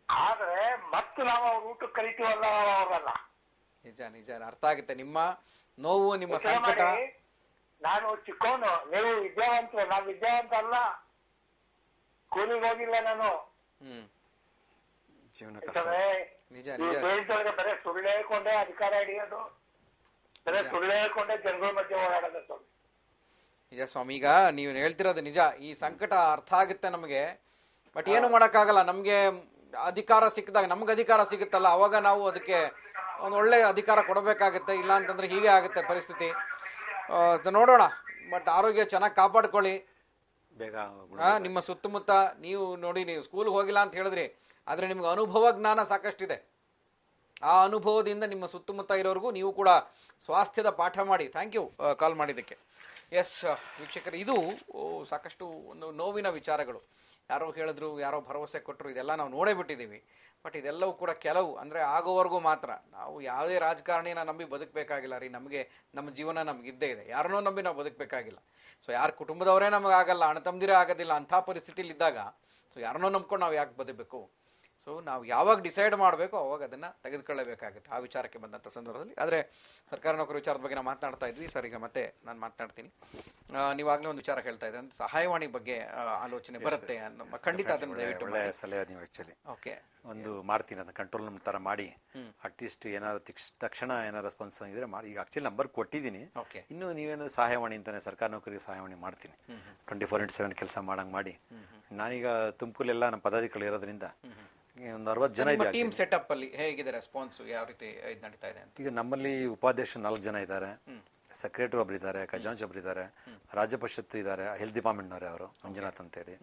ಆದ್ರೆ ಮತ್ತೆ ನಾವು ಅವ್ರ ಊಟಕ್ಕೆ ಕರಿತೀವಲ್ಲ ಅವ್ರಲ್ಲ ನಿಜ ನಿಜ. ಅರ್ಥ ಆಗುತ್ತೆ. ನಿಮ್ಮ ನೋವು ನಿಮ್ಮ ಸಂಕಟ. ನಾನು ಚಿಕ್ಕವನು ನೀವು ವಿದ್ಯಾವಂತ ನಾನು ವಿದ್ಯಾವಂತ ಅಲ್ಲ. ಕೂಲಿಗೆ ಹೋಗಿಲ್ಲ ನಾನು. ಹ್ಮ್. ಜೀವನ ನಿಜ ನಿಜ. ಬರೀ ಸುಳ್ಳು ಹೇಳ್ಕೊಂಡೆ ಅಧಿಕಾರ ಹಿಡಿಯೋದು. ಬರೀ ಸುಳ್ಳು ಹೇಳ್ಕೊಂಡೆ ಜನಗಳ ಮಧ್ಯೆ ಓಡಾಡೋದು ಸ್ವಾಮಿ ನಿಜ ಸ್ವಾಮಿ ಈಗ ನೀವು ಹೇಳ್ತಿರೋದು ನಿಜ. ಈ ಸಂಕಟ ಅರ್ಥ ಆಗುತ್ತೆ ನಮಗೆ. ಬಟ್ ಏನು ಮಾಡೋಕ್ಕಾಗಲ್ಲ. ನಮಗೆ ಅಧಿಕಾರ ಸಿಕ್ಕಿದಾಗ ನಮ್ಗೆ ಅಧಿಕಾರ ಸಿಗುತ್ತಲ್ಲ. ಅವಾಗ ನಾವು ಅದಕ್ಕೆ ಒಂದು ಒಳ್ಳೆ ಅಧಿಕಾರ ಕೊಡಬೇಕಾಗುತ್ತೆ. ಇಲ್ಲ ಅಂತಂದ್ರೆ ಹೀಗೆ ಆಗುತ್ತೆ ಪರಿಸ್ಥಿತಿ. ನೋಡೋಣ. ಬಟ್ ಆರೋಗ್ಯ ಚೆನ್ನಾಗಿ ಕಾಪಾಡ್ಕೊಳ್ಳಿ. ಬೇಗ ನಿಮ್ಮ ಸುತ್ತಮುತ್ತ ನೀವು ನೋಡಿ ನೀವು ಸ್ಕೂಲ್ಗೆ ಹೋಗಿಲ್ಲ ಅಂತ ಹೇಳಿದ್ರಿ. ಆದರೆ ನಿಮ್ಗೆ ಅನುಭವ ಜ್ಞಾನ ಸಾಕಷ್ಟಿದೆ. ಆ ಅನುಭವದಿಂದ ನಿಮ್ಮ ಸುತ್ತಮುತ್ತ ಇರೋರಿಗೂ ನೀವು ಕೂಡ ಸ್ವಾಸ್ಥ್ಯದ ಪಾಠ ಮಾಡಿ. ಥ್ಯಾಂಕ್ ಯು ಕಾಲ್ ಮಾಡಿದ್ದಕ್ಕೆ. ಎಸ್ ವೀಕ್ಷಕರು ಇದು ಸಾಕಷ್ಟು ಒಂದು ನೋವಿನ ವಿಚಾರಗಳು. ಯಾರೋ ಹೇಳಿದ್ರು ಯಾರೋ ಭರವಸೆ ಕೊಟ್ಟರು ಇದೆಲ್ಲ ನಾವು ನೋಡೇ ಬಿಟ್ಟಿದ್ದೀವಿ. ಬಟ್ ಇದೆಲ್ಲವೂ ಕೂಡ ಕೆಲವು, ಅಂದರೆ ಆಗೋವರೆಗೂ ಮಾತ್ರ. ನಾವು ಯಾವುದೇ ರಾಜಕಾರಣಿನ ನಂಬಿ ಬದುಕಬೇಕಾಗಿಲ್ಲ ರೀ. ನಮಗೆ, ನಮ್ಮ ಜೀವನ ನಮ್ಗೆ ಇದ್ದೇ ಇದೆ. ಯಾರನ್ನೋ ನಂಬಿ ನಾವು ಬದುಕಬೇಕಾಗಿಲ್ಲ. ಸೊ ಯಾರ ಕುಟುಂಬದವರೇ ನಮಗೆ ಆಗಲ್ಲ ಅಣ್ಣ ತಮ್ಮದಿರೇ ಆಗೋದಿಲ್ಲ ಅಂಥ ಪರಿಸ್ಥಿತಿಲಿ ಇದ್ದಾಗ ಸೊ ಯಾರನ್ನೋ ನಂಬ್ಕೊಂಡು ನಾವು ಯಾಕೆ ಬದುಕಬೇಕು? ಸೊ ನಾವು ಯಾವಾಗ ಡಿಸೈಡ್ ಮಾಡಬೇಕು ಅವಾಗ ಅದನ್ನು ತೆಗೆದುಕೊಳ್ಳಬೇಕಾಗುತ್ತೆ ಆ ವಿಚಾರಕ್ಕೆ ಬಂದಂಥ ಸಂದರ್ಭದಲ್ಲಿ. ಆದರೆ ಸರ್ಕಾರ ನೌಕರಿ ವಿಚಾರದ ಬಗ್ಗೆ ನಾವು ಮಾತನಾಡ್ತಾ ಇದ್ವಿ. ಸರ್ ಈಗ ಮತ್ತೆ ನಾನು ಮಾತನಾಡ್ತೀನಿ. ನೀವಾಗಲೇ ಒಂದು ವಿಚಾರ ಹೇಳ್ತಾ ಇದ್ದೆ ಸಹಾಯವಾಣಿ ಬಗ್ಗೆ ಆಲೋಚನೆ ಬರುತ್ತೆ ಖಂಡಿತ ಅದನ್ನು ದಯವಿಟ್ಟು ಸಲಹೆ ನೀವು ಆ್ಯಕ್ಚುಲಿ ಓಕೆ ಒಂದು ಮಾಡ್ತೀನಿ ಅದನ್ನ ಕಂಟ್ರೋಲ್ ನಮ್ಮ ಥರ ಮಾಡಿ. ಅಟ್ಲೀಸ್ಟ್ ಏನಾದ್ರು ತಿಕ್ಷ ತಕ್ಷಣ ಏನಾದ್ರು ರೆಸ್ಪಾನ್ಸ್ ಆಗಿದ್ರೆ ಮಾಡಿ. ಈಗ ಆಕ್ಚುಲಿ ನಂಬರ್ ಕೊಟ್ಟಿದ್ದೀನಿ. ಓಕೆ ಇನ್ನು ನೀವೇನು ಸಹಾಯವಾಣಿ ಅಂತಾನೆ ಸರ್ಕಾರ ನೌಕರಿಗೆ ಸಹಾಯವಾಣಿ ಮಾಡ್ತೀನಿ. ಟ್ವೆಂಟಿ ಫೋರ್ ಇಂಟು ಸೆವೆನ್ ಕೆಲಸ ಮಾಡಂಗೆ ಮಾಡಿ. ನಾನೀಗ ತುಮಕೂರೆಲ್ಲ ನಮ್ಮ ಪದಾಧಿಕಾರಿಗಳು ಇರೋದ್ರಿಂದ ಒಂದು ಅರವತ್ತು ಜನ ಇದೆ ಟೀಮ್ ಸೆಟಪ್ ಅಲ್ಲಿ ಹೇಗಿದೆ ರೆಸ್ಪಾನ್ಸ್ ಯಾವ ರೀತಿ ಇದು ನಡೀತಾ ಇದೆ ಈಗ ನಮ್ಮಲ್ಲಿ ಉಪಾಧ್ಯಕ್ಷ ನಾಲ್ಕು ಜನ ಇದ್ದಾರೆ. ಸೆಕ್ರೆಟರಿ ಒಬ್ರು ಇದ್ದಾರೆ ಖಜಾಂಚ್ ಒಬ್ರು ಇದ್ದಾರೆ ರಾಜ್ಯ ಪರಿಷತ್ ಇದ್ದಾರೆ ಹೆಲ್ತ್ ಡಿಪಾರ್ಟ್ಮೆಂಟ್ನವರೇ ಅವರು ಮಂಜುನಾಥ್ ಅಂತೇಳಿ.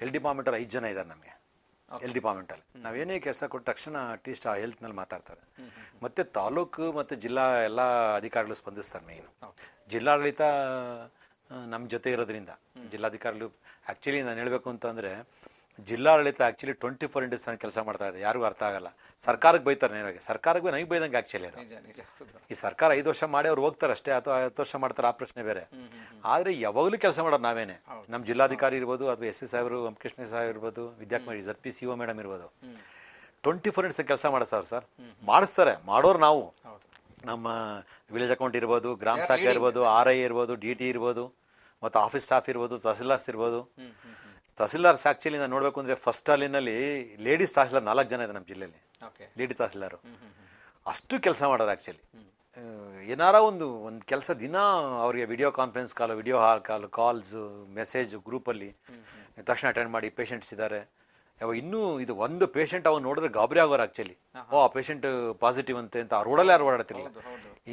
ಹೆಲ್ತ್ ಡಿಪಾರ್ಟ್ಮೆಂಟ್ ಐದು ಜನ ಇದ್ದಾರೆ ನಮಗೆ. ಹೆಲ್ತ್ ಡಿಪಾರ್ಟ್ಮೆಂಟಲ್ಲಿ ನಾವೇನೇ ಕೆಲಸ ಕೊಟ್ಟ ತಕ್ಷಣ ಅಟ್ಲೀಸ್ಟ್ ಆ ಹೆಲ್ತ್ನಲ್ಲಿ ಮಾತಾಡ್ತಾರೆ. ಮತ್ತೆ ತಾಲೂಕು ಮತ್ತೆ ಜಿಲ್ಲಾ ಎಲ್ಲ ಅಧಿಕಾರಿಗಳು ಸ್ಪಂದಿಸ್ತಾರೆ ಮೇನ್ ಜಿಲ್ಲಾಡಳಿತ ನಮ್ಮ ಜೊತೆ ಇರೋದ್ರಿಂದ ಜಿಲ್ಲಾಧಿಕಾರಿಗಳು ಆ್ಯಕ್ಚುಲಿ ನಾನು ಹೇಳಬೇಕು ಅಂತಂದರೆ ಜಿಲ್ಲಾಡಳಿತ actually twenty four into seven ಕೆಲಸ ಮಾಡ್ತಾ ಇದೆ. ಯಾರಿಗೂ ಅರ್ಥ ಆಗಲ್ಲ. ಸರ್ಕಾರಕ್ಕೆ ಬೈತಾರೆ ನೇರವಾಗಿ. ಸರ್ಕಾರಕ್ಕೆ ನನಗೆ ಬೈದಂಗೆ ಆ್ಯಕ್ಚುಲಿ ಅದು. ಈ ಸರ್ಕಾರ ಐದು ವರ್ಷ ಮಾಡಿ ಅವ್ರು ಹೋಗ್ತಾರೆ ಅಷ್ಟೇ. ಅಥವಾ ಹತ್ತು ವರ್ಷ ಮಾಡ್ತಾರೆ ಆ ಪ್ರಶ್ನೆ ಬೇರೆ. ಆದ್ರೆ ಯಾವಾಗಲೂ ಕೆಲಸ ಮಾಡೋದು ನಾವೇನೆ. ನಮ್ಮ ಜಿಲ್ಲಾಧಿಕಾರಿ ಇರ್ಬೋದು ಅಥವಾ ಎಸ್ ಪಿ ಸಾಹೇಬರು ಕೃಷ್ಣ ಸಾಹೇಬ್ ಇರ್ಬೋದು Vidyakumari Z P C O madam ಇರ್ಬೋದು. ಟ್ವೆಂಟಿ ಫೋರ್ ಇಂಟ್ಸ್ ಕೆಲಸ ಮಾಡಿಸ್ತಾರೆ ಸರ್. ಮಾಡಿಸ್ತಾರೆ. ಮಾಡೋರು ನಾವು. ನಮ್ಮ ವಿಲೇಜ್ ಅಕೌಂಟ್ ಇರ್ಬೋದು ಗ್ರಾಮ ಶಾಖೆ ಇರ್ಬೋದು ಆರ್ ಐ ಇರ್ಬೋದು ಡಿ ಟಿ ಇರ್ಬೋದು ಮತ್ತು ಆಫೀಸ್ ಸ್ಟಾಫ್ ಇರ್ಬೋದು ತಹಸೀಲ್ದಾರ್ಸ್ ಇರ್ಬೋದು. ತಹಸೀಲ್ದಾರ್ಸ್ ಆ್ಯಕ್ಚುಲಿ ನಾನು ನೋಡಬೇಕು ಅಂದರೆ ಫಸ್ಟ್ ಅಲ್ಲಿನಲ್ಲಿ ಲೇಡೀಸ್ ತಹಸೀಲ್ದಾರ್ ನಾಲ್ಕು ಜನ ಇದೆ ನಮ್ಮ ಜಿಲ್ಲೆಯಲ್ಲಿ. ಓಕೆ ಲೇಡಿ ತಹಸೀಲ್ದಾರು. ಅಷ್ಟು ಕೆಲಸ ಮಾಡೋರು ಆ್ಯಕ್ಚುಲಿ ಏನಾರ ಒಂದು ಒಂದು ಕೆಲಸ ದಿನ ಅವರಿಗೆ video conference call video hall call calls message ಗ್ರೂಪಲ್ಲಿ ತಕ್ಷಣ ಅಟೆಂಡ್ ಮಾಡಿ ಪೇಷಂಟ್ಸ್ ಇದ್ದಾರೆ. ಯಾವ ಇನ್ನೂ ಇದು ಒಂದು ಪೇಷಂಟ್ ಅವ್ನು ನೋಡಿದ್ರೆ ಗಾಬರಿ ಆಗೋರು ಆಕ್ಚುಲಿ ಓ ಆ ಪೇಷಂಟ್ ಪಾಸಿಟಿವ್ ಅಂತೆ ಅಂತ ಆ ರೋಡಲ್ಲಿ ಯಾರು ಓಡಾಡ್ತಿರಲಿಲ್ಲ.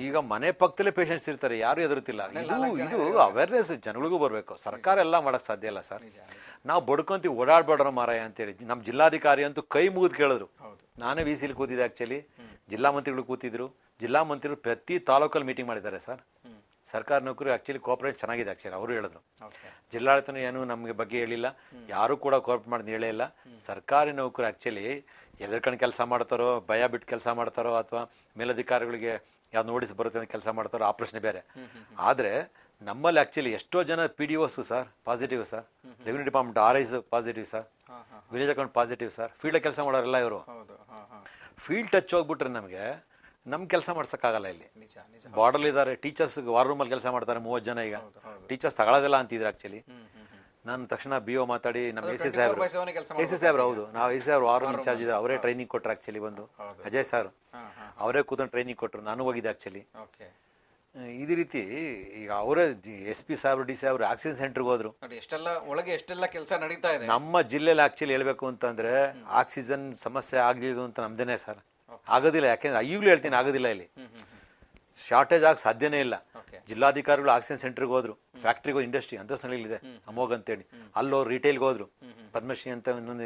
ಈಗ ಮನೆ ಪಕ್ಕದಲ್ಲೇ ಪೇಷಂಟ್ಸ್ ಇರ್ತಾರೆ ಯಾರು ಎದುರುತ್ತಿಲ್ಲ ಇದು ಇದು ಅವೇರ್ನೆಸ್ ಜನಗಳಿಗೂ ಬರಬೇಕು. ಸರ್ಕಾರ ಎಲ್ಲ ಮಾಡಕ್ ಸಾಧ್ಯ ಇಲ್ಲ ಸರ್. ನಾವು ಬಡ್ಕೊಂತೀವಿ ಓಡಾಡ್ಬೇಡ್ರ ಮಾರಾಯ ಅಂತೇಳಿ. ನಮ್ಮ ಜಿಲ್ಲಾಧಿಕಾರಿ ಅಂತೂ ಕೈ ಮುಗಿದು ಕೇಳಿದ್ರು. ನಾನೇ ವಿ ಸಿಲಿ ಕೂತಿದ್ದೆ ಆ್ಯಕ್ಚುಲಿ ಜಿಲ್ಲಾ ಮಂತ್ರಿಗಳು ಕೂತಿದ್ರು. ಜಿಲ್ಲಾ ಮಂತ್ರಿಗಳು ಪ್ರತಿ ತಾಲೂಕಲ್ಲಿ ಮೀಟಿಂಗ್ ಮಾಡಿದ್ದಾರೆ ಸರ್. ಸರ್ಕಾರ ನೌಕರಿ ಆ್ಯಕ್ಚುಲಿ ಕೋಆಪರೇಟ್ ಚೆನ್ನಾಗಿದೆ ಆ್ಯಕ್ಚುಲಿ ಅವರು ಹೇಳಿದ್ರು. ಜಿಲ್ಲಾಡಳಿತನೂ ಏನು ನಮಗೆ ಬಗ್ಗೆ ಹೇಳಿಲ್ಲ. ಯಾರು ಕೂಡ ಕೋಆಪರೇಟ್ ಮಾಡಿದ ಹೇಳೇ ಇಲ್ಲ. ಸರ್ಕಾರಿ ನೌಕರಿ ಆ್ಯಕ್ಚುಲಿ ಎದರ್ಕಂಡು ಕೆಲಸ ಮಾಡ್ತಾರೋ ಭಯ ಬಿಟ್ಟು ಕೆಲಸ ಮಾಡ್ತಾರೋ ಅಥವಾ ಮೇಲಧಿಕಾರಿಗಳಿಗೆ ಯಾವ್ದು ನೋಟಿಸ್ ಬರುತ್ತೆ ಅಂತ ಕೆಲಸ ಮಾಡ್ತಾರೋ ಆ ಪ್ರಶ್ನೆ ಬೇರೆ. ಆದರೆ ನಮ್ಮಲ್ಲಿ ಆ್ಯಕ್ಚುಲಿ ಎಷ್ಟೋ ಜನ P D Os sir positive sir revenue department R Is positive sir village account positive sir field ಕೆಲಸ ಮಾಡೋರೆಲ್ಲ ಇವರು. ಫೀಲ್ಡ್ ಟಚ್ ಹೋಗ್ಬಿಟ್ರೆ ನಮಗೆ ನಮ್ಮ ಕೆಲಸ ಮಾಡ್ಸೋಕ್ಕಾಗಲ್ಲ ಇಲ್ಲಿ. ಬಾರ್ಡರ್ ಇದ್ದಾರೆ ಟೀಚರ್ಸ್ ವಾರ್ ರೂಮಲ್ಲಿ ಕೆಲಸ ಮಾಡ್ತಾರೆ ಮೂವತ್ತು ಜನ ಈಗ. ಟೀಚರ್ಸ್ ತಗೊಳ್ಳೋದಿಲ್ಲ ಅಂತಿದ್ರು ಆ್ಯಕ್ಚುಲಿ ನಾನು ತಕ್ಷಣ ಬಿ ಒ ಮಾತಾಡಿ ನಮ್ಮ ಎ ಸಿ ಸಾಹೇಬ್ರು ಎ ಸಿ ಸಾಹೇಬ್ರು ಹೌದು. ನಾವು ಎ ಸಿ ಸಾಹೇಬ್ರು ವಾರ್ ರೂಮ್ ಇನ್ಚಾರ್ಜ್ ಇದ್ದಾರೆ. ಅವರೇ ಟ್ರೈನಿಂಗ್ ಕೊಟ್ಟರು ಆ್ಯಕ್ಚುಲಿ ಬಂದು. ಅಜಯ್ ಸರ್. ಅವರೇ ಕೂತ್ಕೊಂಡು ಟ್ರೈನಿಂಗ್ ಕೊಟ್ಟರು ನಾನು ಹೋಗಿದ್ದೆ ಆಕ್ಚುಲಿ ಓಕೆ. ಇದೇ ರೀತಿ ಈಗ ಅವರೇ ಎಸ್ ಪಿ ಸಾಹೇಬ್ರು ಡಿ ಸಾಹೇಬ್ರು ಆಕ್ಸಿಜನ್ ಸೆಂಟರ್ಗೆ ಹೋದ್ರು. ಎಷ್ಟೆಲ್ಲ ಒಳಗೆ ಎಷ್ಟೆಲ್ಲ ಕೆಲಸ ನಡೀತಾ ಇದೆ. ನಮ್ಮ ಜಿಲ್ಲೆಯಲ್ಲಿ ಆಕ್ಚುಲಿ ಹೇಳ್ಬೇಕು ಅಂತಂದ್ರೆ ಆಕ್ಸಿಜನ್ ಸಮಸ್ಯೆ ಆಗಿದ್ದು ಅಂತ ನಮ್ದೇನೆ ಸರ್. ಆಗೋದಿಲ್ಲ ಯಾಕೆಂದ್ರೆ ಈಗಲೂ ಹೇಳ್ತೀನಿ ಆಗೋದಿಲ್ಲ ಇಲ್ಲಿ. ಶಾರ್ಟೇಜ್ ಆಗ ಸಾಧ್ಯನೇ ಇಲ್ಲ. ಜಿಲ್ಲಾಧಿಕಾರಿಗಳು ಆಕ್ಸಿಜನ್ ಸೆಂಟರ್ಗೆ ಹೋದ್ರು. ಫ್ಯಾಕ್ಟ್ರಿಗೂ ಇಂಡಸ್ಟ್ರಿ ಅಂತ ಇದೆ ಅಮೋಘ್ ಅಂತೇಳಿ. ಅಲ್ಲೋ ರಿಟೇಲ್ಗೆ ಹೋದ್ರು. ಪದ್ಮಶ್ರೀ ಅಂತ ಇನ್ನೊಂದು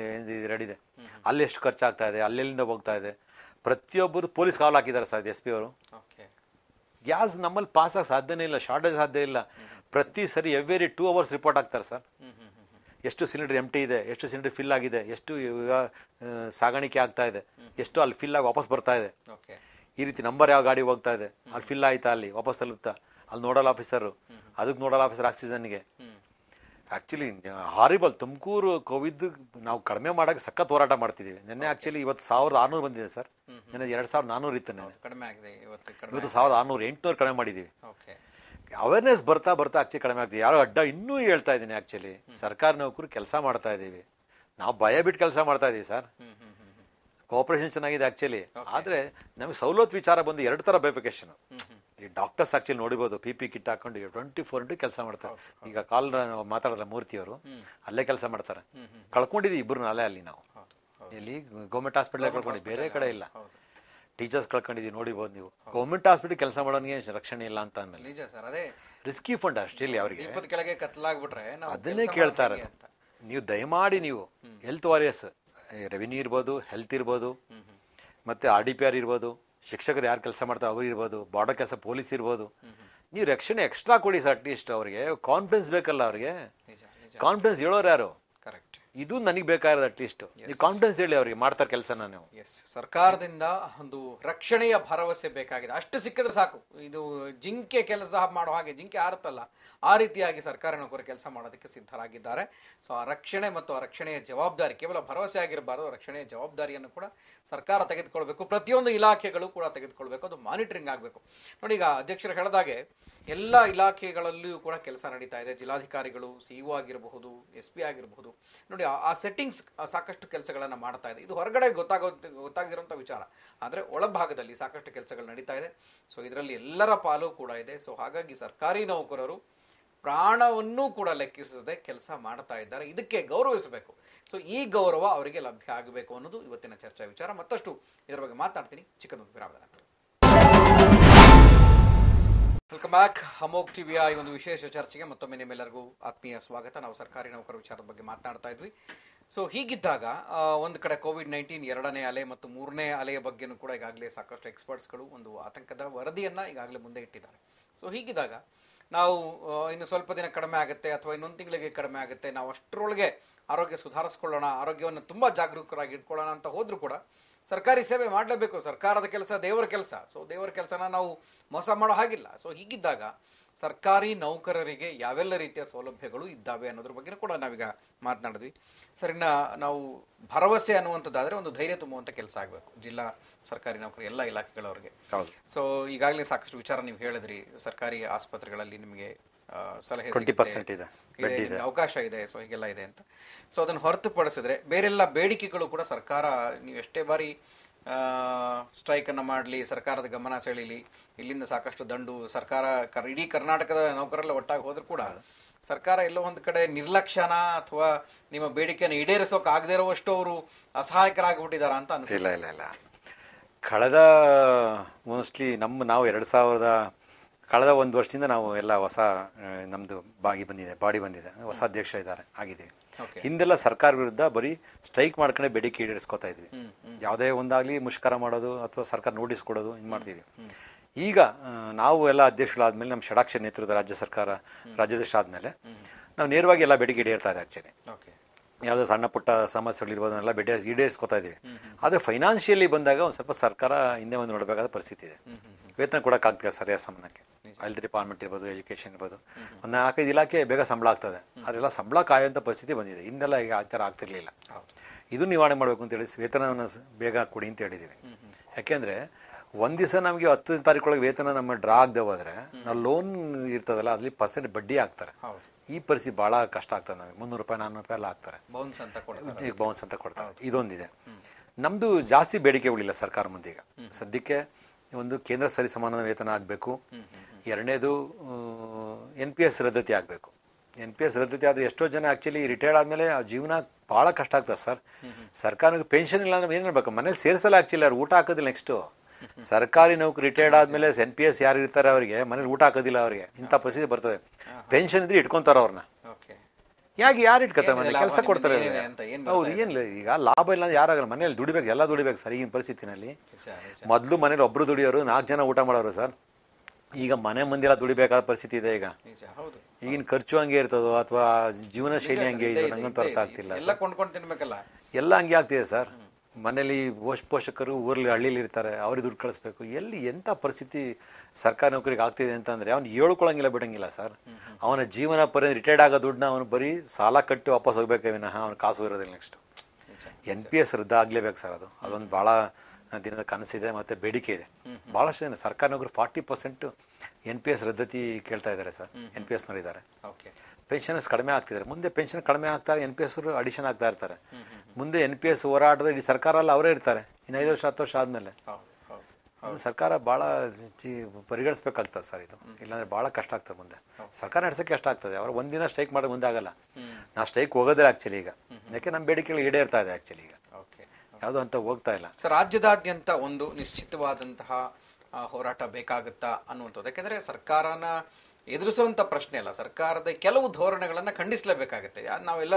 ರೆಡಿ ಇದೆ. ಅಲ್ಲಿ ಎಷ್ಟು ಖರ್ಚಾಗ್ತಾ ಇದೆ ಅಲ್ಲೆಲ್ಲಿಂದ ಹೋಗ್ತಾ ಇದೆ. ಪ್ರತಿಯೊಬ್ಬರು ಪೊಲೀಸ್ ಕಾಲ್ ಹಾಕಿದ್ದಾರೆ ಸರ್ ಎಸ್ ಪಿ ಅವರು. ಓಕೆ ಗ್ಯಾಸ್ ನಮ್ಮಲ್ಲಿ ಪಾಸ್ ಆಗ ಸಾಧ್ಯನೇ ಇಲ್ಲ ಶಾರ್ಟೇಜ್ ಸಾಧ್ಯ ಇಲ್ಲ. ಪ್ರತಿ ಸರಿ ಎವ್ರಿ ಟೂ ಅವರ್ಸ್ ರಿಪೋರ್ಟ್ ಆಗ್ತಾರೆ ಸರ್. ಎಷ್ಟು ಸಿಲಿಂಡರ್ ಎಂಟಿ ಇದೆ ಎಷ್ಟು ಸಿಲಿಂಡರ್ ಫಿಲ್ ಆಗಿದೆ ಎಷ್ಟು ಈಗ, ಸಾಗಾಣಿಕೆ ಆಗ್ತಾ ಇದೆ ಎಷ್ಟು ಅಲ್ಲಿ ಫಿಲ್ ಆಗಿ ವಾಪಸ್ ಬರ್ತಾ ಇದೆ. ಈ ರೀತಿ ನಂಬರ್ ಯಾವ ಗಾಡಿ ಹೋಗ್ತಾ ಇದೆ ಅಲ್ಲಿ ಫಿಲ್ ಆಯ್ತಾ ಅಲ್ಲಿ ವಾಪಸ್ ತಲುಪ್ತಾ ಅಲ್ಲಿ ನೋಡಲ್ ಆಫೀಸರು ಅದಕ್ಕೆ ನೋಡಲ್ ಆಫೀಸರ್ ಆಕ್ಸಿಜನ್ಗೆ ಆ್ಯಕ್ಚುಲಿ ಹಾರಿಬಲ್ ತುಮಕೂರು ಕೋವಿಡ್ ನಾವು ಕಡಿಮೆ ಮಾಡಕ್ಕೆ ಸಖತ್ ಹೋರಾಟ ಮಾಡ್ತಿದ್ದೀವಿ. ನಿನ್ನೆ ಆ್ಯಕ್ಚುಲಿ ಇವತ್ತು ಸಾವಿರದ ಆರುನೂರು ಬಂದಿದೆ ಸರ್. ನಿನ್ನೆ ಎರಡು ಸಾವಿರದ ನಾನ್ನೂರು ಇತ್ತು ನಾನು ಇವತ್ತು ಸಾವಿರದ ಆರುನೂರು ಎಂಟುನೂರು ಕಡಿಮೆ ಮಾಡಿದ್ದೀವಿ. ಅವೇರ್ನೆಸ್ ಬರ್ತಾ ಬರ್ತಾ ಆಕ್ಚುಲಿ ಕಡಿಮೆ ಆಗ್ತದೆ. ಯಾರೋ ಅಡ್ಡ ಇನ್ನೂ ಹೇಳ್ತಾ ಇದ್ದೀನಿ ಆಕ್ಚುಲಿ ಸರ್ಕಾರ ನೌಕರು ಕೆಲಸ ಮಾಡ್ತಾ ಇದ್ದೀವಿ. ನಾವು ಭಯ ಬಿಟ್ಟು ಕೆಲಸ ಮಾಡ್ತಾ ಇದೀವಿ ಸರ್. ಕೋಆಪರೇಷನ್ ಚೆನ್ನಾಗಿದೆ ಆಕ್ಚುಲಿ ಆದ್ರೆ ನಮಗೆ ಸವಲತ್ತು ವಿಚಾರ ಬಂದು ಎರಡು ತರ ಬೈಫಿಕೇಶನ್ ಈ ಡಾಕ್ಟರ್ಸ್ ಆಕ್ಚುಲಿ ನೋಡಿಬೋದು ಪಿ ಪಿ ಕಿಟ್ ಹಾಕೊಂಡು ಟ್ವೆಂಟಿ ಫೋರ್ ಇಂಟು ಕೆಲಸ ಮಾಡ್ತಾರೆ. ಈಗ ಕಾಲ್ ಮಾತಾಡಲ್ಲ ಮೂರ್ತಿಯವರು ಅಲ್ಲೇ ಕೆಲಸ ಮಾಡ್ತಾರೆ. ಕಳ್ಕೊಂಡಿದ್ದೀವಿ ಇಬ್ಬರು ಅಲ್ಲೇ ಅಲ್ಲಿ ನಾವು. ಇಲ್ಲಿ ಗೌರ್ಮೆಂಟ್ ಹಾಸ್ಪಿಟಲ್ ಕಳ್ಕೊಂಡು ಬೇರೆ ಕಡೆ ಇಲ್ಲ. ಟೀಚರ್ಸ್ ಕಳ್ಕೊಂಡಿದ್ದೀವಿ ನೋಡಿಬೋದು ನೀವು. ಗೌರ್ಮೆಂಟ್ ಹಾಸ್ಪಿಟಲ್ ಕೆಲಸ ಮಾಡೋನಿಗೆ ರಕ್ಷಣೆ ಇಲ್ಲ ಅಂತ ಅಂದ್ಮೇಲೆ. ನಿಜ ಸರ್ ಅದೇ ರಿಸ್ಕಿ ಫಂಡ್ ಅಷ್ಟಿಲ್ಲ ಅವರಿಗೆ. ದೀಪದ ಕೆಳಗೆ ಕತ್ಲಾಗ್ಬಿಟ್ರೆ ನಾವು ಅದನ್ನೇ ಕೆಲ್ಸ ಕೇಳ್ತಾ ಇರೋದು ಅಂತ. ನೀವು ದಯಮಾಡಿ ನೀವು ಹೆಲ್ತ್ ವಾರಿಯರ್ಸ್ ರೆವಿನ್ಯೂ ಇರ್ಬೋದು ಹೆಲ್ತ್ ಇರ್ಬೋದು ಮತ್ತೆ ಆರ್ ಡಿ ಪಿ ಆರ್ ಇರ್ಬೋದು ಶಿಕ್ಷಕರು ಯಾರು ಕೆಲಸ ಮಾಡ್ತಾರೆ ಅವ್ರು ಇರ್ಬೋದು ಬಾರ್ಡರ್ ಕೆಲಸ ಪೊಲೀಸ್ ಇರ್ಬೋದು. ನೀವು ರಕ್ಷಣೆ ಎಕ್ಸ್ಟ್ರಾ ಕೊಡಿ ಸರ್ ಅಟ್ಲೀಸ್ಟ್ ಅವರಿಗೆ. ಕಾನ್ಫಿಡೆನ್ಸ್ ಬೇಕಲ್ಲ ಅವ್ರಿಗೆ. ನಿಜ ನಿಜ. ಕಾನ್ಫಿಡೆನ್ಸ್ ಹೇಳೋರು ಯಾರು? ಇದು ನನಗೆ ಬೇಕಾಗಿರೋದು ಅಟ್ಲೀಸ್ಟ್ ನೀವು ಕಾನ್ಫಿಡೆನ್ಸ್ ಹೇಳಿ ಅವ್ರಿಗೆ ಮಾಡ್ತಾರೆ ಕೆಲಸನ ನೀವು. ಎಸ್ ಸರ್ಕಾರದಿಂದ ಒಂದು ರಕ್ಷಣೆಯ ಭರವಸೆ ಬೇಕಾಗಿದೆ. ಅಷ್ಟು ಸಿಕ್ಕಿದ್ರೆ ಸಾಕು. ಇದು ಜಿಂಕೆ ಕೆಲಸ ಮಾಡೋ ಹಾಗೆ ಜಿಂಕೆ ಆರುತ್ತಲ್ಲ ಆ ರೀತಿಯಾಗಿ ಸರ್ಕಾರ ನೌಕರು ಕೆಲಸ ಮಾಡೋದಕ್ಕೆ ಸಿದ್ಧರಾಗಿದ್ದಾರೆ. ಸೊ ಆ ರಕ್ಷಣೆ ಮತ್ತು ಆ ರಕ್ಷಣೆಯ ಜವಾಬ್ದಾರಿ ಕೇವಲ ಭರವಸೆ ಆಗಿರಬಾರದು ರಕ್ಷಣೆಯ ಜವಾಬ್ದಾರಿಯನ್ನು ಕೂಡ ಸರ್ಕಾರ ತೆಗೆದುಕೊಳ್ಬೇಕು. ಪ್ರತಿಯೊಂದು ಇಲಾಖೆಗಳು ಕೂಡ ತೆಗೆದುಕೊಳ್ಬೇಕು. ಅದು ಮಾನಿಟರಿಂಗ್ ಆಗಬೇಕು. ನೋಡಿ ಈಗ ಅಧ್ಯಕ್ಷರು ಹೇಳಿದಾಗೆ ಎಲ್ಲ ಇಲಾಖೆಗಳಲ್ಲಿಯೂ ಕೂಡ ಕೆಲಸ ನಡೀತಾ ಇದೆ. ಜಿಲ್ಲಾಧಿಕಾರಿಗಳು ಸಿ ಇಒ ಆಗಿರಬಹುದು ಎಸ್ ಪಿ ಆಗಿರಬಹುದು. ನೋಡಿ, ಆ- ಸೆಟ್ಟಿಂಗ್ಸ್ ಸಾಕಷ್ಟು ಕೆಲಸಗಳನ್ನು ಮಾಡ್ತಾ ಇದೆ. ಇದು ಹೊರಗಡೆ ಗೊತ್ತಾಗೋ ಗೊತ್ತಾಗಿರುವಂಥ ವಿಚಾರ. ಆದರೆ ಒಳಭಾಗದಲ್ಲಿ ಸಾಕಷ್ಟು ಕೆಲಸಗಳು ನಡೀತಾ ಇದೆ. ಸೊ ಇದರಲ್ಲಿ ಎಲ್ಲರ ಪಾಲು ಕೂಡ ಇದೆ. ಸೊ ಹಾಗಾಗಿ ಸರ್ಕಾರಿ ನೌಕರರು ಪ್ರಾಣವನ್ನೂ ಕೂಡ ಲೆಕ್ಕಿಸದೆ ಕೆಲಸ ಮಾಡ್ತಾ ಇದ್ದಾರೆ. ಇದಕ್ಕೆ ಗೌರವಿಸಬೇಕು. ಸೊ ಈ ಗೌರವ ಅವರಿಗೆ ಲಭ್ಯ ಆಗಬೇಕು ಅನ್ನೋದು ಇವತ್ತಿನ ಚರ್ಚಾ ವಿಚಾರ. ಮತ್ತಷ್ಟು ಇದರ ಬಗ್ಗೆ ಮಾತಾಡ್ತೀನಿ. ಚಿಕ್ಕದೊಂದು ವಿರಾಮದ ನಂತರ. ವೆಲ್ಕಮ್ ಬ್ಯಾಕ್ ಅಮೋಕ್ ಟಿವಿಯ ಈ ಒಂದು ವಿಶೇಷ ಚರ್ಚೆಗೆ ಮತ್ತೊಮ್ಮೆ ನಿಮ್ಮೆಲ್ಲರಿಗೂ ಆತ್ಮೀಯ ಸ್ವಾಗತ. ನಾವು ಸರ್ಕಾರಿ ನೌಕರ ವಿಚಾರದ ಬಗ್ಗೆ ಮಾತನಾಡ್ತಾ ಇದ್ವಿ. ಸೊ ಹೀಗಿದ್ದಾಗ ಒಂದು ಕಡೆ ಕೋವಿಡ್ ನೈನ್ಟೀನ್ ಎರಡನೇ ಅಲೆ ಮತ್ತು ಮೂರನೇ ಅಲೆಯ ಬಗ್ಗೆನೂ ಕೂಡ ಈಗಾಗಲೇ ಸಾಕಷ್ಟು ಎಕ್ಸ್ಪರ್ಟ್ಸ್ಗಳು ಒಂದು ಆತಂಕದ ವರದಿಯನ್ನು ಈಗಾಗಲೇ ಮುಂದೆ ಇಟ್ಟಿದ್ದಾರೆ. ಸೊ ಹೀಗಿದ್ದಾಗ, ನಾವು ಇನ್ನು ಸ್ವಲ್ಪ ದಿನ ಕಡಿಮೆ ಆಗುತ್ತೆ ಅಥವಾ ಇನ್ನೊಂದು ತಿಂಗಳಿಗೆ ಕಡಿಮೆ ಆಗುತ್ತೆ, ನಾವು ಅಷ್ಟರೊಳಗೆ ಆರೋಗ್ಯ ಸುಧಾರಿಸ್ಕೊಳ್ಳೋಣ, ಆರೋಗ್ಯವನ್ನು ತುಂಬ ಜಾಗರೂಕರಾಗಿ ಇಟ್ಕೊಳ್ಳೋಣ ಅಂತ ಹೋದರೂ ಕೂಡ ಸರ್ಕಾರಿ ಸೇವೆ ಮಾಡಲೇಬೇಕು. ಸರ್ಕಾರದ ಕೆಲಸ ದೇವರ ಕೆಲಸ. ಸೊ ದೇವರ ಕೆಲಸನ ನಾವು ಮೋಸ ಮಾಡೋ ಹಾಗಿಲ್ಲ. ಸೊ ಹೀಗಿದ್ದಾಗ ಸರ್ಕಾರಿ ನೌಕರರಿಗೆ ಯಾವೆಲ್ಲ ರೀತಿಯ ಸೌಲಭ್ಯಗಳು ಇದ್ದಾವೆ ಅನ್ನೋದ್ರ ಬಗ್ಗೆ ಕೂಡ ನಾವೀಗ ಮಾತನಾಡಿದ್ವಿ. ಸರಿನ ನಾವು ಭರವಸೆ ಅನ್ನುವಂಥದ್ದಾದರೆ ಒಂದು ಧೈರ್ಯ ತುಂಬುವಂಥ ಕೆಲಸ ಆಗಬೇಕು. ಜಿಲ್ಲಾ ಸರ್ಕಾರಿ ನೌಕರಿ ಎಲ್ಲ ಇಲಾಖೆಗಳವರಿಗೆ. ಸೊ ಈಗಾಗಲೇ ಸಾಕಷ್ಟು ವಿಚಾರ ನೀವು ಹೇಳಿದ್ರಿ. ಸರ್ಕಾರಿ ಆಸ್ಪತ್ರೆಗಳಲ್ಲಿ ನಿಮಗೆ ಸಲಹೆ 20% ಸಿಗುತ್ತೆ. ಇದೆ. ಅವಕಾಶ ಇದೆ ಸೊ ಹೀಗೆಲ್ಲ ಇದೆ ಅಂತ ಸೊ ಅದನ್ನು ಹೊರತುಪಡಿಸಿದ್ರೆ ಬೇರೆಲ್ಲ ಬೇಡಿಕೆಗಳು ಕೂಡ ಸರ್ಕಾರ ನೀವು ಎಷ್ಟೇ ಬಾರಿ ಸ್ಟ್ರೈಕ್ ಅನ್ನ ಮಾಡಲಿ ಸರ್ಕಾರದ ಗಮನ ಸೆಳೀಲಿ ಇಲ್ಲಿಂದ ಸಾಕಷ್ಟು ದಂಡು ಸರ್ಕಾರ ಕರ್- ಇಡೀ ಕರ್ನಾಟಕದ ನೌಕರರೆಲ್ಲ ಒಟ್ಟಾಗಿ ಹೋದ್ರೂ ಕೂಡ ಸರ್ಕಾರ ಎಲ್ಲೋ ಒಂದು ಕಡೆ ನಿರ್ಲಕ್ಷ್ಯನ ಅಥವಾ ನಿಮ್ಮ ಬೇಡಿಕೆಯನ್ನು ಈಡೇರಿಸೋಕೆ ಆಗದೇ ಇರುವಷ್ಟು ಅವರು ಅಸಹಾಯಕರಾಗಿಬಿಟ್ಟಿದ್ದಾರೆ ಅಂತ ಅನ್ಸಿಲ್ಲ ಇಲ್ಲ ಇಲ್ಲ ಇಲ್ಲ ಕಳೆದ ಮೋಸ್ಟ್ಲಿ ನಮ್ಮ ನಾವು ಎರಡು ಸಾವಿರದ ಕಳೆದ ಒಂದು ವರ್ಷದಿಂದ ನಾವು ಎಲ್ಲ ಹೊಸ ನಮ್ದು ಬಾಗಿ ಬಂದಿದೆ ಬಾಡಿ ಬಂದಿದೆ. ಹೊಸ ಅಧ್ಯಕ್ಷ ಇದ್ದಾರೆ ಆಗಿದ್ದೀವಿ. ಹಿಂದೆಲ್ಲ ಸರ್ಕಾರ ವಿರುದ್ಧ ಬರೀ ಸ್ಟ್ರೈಕ್ ಮಾಡ್ಕೊಂಡೆ ಬೇಡಿಕೆ ಈಡೇರಿಸ್ಕೊತಾ ಇದ್ವಿ. ಯಾವುದೇ ಒಂದಾಗ್ಲಿ ಮುಷ್ಕರ ಮಾಡೋದು ಅಥವಾ ಸರ್ಕಾರ ನೋಟಿಸ್ ಕೊಡೋದು ಇದು ಮಾಡ್ತಿದ್ವಿ. ಈಗ ನಾವು ಎಲ್ಲ ಅಧ್ಯಕ್ಷಗಳಾದ್ಮೇಲೆ ನಮ್ಮ ಷಡಾಕ್ಷರ ನೇತೃತ್ವದ ರಾಜ್ಯ ಸರ್ಕಾರ ರಾಜ್ಯಾಧ್ಯಕ್ಷ ಆದ್ಮೇಲೆ ನಾವು ನೇರವಾಗಿ ಎಲ್ಲ ಬೇಡಿಕೆ ಈಡೇರ್ತಾ ಇದೆ ಆಕ್ಚುಲಿ ಓಕೆ ಯಾವುದೋ ಸಣ್ಣ ಪುಟ್ಟ ಸಮಸ್ಯೆಗಳಿರ್ಬೋದು ಎಲ್ಲ ಬೆಡೆ ಈಡೇರಿಸ್ಕೊತಾ ಇದ್ದೀವಿ. ಆದರೆ ಫೈನಾನ್ಷಿಯಲಿ ಬಂದಾಗ ಒಂದು ಸ್ವಲ್ಪ ಸರ್ಕಾರ ಹಿಂದೆ ಒಂದು ನೋಡಬೇಕಾದ ಪರಿಸ್ಥಿತಿ ಇದೆ. ವೇತನ ಕೊಡೋಕ್ಕಾಗ್ತಿಲ್ಲ ಸರಿಯಾದ ಸಮಯಕ್ಕೆ. ಹೆಲ್ತ್ ಡಿಪಾರ್ಟ್ಮೆಂಟ್ ಇರ್ಬೋದು ಎಜುಕೇಷನ್ ಇರ್ಬೋದು. ಒಂದು ನಾಲ್ಕೈದು ಇಲಾಖೆ ಬೇಗ ಸಂಬಳ ಆಗ್ತದೆ. ಅದೆಲ್ಲ ಸಂಬಳ ಕಾಯುವಂಥ ಪರಿಸ್ಥಿತಿ ಬಂದಿದೆ. ಹಿಂದೆಲ್ಲ ಈಗ ಆ ಥರ ಆಗ್ತಿರ್ಲಿಲ್ಲ. ಇದು ನಿವಾರಣೆ ಮಾಡಬೇಕು ಅಂತೇಳಿ ವೇತನವನ್ನು ಬೇಗ ಕೊಡಿ ಅಂತ ಹೇಳಿದ್ದೀವಿ ಯಾಕೆಂದರೆ ಒಂದು ದಿವಸ ನಮಗೆ ಹತ್ತು ತಾರೀಕೊಳಗೆ ವೇತನ ನಮ್ಮ ಡ್ರಾ ಆಗದೆ ಹೋದರೆ ನಾವು ಲೋನ್ ಇರ್ತದಲ್ಲ ಅಲ್ಲಿ ಪರ್ಸೆಂಟ್ ಬಡ್ಡಿ ಹಾಕ್ತಾರೆ. ಈ ಪರಿಸ್ಥಿತಿ ಭಾಳ ಕಷ್ಟ ಆಗ್ತದೆ ನಮಗೆ. ಮುನ್ನೂರು ರೂಪಾಯಿ ನಾನ್ನೂರು ರೂಪಾಯಿ ಎಲ್ಲ ಹಾಕ್ತಾರೆ ಬೌನ್ಸ್ ಅಂತ ಕೊಡ್ತಾರೆ. ಬೌನ್ಸ್ ಅಂತ ಕೊಡ್ತಾರೆ. ಇದೊಂದಿದೆ. ನಮ್ದು ಜಾಸ್ತಿ ಬೇಡಿಕೆ ಉಳಿಲ್ಲ ಸರ್ಕಾರ ಮುಂದೆ ಈಗ. ಸದ್ಯಕ್ಕೆ ಒಂದು ಕೇಂದ್ರ ಸರಿ ಸಮಾನ ವೇತನ ಆಗಬೇಕು. ಎರಡನೇದು ಎನ್ ಪಿ ಎಸ್ ರದ್ದತಿ ಆಗಬೇಕು. ಎನ್ ಪಿ ಎಸ್ ರದ್ದತಿ ಆದರೆ ಎಷ್ಟೋ ಜನ ಆ್ಯಕ್ಚುಲಿ ರಿಟೈರ್ಡ್ ಆದಮೇಲೆ ಆ ಜೀವನ ಭಾಳ ಕಷ್ಟ ಆಗ್ತದೆ ಸರ್. ಸರ್ಕಾರಕ್ಕೆ ಪೆನ್ಷನ್ ಇಲ್ಲ ಅಂದ್ರೆ ಏನು ಮಾಡ್ಬೇಕು? ಮನೇಲಿ ಸೇರಿಸಲ್ಲ ಆ್ಯಕ್ಚುಲಿ ಅವ್ರು. ಊಟ ಹಾಕೋದಿಲ್ಲ ನೆಕ್ಸ್ಟು ಸರ್ಕಾರಿ ನೌಕರಿ ರಿಟೈರ್ಡ್ ಆದಮೇಲೆ ಎನ್ ಪಿ ಎಸ್ ಯಾರು ಇರ್ತಾರೆ ಅವರಿಗೆ ಮನೇಲಿ ಊಟ ಹಾಕೋದಿಲ್ಲ ಅವರಿಗೆ. ಇಂಥ ಪರಿಸ್ಥಿತಿ ಬರ್ತದೆ. ಪೆನ್ಷನ್ ಇದ್ರೆ ಇಟ್ಕೊಂತಾರೆ ಅವ್ರನ್ನ. ಯಾಕೆ ಯಾರು ಇಟ್ಕೊತಾರೆ ಮನೆ ಕೆಲಸ ಕೊಡ್ತಾರೆ ಹೌದು ಏನಿಲ್ಲ ಈಗ ಲಾಭ ಇಲ್ಲ ಅಂದ್ರೆ ಯಾರಾಗಲ್ಲ ಮನೇಲಿ ದುಡಿಬೇಕು ಎಲ್ಲ ದುಡಿಬೇಕು ಸರ್ ಈಗಿನ ಪರಿಸ್ಥಿತಿನಲ್ಲಿ. ಮೊದಲು ಮನೇಲಿ ಒಬ್ಬರು ದುಡಿಯೋರು ನಾಲ್ಕು ಜನ ಊಟ ಮಾಡೋರು ಸರ್. ಈಗ ಮನೆ ಮಂದಿರ ದುಡಿಬೇಕಾದ ಪರಿಸ್ಥಿತಿ ಇದೆ ಈಗ. ಈಗಿನ ಖರ್ಚು ಹಂಗೆ ಇರ್ತದೋ ಅಥವಾ ಜೀವನ ಶೈಲಿ ಹಂಗೆ ಇದೆ, ನಂಗಂತೂ ಅರ್ಥ ಆಗ್ತಿಲ್ಲ ಎಲ್ಲ ಹಂಗೆ ಆಗ್ತಿದೆ ಸರ್. ಮನೇಲಿ ಪೋಷ್ ಪೋಷಕರು ಊರಲ್ಲಿ ಹಳ್ಳಿಲಿ ಇರ್ತಾರೆ ಅವ್ರಿಗೆ ದುಡ್ಡು ಕಳಿಸ್ಬೇಕು. ಎಲ್ಲಿ ಎಂಥ ಪರಿಸ್ಥಿತಿ ಸರ್ಕಾರಿ ನೌಕರಿಗೆ ಆಗ್ತಿದೆ ಅಂತಂದ್ರೆ ಅವ್ನು ಹೇಳ್ಕೊಳಂಗಿಲ್ಲ ಬಿಡಂಗಿಲ್ಲ ಸರ್. ಅವನ ಜೀವನ ಪರಿ ರಿಟೈರ್ಡ್ ಆಗೋ ದುಡ್ಡನ್ನ ಅವನು ಬರೀ ಸಾಲ ಕಟ್ಟಿ ವಾಪಸ್ ಹೋಗ್ಬೇಕೇ ವಿನಃ ಅವ್ನು ಕಾಸು ಇರೋದಿಲ್ಲ ನೆಕ್ಸ್ಟ್ ಎನ್ ಪಿ ಎಸ್ ರದ್ದು ಆಗಲೇಬೇಕು ಸರ್ ಅದು. ಅದೊಂದು ಭಾಳ ದಿನದ ಕನಸಿದೆ ಮತ್ತೆ ಬೇಡಿಕೆ ಇದೆ. ಭಾಳಷ್ಟು ಜನ ಸರ್ಕಾರಿ ನೌಕರಿ forty percent N P S ರದ್ದತಿ ಕೇಳ್ತಾ ಇದ್ದಾರೆ ಸರ್. ಎನ್ ಪಿ ಎಸ್ನವರು ಇದ್ದಾರೆ. ಓಕೆ ಪೆನ್ಷನ್ಸ್ ಕಡಿಮೆ ಆಗ್ತಿದ್ದಾರೆ. ಮುಂದೆ ಪೆನ್ಷನ್ ಕಡಿಮೆ ಆಗ್ತಾ ಎನ್ ಪಿ ಎಸ್ ಅಡಿಷನ್ ಆಗ್ತಾ ಇರ್ತಾರೆ. ಮುಂದೆ ಎನ್ ಪಿ ಎಸ್ ಹೋರಾಟದ ಇಡೀ ಸರ್ಕಾರ ಎಲ್ಲ ಅವರೇ ಇರ್ತಾರೆ. ಇನ್ನು ಐದು ವರ್ಷ ಹತ್ತು ವರ್ಷ ಆದಮೇಲೆ. ಸರ್ಕಾರ ಭಾಳ ಪರಿಗಣಿಸ್ಬೇಕಾಗ್ತದೆ ಸರ್ ಇದು. ಇಲ್ಲಾಂದ್ರೆ ಭಾಳ ಕಷ್ಟ ಆಗ್ತದೆ ಮುಂದೆ. ಸರ್ಕಾರ ನಡೆಸೋಕ್ಕೆ ಕಷ್ಟ ಆಗ್ತದೆ. ಅವ್ರು ಒಂದಿನ ಸ್ಟ್ರೈಕ್ ಮಾಡೋದು ಮುಂದೆ ಆಗಲ್ಲ. ನಾ ಸ್ಟ್ರೈಕ್ ಹೋಗೋದಿಲ್ಲ ಆ್ಯಕ್ಚುಲಿ ಈಗ. ಯಾಕೆ? ನಮ್ಮ ಬೇಡಿಕೆಗಳು ಈಡೇರ್ತಾ ಇದೆ ಆ್ಯಕ್ಚುಲಿ ಈಗ. ಯಾವುದು ಯಾವುದೋ ಅಂತ ಹೋಗ್ತಾ ಇಲ್ಲ. ಸರ್ ರಾಜ್ಯದಾದ್ಯಂತ ಒಂದು ನಿಶ್ಚಿತವಾದಂತಹ ಹೋರಾಟ ಬೇಕಾಗುತ್ತಾ ಅನ್ನುವಂಥದ್ದು. ಯಾಕೆಂದ್ರೆ ಸರ್ಕಾರನ ಎದುರಿಸುವಂತ ಪ್ರಶ್ನೆ ಅಲ್ಲ. ಸರ್ಕಾರದ ಕೆಲವು ಧೋರಣೆಗಳನ್ನ ಖಂಡಿಸಲೇಬೇಕಾಗುತ್ತೆ. ನಾವೆಲ್ಲ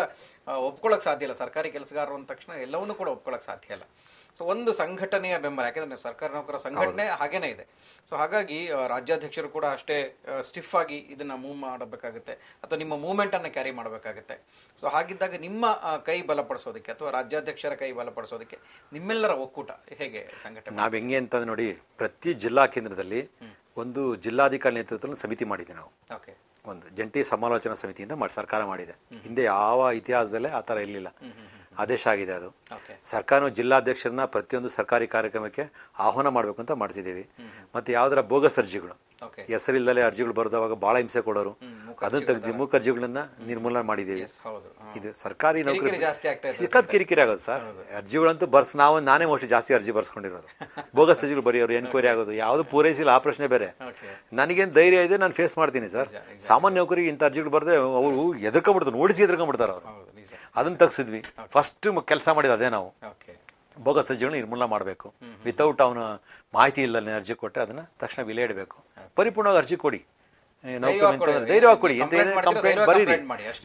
ಒಪ್ಕೊಳ್ಳೋಕೆ ಸಾಧ್ಯ ಇಲ್ಲ. ಸರ್ಕಾರಿ ಕೆಲಸಗಾರರು ಅಂದ ತಕ್ಷಣ ಎಲ್ಲವನ್ನೂ ಕೂಡ ಒಪ್ಕೊಳ್ಳೋಕೆ ಸಾಧ್ಯ ಇಲ್ಲ. ಸೊ ಒಂದು ಸಂಘಟನೆಯ ಬೆಂಬಲ ಯಾಕಂದ್ರೆ ಸರ್ಕಾರ ನೌಕರ ಸಂಘಟನೆ ಹಾಗೇನೆ ಇದೆ. ಸೊ ಹಾಗಾಗಿ ರಾಜ್ಯಾಧ್ಯಕ್ಷರು ಕೂಡ ಅಷ್ಟೇ ಸ್ಟಿಫ್ ಆಗಿ ಇದನ್ನ ಮೂವ್ ಮಾಡಬೇಕಾಗುತ್ತೆ ಅಥವಾ ನಿಮ್ಮ ಮೂವ್ಮೆಂಟ್ ಅನ್ನ ಕ್ಯಾರಿ ಮಾಡಬೇಕಾಗುತ್ತೆ. ಸೊ ಹಾಗಿದ್ದಾಗ ನಿಮ್ಮ ಕೈ ಬಲಪಡಿಸೋದಕ್ಕೆ ಅಥವಾ ರಾಜ್ಯಾಧ್ಯಕ್ಷರ ಕೈ ಬಲಪಡಿಸೋದಕ್ಕೆ ನಿಮ್ಮೆಲ್ಲರ ಒಕ್ಕೂಟ ಹೇಗೆ ಸಂಘಟನೆ? ನಾವ್ ಹೆಂಗೆ ಅಂತ ನೋಡಿ ಪ್ರತಿ ಜಿಲ್ಲಾ ಕೇಂದ್ರದಲ್ಲಿ ಒಂದು ಜಿಲ್ಲಾಧಿಕಾರಿ ನೇತೃತ್ವದಲ್ಲಿ ಸಮಿತಿ ಮಾಡಿದೆ ನಾವು. ಓಕೆ. ಒಂದು ಜಂಟಿ ಸಮಾಲೋಚನಾ ಸಮಿತಿಯಿಂದ ಮಾಡಿ ಸರ್ಕಾರ ಮಾಡಿದೆ. ಹಿಂದೆ ಯಾವ ಇತಿಹಾಸದಲ್ಲೇ ಆ ಥರ ಇರಲಿಲ್ಲ. ಆದೇಶ ಆಗಿದೆ ಅದು. ಸರ್ಕಾರವು ಸರ್ಕಾರ ಜಿಲ್ಲಾಧ್ಯಕ್ಷರನ್ನ ಪ್ರತಿಯೊಂದು ಸರ್ಕಾರಿ ಕಾರ್ಯಕ್ರಮಕ್ಕೆ ಆಹ್ವಾನ ಮಾಡಬೇಕು ಅಂತ ಮಾಡ್ತಿದ್ದೀವಿ ಮತ್ತೆ ಯಾವ್ದಾರ ಬೋಗಸ್ ಅರ್ಜಿಗಳು. ಹೆಸರಿಲ್ಲದೆ ಅರ್ಜಿಗಳು ಬರೆದವಾಗ ಬಹಳ ಹಿಂಸೆ ಕೊಡೋರು. ಅದನ್ನ ತೆಗೆದು ಮೂಕ ಅರ್ಜಿಗಳನ್ನ ನಿರ್ಮೂಲನೆ ಮಾಡಿದ್ದೀವಿ. ಇದು ಸರ್ಕಾರಿ ನೌಕರಿ ಸಿಕ್ಕದ್ ಕಿರಿಕಿರಿ ಆಗೋದು ಸರ್. ಅರ್ಜಿಗಳಂತೂ ಬರ್ಸ್ ನಾವು ನಾನೇ ಮೋಸ್ಟ್ ಜಾಸ್ತಿ ಅರ್ಜಿ ಬರ್ಸ್ಕೊಂಡಿರೋದು. ಬೋಗಸ್ ಅರ್ಜಿಗಳು ಬರೆಯೋರು ಎನ್ಕ್ವೈರಿ ಆಗೋದು ಯಾವುದು ಪೂರೈಸಿಲ್ಲ ಆ ಪ್ರಶ್ನೆ ಬೇರೆ. ನನಗೇನು ಧೈರ್ಯ ಇದೆ ನಾನು ಫೇಸ್ ಮಾಡ್ತೀನಿ ಸರ್. ಸಾಮಾನ್ಯ ನೌಕರಿಗೆ ಇಂಥ ಅರ್ಜಿಗಳು ಬರೆದ್ರೆ ಅವರು ಎದುರ್ಕೊಂಡ್ಬಿಡ್ತಾರೆ ನೋಡಿಸಿ ಎದುರ್ಕೊಂಡ್ಬಿಡ್ತಾರೆ ಅವರು. ಅದನ್ನ ತೆಗ್ಸಿದ್ವಿ. ಫಸ್ಟ್ ಕೆಲಸ ಮಾಡಿದ ಅದೇ ನಾವು. ಓಕೆ ಬೋಗಸ್ ಅರ್ಜಿಗಳನ್ನ ನಿರ್ಮೂಲನೆ ಮಾಡಬೇಕು. ವಿತೌಟ್ ಅವನ ಮಾಹಿತಿ ಇಲ್ಲ ಅರ್ಜಿ ಕೊಟ್ಟರೆ ಅದನ್ನ ತಕ್ಷಣ ವಿಲೆ ಇಡಬೇಕು ಪರಿಪೂರ್ಣವಾಗಿ ಅರ್ಜಿ ಕೊಡಿ. ಧೈರ್ಯವಾಗಿ ಕೊಡಿ ಎಂತ ಕಂಪ್ಲೇಂಟ್ ಬರೀರಿ.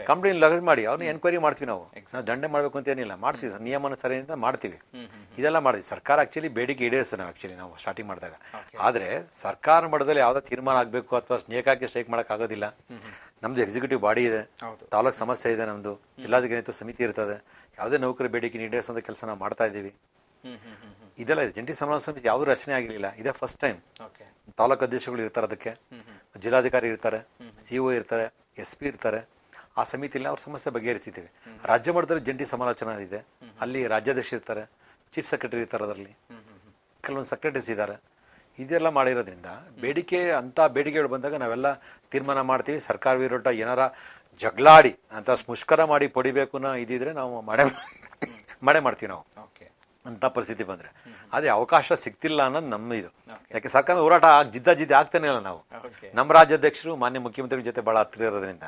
ಕಂಪ್ಲೇಂಟ್ ಲಗೇಜ್ ಮಾಡಿ ಅವ್ರನ್ನ ಎನ್ಕ್ವೈರಿ ಮಾಡ್ತೀವಿ ನಾವು? ನಾವು ದಂಡೆ ಮಾಡಬೇಕು ಅಂತ ಏನಿಲ್ಲ ಮಾಡ್ತೀವಿ ಸರ್ ನಿಯಮನ ಸರಿಯಿಂದ ಮಾಡ್ತೀವಿ. ಇದೆಲ್ಲ ಮಾಡಿದ್ವಿ. ಸರ್ಕಾರ ಆಕ್ಚುಲಿ ಬೇಡಿಕೆ ಈಡೇರಿಸ್ತಾರೆ ನಾವು ಆಕ್ಚುಲಿ ನಾವು ಸ್ಟಾರ್ಟಿಂಗ್ ಮಾಡಿದಾಗ. ಆದರೆ ಸರ್ಕಾರ ಮಟ್ಟದಲ್ಲಿ ಯಾವುದೋ ತೀರ್ಮಾನ ಆಗಬೇಕು ಅಥವಾ ಸ್ನೇಕ್ ಸ್ಟ್ರೈಕ್ ಸ್ಟ್ರೈಕ್ ಆಗೋದಿಲ್ಲ. ನಮ್ದು ಎಕ್ಸಿಕ್ಯೂಟಿವ್ ಬಾಡಿ ಇದೆ. ತಾಲೂಕ್ ಸಮಸ್ಯೆ ಇದೆ ನಮ್ದು. ಜಿಲ್ಲಾಧಿಕಾರಿ ಸಮಿತಿ ಇರ್ತದೆ. ಯಾವುದೇ ನೌಕರ ಬೇಡಿಕೆ ಈಡೇರಿಸುವಂಥ ಕೆಲಸ ನಾವು ಮಾಡ್ತಾ ಇದ್ದೀವಿ. ಇದೆಲ್ಲ ಇದೆ. ಜಂಟಿ ಸಮಿತಿ ಯಾವುದೂ ರಚನೆ ಆಗಿರಲಿಲ್ಲ. ಇದೇ ಫಸ್ಟ್ ಟೈಮ್ ತಾಲೂಕು ಅಧ್ಯಕ್ಷಗಳು ಇರ್ತಾರೆ ಅದಕ್ಕೆ. ಜಿಲ್ಲಾಧಿಕಾರಿ ಇರ್ತಾರೆ ಸಿ ಒ ಇರ್ತಾರೆ ಎಸ್ ಪಿ ಇರ್ತಾರೆ. ಆ ಸಮಿತಿಯಲ್ಲಿ ಅವ್ರ ಸಮಸ್ಯೆ ಬಗೆಹರಿಸಿದ್ದೀವಿ. ರಾಜ್ಯ ಮಟ್ಟದಲ್ಲಿ ಜಂಟಿ ಸಮಾಲೋಚನಾ ಇದೆ. ಅಲ್ಲಿ ರಾಜ್ಯಾಧ್ಯಕ್ಷ ಇರ್ತಾರೆ ಚೀಫ್ ಸೆಕ್ರೆಟರಿ ಇರ್ತಾರೆ ಅದರಲ್ಲಿ. ಕೆಲವೊಂದು ಸೆಕ್ರೆಟರೀಸ್ ಇದ್ದಾರೆ. ಇದೆಲ್ಲ ಮಾಡಿರೋದ್ರಿಂದ ಬೇಡಿಕೆ ಅಂತ ಬೇಡಿಕೆಗಳು ಬಂದಾಗ ನಾವೆಲ್ಲ ತೀರ್ಮಾನ ಮಾಡ್ತೀವಿ. ಸರ್ಕಾರ ವಿರೋಧ ಏನಾರ ಜಗಳಾಡಿ ಅಂತ ಮುಷ್ಕರ ಮಾಡಿ ಪಡಿಬೇಕು ಅನ್ನೋ ಇದಿದ್ರೆ ನಾವು ಮಾಡೇ ಮಾಡೇ ಮಾಡ್ತೀವಿ ನಾವು. ಅಂತ ಪರಿಸ್ಥಿತಿ ಬಂದ್ರೆ. ಆದ್ರೆ ಅವಕಾಶ ಸಿಗ್ತಿಲ್ಲ ಅನ್ನೋದು ನಮ್ಮ ಇದು. ಯಾಕೆ ಸರ್ಕಾರ ಹೋರಾಟ ಜಿದ್ದ ಜಿದ್ದ ಆಗ್ತಾನೆ ಇಲ್ಲ ನಾವು. ನಮ್ಮ ರಾಜ್ಯಾಧ್ಯಕ್ಷರು ಮಾನ್ಯ ಮುಖ್ಯಮಂತ್ರಿ ಜೊತೆ ಬಹಳ ಹತ್ತಿರ ಇರೋದ್ರಿಂದ.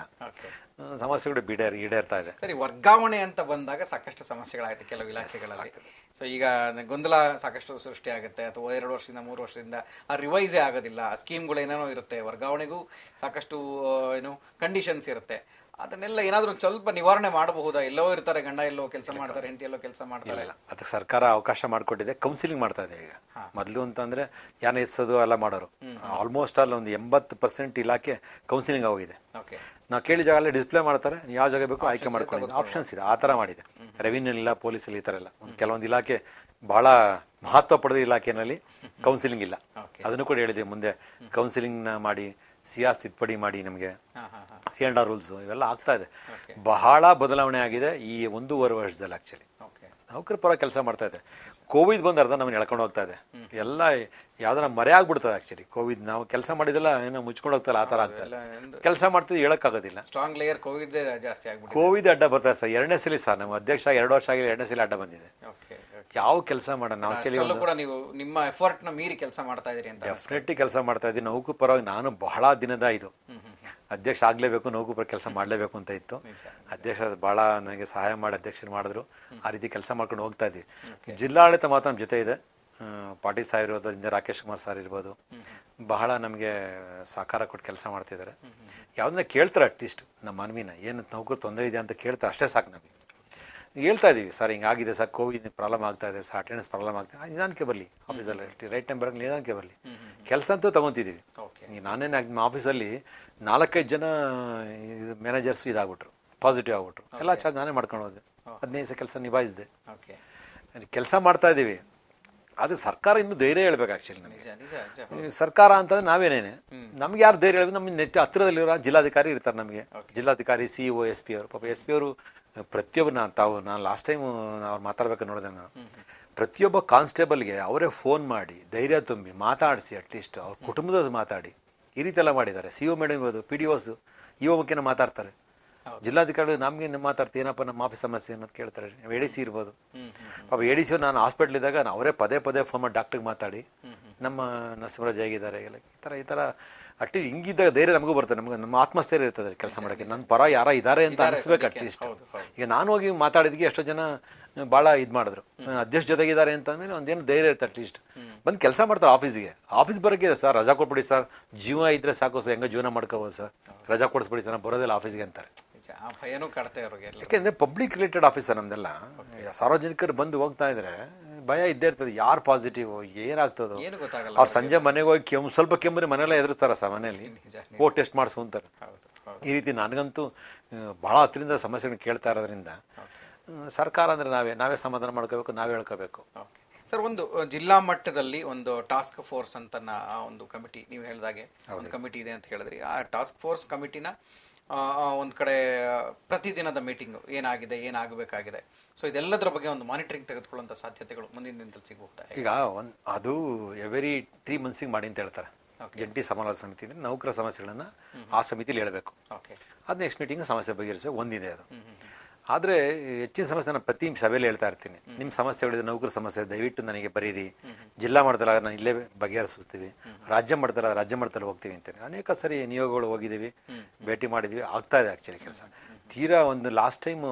ಸಮಸ್ಯೆಗಳು ಬಿಡೇರ್ ಈಡೇರ್ತಾ ಇದೆ. ಸರಿ ವರ್ಗಾವಣೆ ಅಂತ ಬಂದಾಗ ಸಾಕಷ್ಟು ಸಮಸ್ಯೆಗಳಾಗುತ್ತೆ ಕೆಲವು ಇಲಾಖೆಗಳಲ್ಲಿ. ಸೊ ಈಗ ಗೊಂದಲ ಸಾಕಷ್ಟು ಸೃಷ್ಟಿ ಆಗುತ್ತೆ ಅಥವಾ ಎರಡು ವರ್ಷದಿಂದ ಮೂರು ವರ್ಷದಿಂದ ಆ ರಿವೈಸೇ ಆಗೋದಿಲ್ಲ. ಸ್ಕೀಮ್ಗಳು ಏನೇನೋ ಇರುತ್ತೆ. ವರ್ಗಾವಣೆಗೂ ಸಾಕಷ್ಟು ಆ, ಏನು ಕಂಡೀಷನ್ಸ್ ಇರುತ್ತೆ. ಅದನ್ನೆಲ್ಲ ಏನಾದರೂ ಸ್ವಲ್ಪ ನಿವಾರಣೆ ಮಾಡಬಹುದಾ? ಎಲ್ಲೋ ಇರ್ತಾರೆ ಗಂಡ ಎಲ್ಲೋ ಕೆಲಸ ಮಾಡ್ತಾರೆ ಹೆಂಡತಿ ಎಲ್ಲೋ ಕೆಲಸ ಮಾಡ್ತಾರೆ. ಇಲ್ಲ ಅದಕ್ಕೆ ಸರ್ಕಾರ ಅವಕಾಶ ಮಾಡಿಕೊಟ್ಟಿದೆ. ಕೌನ್ಸಿಲಿಂಗ್ ಮಾಡ್ತಾ ಇದೆ ಈಗ. ಮೊದಲು ಅಂತಂದ್ರೆ ಯಾರು ಎತ್ಸೋದು ಎಲ್ಲ ಮಾಡೋರು. ಆಲ್ಮೋಸ್ಟ್ ಆಲ್ ಒಂದು ಎಂಬತ್ತು ಪರ್ಸೆಂಟ್ ಇಲಾಖೆ ಕೌನ್ಸಿಲಿಂಗ್ ಆಗೋಗಿದೆ. ಓಕೆ ನಾವು ಕೇಳಿ ಜಾಗಲ್ಲೇ ಡಿಸ್ಪ್ಲೇ ಮಾಡ್ತಾರೆ ನೀವು ಯಾವ ಜಾಗ ಬೇಕು ಆಯ್ಕೆ ಮಾಡ್ಕೊಳ್ಳಿ ಆಪ್ಷನ್ಸ್ ಇದೆ. ಆ ಥರ ಮಾಡಿದೆ. ರೆವಿನ್ಯೂ ಇಲ್ಲ ಪೊಲೀಸಲ್ಲಿ ಈ ಥರ ಎಲ್ಲ. ಒಂದು ಕೆಲವೊಂದು ಇಲಾಖೆ ಬಹಳ ಮಹತ್ವ ಪಡೆದ ಇಲಾಖೆನಲ್ಲಿ ಕೌನ್ಸಿಲಿಂಗ್ ಇಲ್ಲ. ಅದನ್ನು ಕೂಡ ಹೇಳಿದೆ ಮುಂದೆ. ಕೌನ್ಸಿಲಿಂಗ್ನ ಮಾಡಿ ಸಿಯಾಸ್ ತಿದ್ದುಪಡಿ ಮಾಡಿ ನಮಗೆ. ಸಿ ಎಂಡ್ ಆರ್ ರೂಲ್ಸ್ ಇವೆಲ್ಲ ಆಗ್ತಾ ಇದೆ. ಬಹಳ ಬದಲಾವಣೆ ಆಗಿದೆ ಈ ಒಂದೂವರೆ ವರ್ಷದಲ್ಲಿ ಆಕ್ಚುಲಿ ಓಕೆ ನೌಕರ ಪರ ಕೆಲಸ ಮಾಡ್ತಾ ಇದೆ ಕೋವಿಡ್ ಬಂದ ಅರ್ಧ ನಮ್ಮನ್ನ ಎಳ್ಕೊಂಡು ಹೋಗ್ತಾ ಇದೆ ಎಲ್ಲ ಯಾವ್ದಾರ ಮರೆ ಆಗ್ಬಿಡ್ತದೆ ಆಕ್ಚುಲಿ ಕೋವಿಡ್ ನಾವು ಕೆಲಸ ಮಾಡಿದೆಲ್ಲ ಏನೋ ಮುಚ್ಕೊಂಡು ಹೋಗ್ತಲ್ಲ ಆ ಥರ ಆಗ್ತಾ ಇದೆ ಕೆಲಸ ಮಾಡ್ತಿದ್ದು ಹೇಳಕ್ಕಾಗೋದಿಲ್ಲ. ಸ್ಟ್ರಾಂಗ್ ಲೇಯರ್ ಕೋವಿಡ್ ಜಾಸ್ತಿ ಕೋವಿಡ್ ಅಡ್ಡ ಬರ್ತಾ ಸರ್. ಎರಡನೇ ಸಲ ಸರ್ ನಮ್ಮ ಅಧ್ಯಕ್ಷ ಎರಡು ವರ್ಷ ಆಗಿ ಎರಡನೇ ಸಲ ಅಡ್ಡ ಬಂದಿದೆ. ಓಕೆ ಯಾವ ಕೆಲಸ ಮಾಡೋಣ? ನಾವು ಆಕ್ಚುಲಿ ಕೂಡ ನೀವು ನಿಮ್ಮ ಎಫರ್ಟ್ನ ಮೀರಿ ಕೆಲಸ ಮಾಡ್ತಾ ಇದೀರಿ ಅಂತ ಡೆಫಿನೆಟ್ಲಿ ಕೆಲಸ ಮಾಡ್ತಾ ಇದ್ದೀನಿ. ನೌಕು ಪರವಾಗಿ ನಾನು ಬಹಳ ದಿನದ ಇದು. ಅಧ್ಯಕ್ಷ ಆಗ್ಲೇಬೇಕು ನೌಕು ಪರ ಕೆಲಸ ಮಾಡ್ಲೇಬೇಕು ಅಂತ ಇತ್ತು. ಅಧ್ಯಕ್ಷ ಬಹಳ ನನಗೆ ಸಹಾಯ ಮಾಡಿ ಅಧ್ಯಕ್ಷರು ಮಾಡಿದ್ರು. ಆ ರೀತಿ ಕೆಲಸ ಮಾಡ್ಕೊಂಡು ಹೋಗ್ತಾ ಇದ್ವಿ. ಜಿಲ್ಲಾಡಳಿತ ಮಾತ್ರ ನಮ್ಮ ಜೊತೆ ಇದೆ. ಪಾಟೀಲ್ ಸಾಹ್ ಇರೋದ್ರಿಂದ ರಾಕೇಶ್ ಕುಮಾರ್ ಸರ್ ಇರ್ಬೋದು. ಬಹಳ ನಮಗೆ ಸಹಕಾರ ಕೊಟ್ಟು ಕೆಲಸ ಮಾಡ್ತಿದ್ದಾರೆ. ಯಾವ್ದನ್ನ ಕೇಳ್ತಾರೆ ಅಟ್ಲೀಸ್ಟ್ ನಮ್ಮ ಮನವಿನ ಏನು ನೌಕರು ತೊಂದರೆ ಇದೆ ಅಂತ ಕೇಳ್ತಾರೆ ಅಷ್ಟೇ ಸಾಕು ನಮಗೆ. ಹೇಳ್ತಾ ಇದ್ದೀವಿ ಸರ್ ಹಿಂಗಾಗಿದೆ ಸರ್ ಕೋವಿಡ್ ಪ್ರಾಬ್ಲಮ್ ಆಗ್ತಾ ಇದೆ ಸರ್ ಅಟೆಂಡೆನ್ಸ್ ಪ್ರಾಬ್ಲಮ್ ಆಗ್ತಾ ಇದೆ. ನಿಧಾನಕ್ಕೆ ಬರಲಿ ಆಫೀಸಲ್ಲಿ ರೈಟ್ ಟೈಮ್ ಬರೋಕ್ಕೆ ನಿಧಾನಕ್ಕೆ ಬರಲಿ. ಕೆಲಸ ಅಂತೂ ತಗೊಂತಿದ್ದೀವಿ ಓಕೆ. ಈಗ ನಾನೇನು ನಿಮ್ಮ ಆಫೀಸಲ್ಲಿ ನಾಲ್ಕೈದು ಜನ ಮ್ಯಾನೇಜರ್ಸ್ ಇದಾಗ್ಬಿಟ್ರು ಪಾಸಿಟಿವ್ ಆಗ್ಬಿಟ್ರು. ಎಲ್ಲ ಚಾರ್ಜ್ ನಾನೇ ಮಾಡ್ಕೊಂಡು ಹೋದೆ. ಹದಿನೈದು ಕೆಲಸ ನಿಭಾಯಿಸಿದೆ. ಓಕೆ. ಕೆಲಸ ಮಾಡ್ತಾ ಇದ್ದೀವಿ ಅದು ಸರ್ಕಾರ ಇನ್ನು ಧೈರ್ಯ ಹೇಳ್ಬೇಕು ಆ್ಯಕ್ಚುಲಿ ಈ ಸರ್ಕಾರ ಅಂತಂದ್ರೆ ನಾವೇನೇನೆ? ನಮ್ಗೆ ಯಾರು ಧೈರ್ಯ ಹೇಳಿದ್ರೆ ನಮ್ಮ ನೆಟ್ ಹತ್ತಿರದಲ್ಲಿರೋ ಜಿಲ್ಲಾಧಿಕಾರಿ ಇರ್ತಾರೆ ನಮಗೆ. ಜಿಲ್ಲಾಧಿಕಾರಿ ಸಿ ಒ ಎಸ್ ಪಿ ಅವರು. ಪಾಪ ಎಸ್ ಪಿ ಅವರು ಪ್ರತಿಯೊಬ್ಬರು ನಾನು ತಾವು ನಾನು ಲಾಸ್ಟ್ ಟೈಮ್ ಅವ್ರು ಮಾತಾಡ್ಬೇಕು ನೋಡಿದೆ ನಾನು. ಪ್ರತಿಯೊಬ್ಬ ಕಾನ್ಸ್ಟೇಬಲ್ಗೆ ಅವರೇ ಫೋನ್ ಮಾಡಿ ಧೈರ್ಯ ತುಂಬಿ ಮಾತಾಡಿಸಿ ಅಟ್ಲೀಸ್ಟ್ ಅವ್ರ ಕುಟುಂಬದವ್ರು ಮಾತಾಡಿ. ಈ ರೀತಿ ಎಲ್ಲ ಮಾಡಿದ್ದಾರೆ. ಸಿ ಒ ಮೇಡಮ್ ಇರ್ಬೋದು P D Os E O ಮುಖ್ಯನ ಮಾತಾಡ್ತಾರೆ. ಜಿಲ್ಲಾಧಿಕಾರಿ ನಮಗೆ ಮಾತಾಡ್ತೀವಿ ಏನಪ್ಪ ನಮ್ಮ ಆಫೀಸ್ ಸಮಸ್ಯೆ ಅನ್ನೋದು ಕೇಳ್ತಾರೆ. ಎ ಡಿ ಸಿ ಇರ್ಬೋದು. ಪಾಪ ಎ ಡಿ ಸಿ ನಾನು ಹಾಸ್ಪಿಟ್ಲ್ ಇದ್ದಾಗ ಅವರೇ ಪದೇ ಪದೇ ಫೋನ್ ಮಾಡಿ ಡಾಕ್ಟ್ರಿಗೆ ಮಾತಾಡಿ ನಮ್ಮ ನರಸಿಂಹರಾಜ್ ಹೇಗಿದ್ದಾರೆ ಎಲ್ಲ ಈ ಥರ ಈ ಥರ ಅಟ್ಲೀಸ್ಟ್ ಹಿಂಗಿದ್ದಾಗ ಧೈರ್ಯ ನಮಗೂ ಬರ್ತದೆ ನಮ್ಗೆ ನಮ್ಮ ಆತ್ಮಸ್ಥೈರ್ಯ ಇರ್ತದೆ ಕೆಲಸ ಮಾಡೋಕ್ಕೆ. ನನ್ನ ಪರ ಯಾರ ಇದ್ದಾರೆ ಅಂತ ಅನಿಸ್ಬೇಕು ಅಟ್ಲೀಸ್ಟ್ ಈಗ ನಾನು ಹೋಗಿ ಮಾತಾಡಿದ್ಗೆ ಎಷ್ಟೋ ಜನ ಭಾಳ ಇದು ಮಾಡಿದ್ರು. ಅಧ್ಯಕ್ಷ ಜೊತೆಗಿದ್ದಾರೆ ಅಂತ ಅಂದ್ಮೇಲೆ ಒಂದೇನು ಧೈರ್ಯ ಇರುತ್ತೆ ಅಟ್ಲೀಸ್ಟ್ ಬಂದು ಕೆಲಸ ಮಾಡ್ತಾರೆ ಆಫೀಸಿಗೆ ಆಫೀಸ್ ಬರೋಕ್ಕೆ ಸರ್ ರಜಾ ಕೊಟ್ಬಿಡಿ ಸರ್. ಜೀವ ಇದ್ರೆ ಸಾಕು ಸರ್. ಹೆಂಗ ಜೀವನ ಮಾಡ್ಕೋಬೋದು ಸರ್. ರಜಾ ಕೊಡಿಸ್ಬಿಡಿ ಸರ್. ನಾನು ಬರೋದಿಲ್ಲ ಆಫೀಸ್ಗೆ ಅಂತಾರೆ. ಆ ಭಯನೂ ಕಾಡ್ತಾ ಯಾಕೆಂದ್ರೆ ಪಬ್ಲಿಕ್ ರಿಲೇಟೆಡ್ ಆಫೀಸರ್ ನಮ್ದೆಲ್ಲ. ಸಾರ್ವಜನಿಕರು ಬಂದು ಹೋಗ್ತಾ ಇದ್ರೆ ಭಯ ಇದ್ದೇ ಇರ್ತದೆ ಯಾರು ಪಾಸಿಟಿವ್ ಏನಾಗ್ತದೋ. ಏನು ಗೊತ್ತಾಗಲ್ಲ ಅವ್ರು ಸಂಜೆ ಮನೆಗೆ ಹೋಗಿ ಕೆಮ್ಮು ಸ್ವಲ್ಪ ಕೆಮ್ಮರಿ ಮನೆಯಲ್ಲ ಎದುರ್ತಾರ ಸರ್ ಮನೆಯಲ್ಲಿ. ಓ ಟೆಸ್ಟ್ ಮಾಡಿಸು ಅಂತಾರೆ. ಹೌದು ಹೌದು. ಈ ರೀತಿ ನನಗಂತೂ ಭಾಳ ಬಹಳ ಹತ್ತಿರಿಂದ ಸಮಸ್ಯೆಗಳನ್ನ ಕೇಳ್ತಾ ಇರೋದ್ರಿಂದ ಸರ್ಕಾರ ಅಂದ್ರೆ ನಾವೇ ನಾವೇ ಸಮಾಧಾನ ಮಾಡ್ಕೋಬೇಕು ನಾವೇ ಹೇಳ್ಕೋಬೇಕು. ಸರ್ ಒಂದು ಜಿಲ್ಲಾ ಮಟ್ಟದಲ್ಲಿ ಒಂದು ಟಾಸ್ಕ್ ಫೋರ್ಸ್ ಅಂತ ಒಂದು ಕಮಿಟಿ ನೀವು ಹೇಳಿದಾಗೆ ಒಂದು ಕಮಿಟಿ ಇದೆ ಅಂತ ಹೇಳಿದ್ರಿ. ಆ ಟಾಸ್ಕ್ ಫೋರ್ಸ್ ಕಮಿಟಿನ ಒಂದು ಕಡೆ ಪ್ರತಿದಿನದ ಮೀಟಿಂಗು ಏನಾಗಿದೆ ಏನಾಗಬೇಕಾಗಿದೆ. ಸೊ ಇದೆಲ್ಲದರ ಬಗ್ಗೆ ಒಂದು ಮಾನಿಟರಿಂಗ್ ತೆಗೆದುಕೊಳ್ಳುವಂಥ ಸಾಧ್ಯತೆಗಳು ಮುಂದಿನ ದಿನದಲ್ಲಿ ಸಿಗಬಹುದಾ? ಈಗ ಒಂದು ಅದು ಎವರಿ ತ್ರೀ ಮಂತ್ಸಿಗೆ ಮಾಡಿ ಅಂತ ಹೇಳ್ತಾರೆ. ಜಂಟಿ ಸಮಾಲೋಚನಾ ಸಮಿತಿ ಅಂದರೆ ನೌಕರ ಸಮಸ್ಯೆಗಳನ್ನು ಆ ಸಮಿತಿಲಿ ಹೇಳಬೇಕು. ಓಕೆ ಅದು ನೆಕ್ಸ್ಟ್ ಮೀಟಿಂಗ್ ಸಮಸ್ಯೆ ಬಗೆಹರಿಸಬೇಕು ಒಂದಿದೆ ಅದು. ಆದರೆ ಹೆಚ್ಚಿನ ಸಮಸ್ಯೆ ನಾನು ಪ್ರತಿ ಸಭೆಯಲ್ಲಿ ಹೇಳ್ತಾ ಇರ್ತೀನಿ. ನಿಮ್ಮ ಸಮಸ್ಯೆಗಳಿದೆ ನೌಕರ ಸಮಸ್ಯೆ ದಯವಿಟ್ಟು ನನಗೆ ಬರೀರಿ. ಜಿಲ್ಲಾ ಮಟ್ಟದಲ್ಲಿ ನಾನು ಇಲ್ಲೇ ಬಗೆಹರಿಸ್ತೀವಿ. ರಾಜ್ಯ ಮಟ್ಟದಲ್ಲಿ ರಾಜ್ಯ ಮಟ್ಟದಲ್ಲಿ ಹೋಗ್ತೀವಿ ಅಂತೇಳಿ ಅನೇಕ ಸರಿ ನಿಯೋಗಗಳು ಹೋಗಿದ್ದೀವಿ. ಭೇಟಿ ಮಾಡಿದೀವಿ ಆಗ್ತಾ ಇದೆ ಆ್ಯಕ್ಚುಲಿ ಕೆಲಸ. ತೀರಾ ಒಂದು ಲಾಸ್ಟ್ ಟೈಮು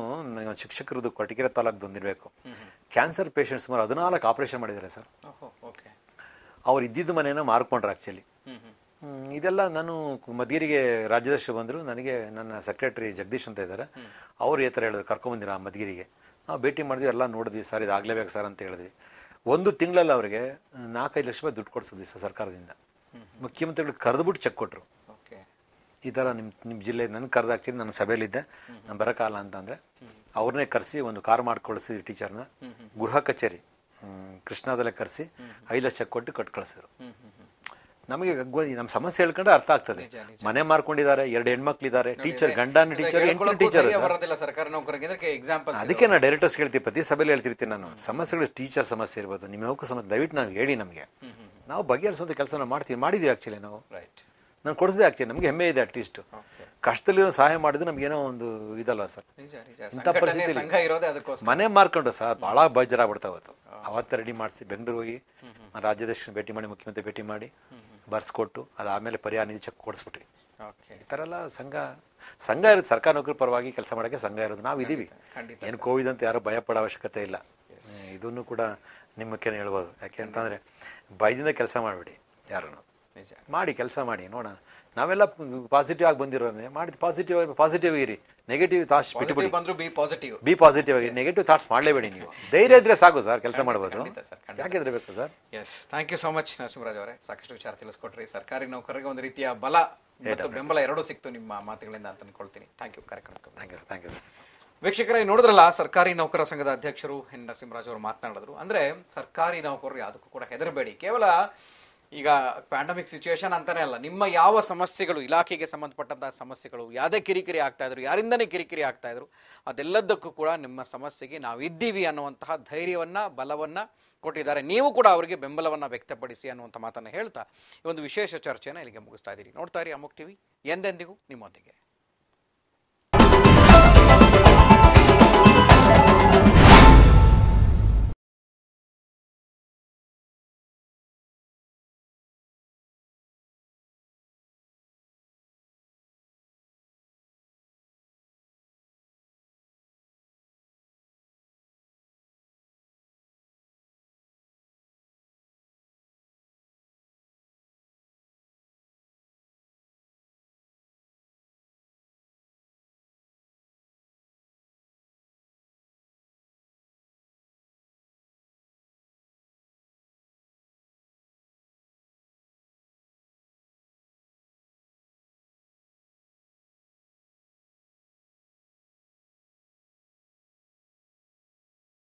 ಶಿಕ್ಷಕರದ್ದು ಕೊಟ್ಟಿಗೆರೆ ತಾಲೂಕು ಒಂದಿರಬೇಕು ಕ್ಯಾನ್ಸರ್ ಪೇಷಂಟ್ ಸುಮಾರು ಹದಿನಾಲ್ಕು ಆಪರೇಷನ್ ಮಾಡಿದ್ದಾರೆ ಸರ್. ಓಕೆ ಅವ್ರು ಇದ್ದಿದ್ದ ಮನೇನ ಮಾರ್ಕೊಂಡ್ರೆ ಆ್ಯಕ್ಚುಲಿ ಹ್ಮ್, ಇದೆಲ್ಲ ನಾನು ಮಧುಗಿರಿಗೆ ರಾಜ್ಯದರ್ಶಿ ಬಂದರು ನನಗೆ ನನ್ನ ಸೆಕ್ರೆಟರಿ ಜಗದೀಶ್ ಅಂತ ಇದ್ದಾರೆ. ಅವರು ಈ ಥರ ಹೇಳಿದ್ರು ಕರ್ಕೊಂಬಂದಿರ ಆ ಮದ್ಗಿರಿಗೆ? ನಾವು ಭೇಟಿ ಮಾಡಿದ್ವಿ ಎಲ್ಲ ನೋಡಿದ್ವಿ ಸರ್ ಇದು ಆಗಲೇಬೇಕು ಸರ್ ಅಂತ ಹೇಳಿದ್ವಿ. ಒಂದು ತಿಂಗಳಲ್ಲಿ ಅವರಿಗೆ ನಾಲ್ಕೈದು ಲಕ್ಷ ರೂಪಾಯಿ ದುಡ್ಡು ಕೊಡಿಸಿದ್ವಿ ಸರ್ ಸರ್ಕಾರದಿಂದ. ಮುಖ್ಯಮಂತ್ರಿಗಳು ಕರೆದುಬಿಟ್ಟು ಚೆಕ್ ಕೊಟ್ಟರು ಓಕೆ. ಈ ಥರ ನಿಮ್ಮ ನಿಮ್ಮ ಜಿಲ್ಲೆ ನನ್ನ ಕರೆದು ನನ್ನ ನಾನು ಸಭೆಯಲ್ಲಿದ್ದೆ ನಾನು ಬರೋಕ್ಕಾಗಲ್ಲ ಅಂತಂದರೆ ಅವ್ರನ್ನೇ ಕರೆಸಿ ಒಂದು ಕಾರ್ ಮಾಡ್ಕೊಳಿಸಿ ಟೀಚರ್ನ. ಗೃಹ ಕಚೇರಿ ಕೃಷ್ಣಾದಲ್ಲೇ ಕರೆಸಿ ಐದು ಲಕ್ಷ ಕೊಟ್ಟು ಕಟ್ ಕಳಿಸಿದ್ರು ನಮಗೆ ನಮ್ಮ ಸಮಸ್ಯೆ ಹೇಳ್ಕೊಂಡ್ರೆ ಅರ್ಥ ಆಗ್ತದೆ. ಮನೆ ಮಾರ್ಕೊಂಡಿದ್ದಾರೆ ಎರಡು ಹೆಣ್ಮಕ್ಳಿದ್ದಾರೆ ಟೀಚರ್ ಗಂಡನ ಟೀಚರ್ ಎಂಟು ಟೀಚರ್ ಅದಕ್ಕೆ ನಾನು ಡೈರೆಕ್ಟರ್ಸ್ ಹೇಳ್ತೀವಿ ಪ್ರತಿ ಸಭೆಯಲ್ಲಿ ಹೇಳ್ತಿರ್ತೀನಿ ನಾನು. ಸಮಸ್ಯೆಗಳು ಟೀಚರ್ ಸಮಸ್ಯೆ ಇರ್ಬೋದು. ನಿಮ್ಮ ಹೋಗೋ ಸಮಸ್ಯೆ ದಯವಿಟ್ಟು ನಾವು ಹೇಳಿ ನಮಗೆ. ನಾವು ಬಗೆಹರಿಸುವಂಥ ಕೆಲಸ ನಾವು ಮಾಡ್ತೀವಿ ಮಾಡಿದ್ವಿ ಆಕ್ಚುಲಿ ನಾವು. ನಾನು ಕೊಡಿಸಿದೆ ಆ್ಯಕ್ಚುಲಿ ನಮಗೆ ಹೆಮ್ಮೆ ಇದೆ ಅಟ್ಲೀಸ್ಟ್ ಕಷ್ಟದಲ್ಲಿರೋ ಸಹಾಯ ಮಾಡಿದ್ರೆ ನಮ್ಗೇನೋ ಒಂದು ಇದಲ್ಲ ಸರ್? ಇಂಥ ಪರಿಸ್ಥಿತಿ ಮನೆ ಮಾರ್ಕೊಂಡು ಸರ್ ಭಾಳ ಬೇಜಾರಾಗ್ಬಿಡ್ತಾವ ಅವತ್ತು ಅವತ್ತ ರೆಡಿ ಮಾಡಿಸಿ ಬೆಂಗಳೂರು ಹೋಗಿ ರಾಜ್ಯಾಧ್ಯಕ್ಷ ಭೇಟಿ ಮಾಡಿ ಮುಖ್ಯಮಂತ್ರಿ ಭೇಟಿ ಮಾಡಿ. ಬರ್ಸ್ಕೊಟ್ಟು ಆಮೇಲೆ ಪರಿಹಾರ ನಿಧಿ ಚೆಕ್ ಕೊಡಿಸ್ಬಿಟ್ವಿ. ಓಕೆ ಈ ಥರ ಎಲ್ಲ ಸಂಘ ಸಂಘ ಇರೋದು ಸರ್ಕಾರ ನೌಕರಿ ಪರವಾಗಿ ಕೆಲಸ ಮಾಡೋಕ್ಕೆ ಸಂಘ ಇರೋದು. ನಾವು ಇದ್ದೀವಿ ಏನು ಕೋವಿಡ್ ಅಂತ ಯಾರು ಭಯ ಪಡೋ ಅವಶ್ಯಕತೆ ಇಲ್ಲ. ಇದನ್ನು ಕೂಡ ನಿಮ್ಮ ಹೇಳ್ಬೋದು. ಯಾಕೆ ಅಂತಂದರೆ ಭಯದಿಂದ ಕೆಲಸ ಮಾಡಬೇಡಿ ಯಾರನ್ನು. ನಿಜ ಮಾಡಿ ಕೆಲಸ ಮಾಡಿ ನೋಡೋಣ. ನಾವೆಲ್ಲ ಪಾಸಿಟಿವ್ ಆಗಿ ಬಂದಿರೋನೆ ಮಾಡಿ ಪಾಸಿಟಿವ್ ಪಾಸಿಟಿವ್ ಇರಿ. ನೆಗೆಟಿವ್ ಥಾಟ್ಸ್ ಬಿಟ್ಟುಬಿಡಿ ಬಂದ್ರು ಬಿ ಪಾಸಿಟಿವ್ ಬಿ ಪಾಸಿಟಿವ್ ಆಗಿ ನೆಗೆಟಿವ್ ಥಾಟ್ಸ್ ಮಾಡಲೇಬೇಡಿ ನೀವು. ಧೈರ್ಯ ಇದ್ರೆ ಸಾಕು ಸರ್ ಕೆಲಸ ಮಾಡ್ಬೋದು. ಖಂಡಿತ ಸರ್, ಖಂಡಿತ. ಯಾಕೆ ಬೇಕು sir yes thank you so much Narasimharaj ಅವರೇ. ಸಾಕಷ್ಟು ವಿಚಾರ ತಿಳಿಸ್ಕೊಟ್ರಿ. ಸರ್ಕಾರಿ ನೌಕರರಿಗೆ ಒಂದು ರೀತಿಯ ಬಲ ಮತ್ತು ಬೆಂಬಲ ಎರಡೂ ಸಿಕ್ತು ನಿಮ್ಮ ಮಾತುಗಳಿಂದ ಅಂತ ಅನ್ಕೊಳ್ತೀನಿ ಥ್ಯಾಂಕ್ ಯು ಕಾರ್ಯಕ್ರಮಕ್ಕೆ ಥ್ಯಾಂಕ್ ಯು ಥ್ಯಾಂಕ್ ಯು ವೀಕ್ಷಕರೇ ನೋಡಿದ್ರಲ್ಲ ಸರ್ಕಾರಿ ನೌಕರ ಸಂಘದ ಅಧ್ಯಕ್ಷರು ಎನ್ ನರಸಿಂಹರಾಜ್ ಅವರು ಮಾತನಾಡಿದ್ರು. ಅಂದ್ರೆ ಸರ್ಕಾರಿ ನೌಕರರು ಯಾವುದಕ್ಕೂ ಕೂಡ ಹೆದರಬೇಡಿ. ಕೇವಲ ಈಗ ಪ್ಯಾಂಡಮಿಕ್ ಸಿಚುವೇಶನ್ ಅಂತಾನೆ ಅಲ್ಲ, ನಿಮ್ಮ ಯಾವ ಸಮಸ್ಯೆಗಳು, ಇಲಾಖೆಗೆ ಸಂಬಂಧಪಟ್ಟಂತಹ ಸಮಸ್ಯೆಗಳು, ಯಾವುದೇ ಕಿರಿಕಿರಿ ಆಗ್ತಾ ಇದ್ರು, ಯಾರಿಂದನೇ ಕಿರಿಕಿರಿ ಆಗ್ತಾ ಇದ್ರು ಅದೆಲ್ಲದಕ್ಕೂ ಕೂಡ ನಿಮ್ಮ ಸಮಸ್ಯೆಗೆ ನಾವು ಇದ್ದೀವಿ ಅನ್ನುವಂತಹ ಧೈರ್ಯವನ್ನ, ಬಲವನ್ನ ಕೊಟ್ಟಿದ್ದಾರೆ. ನೀವು ಕೂಡ ಅವರಿಗೆ ಬೆಂಬಲವನ್ನ ವ್ಯಕ್ತಪಡಿಸಿ ಅನ್ನುವಂಥ ಮಾತನ್ನು ಹೇಳ್ತಾ ಈ ಒಂದು ವಿಶೇಷ ಚರ್ಚೆಯನ್ನು ಇಲ್ಲಿಗೆ ಮುಗಿಸ್ತಾ ಇದ್ದೀರಿ. ನೋಡ್ತಾ ಇರಿ ಅಮುಕ್ ಟಿವಿ, ಎಂದೆಂದಿಗೂ ನಿಮ್ಮೊಂದಿಗೆ.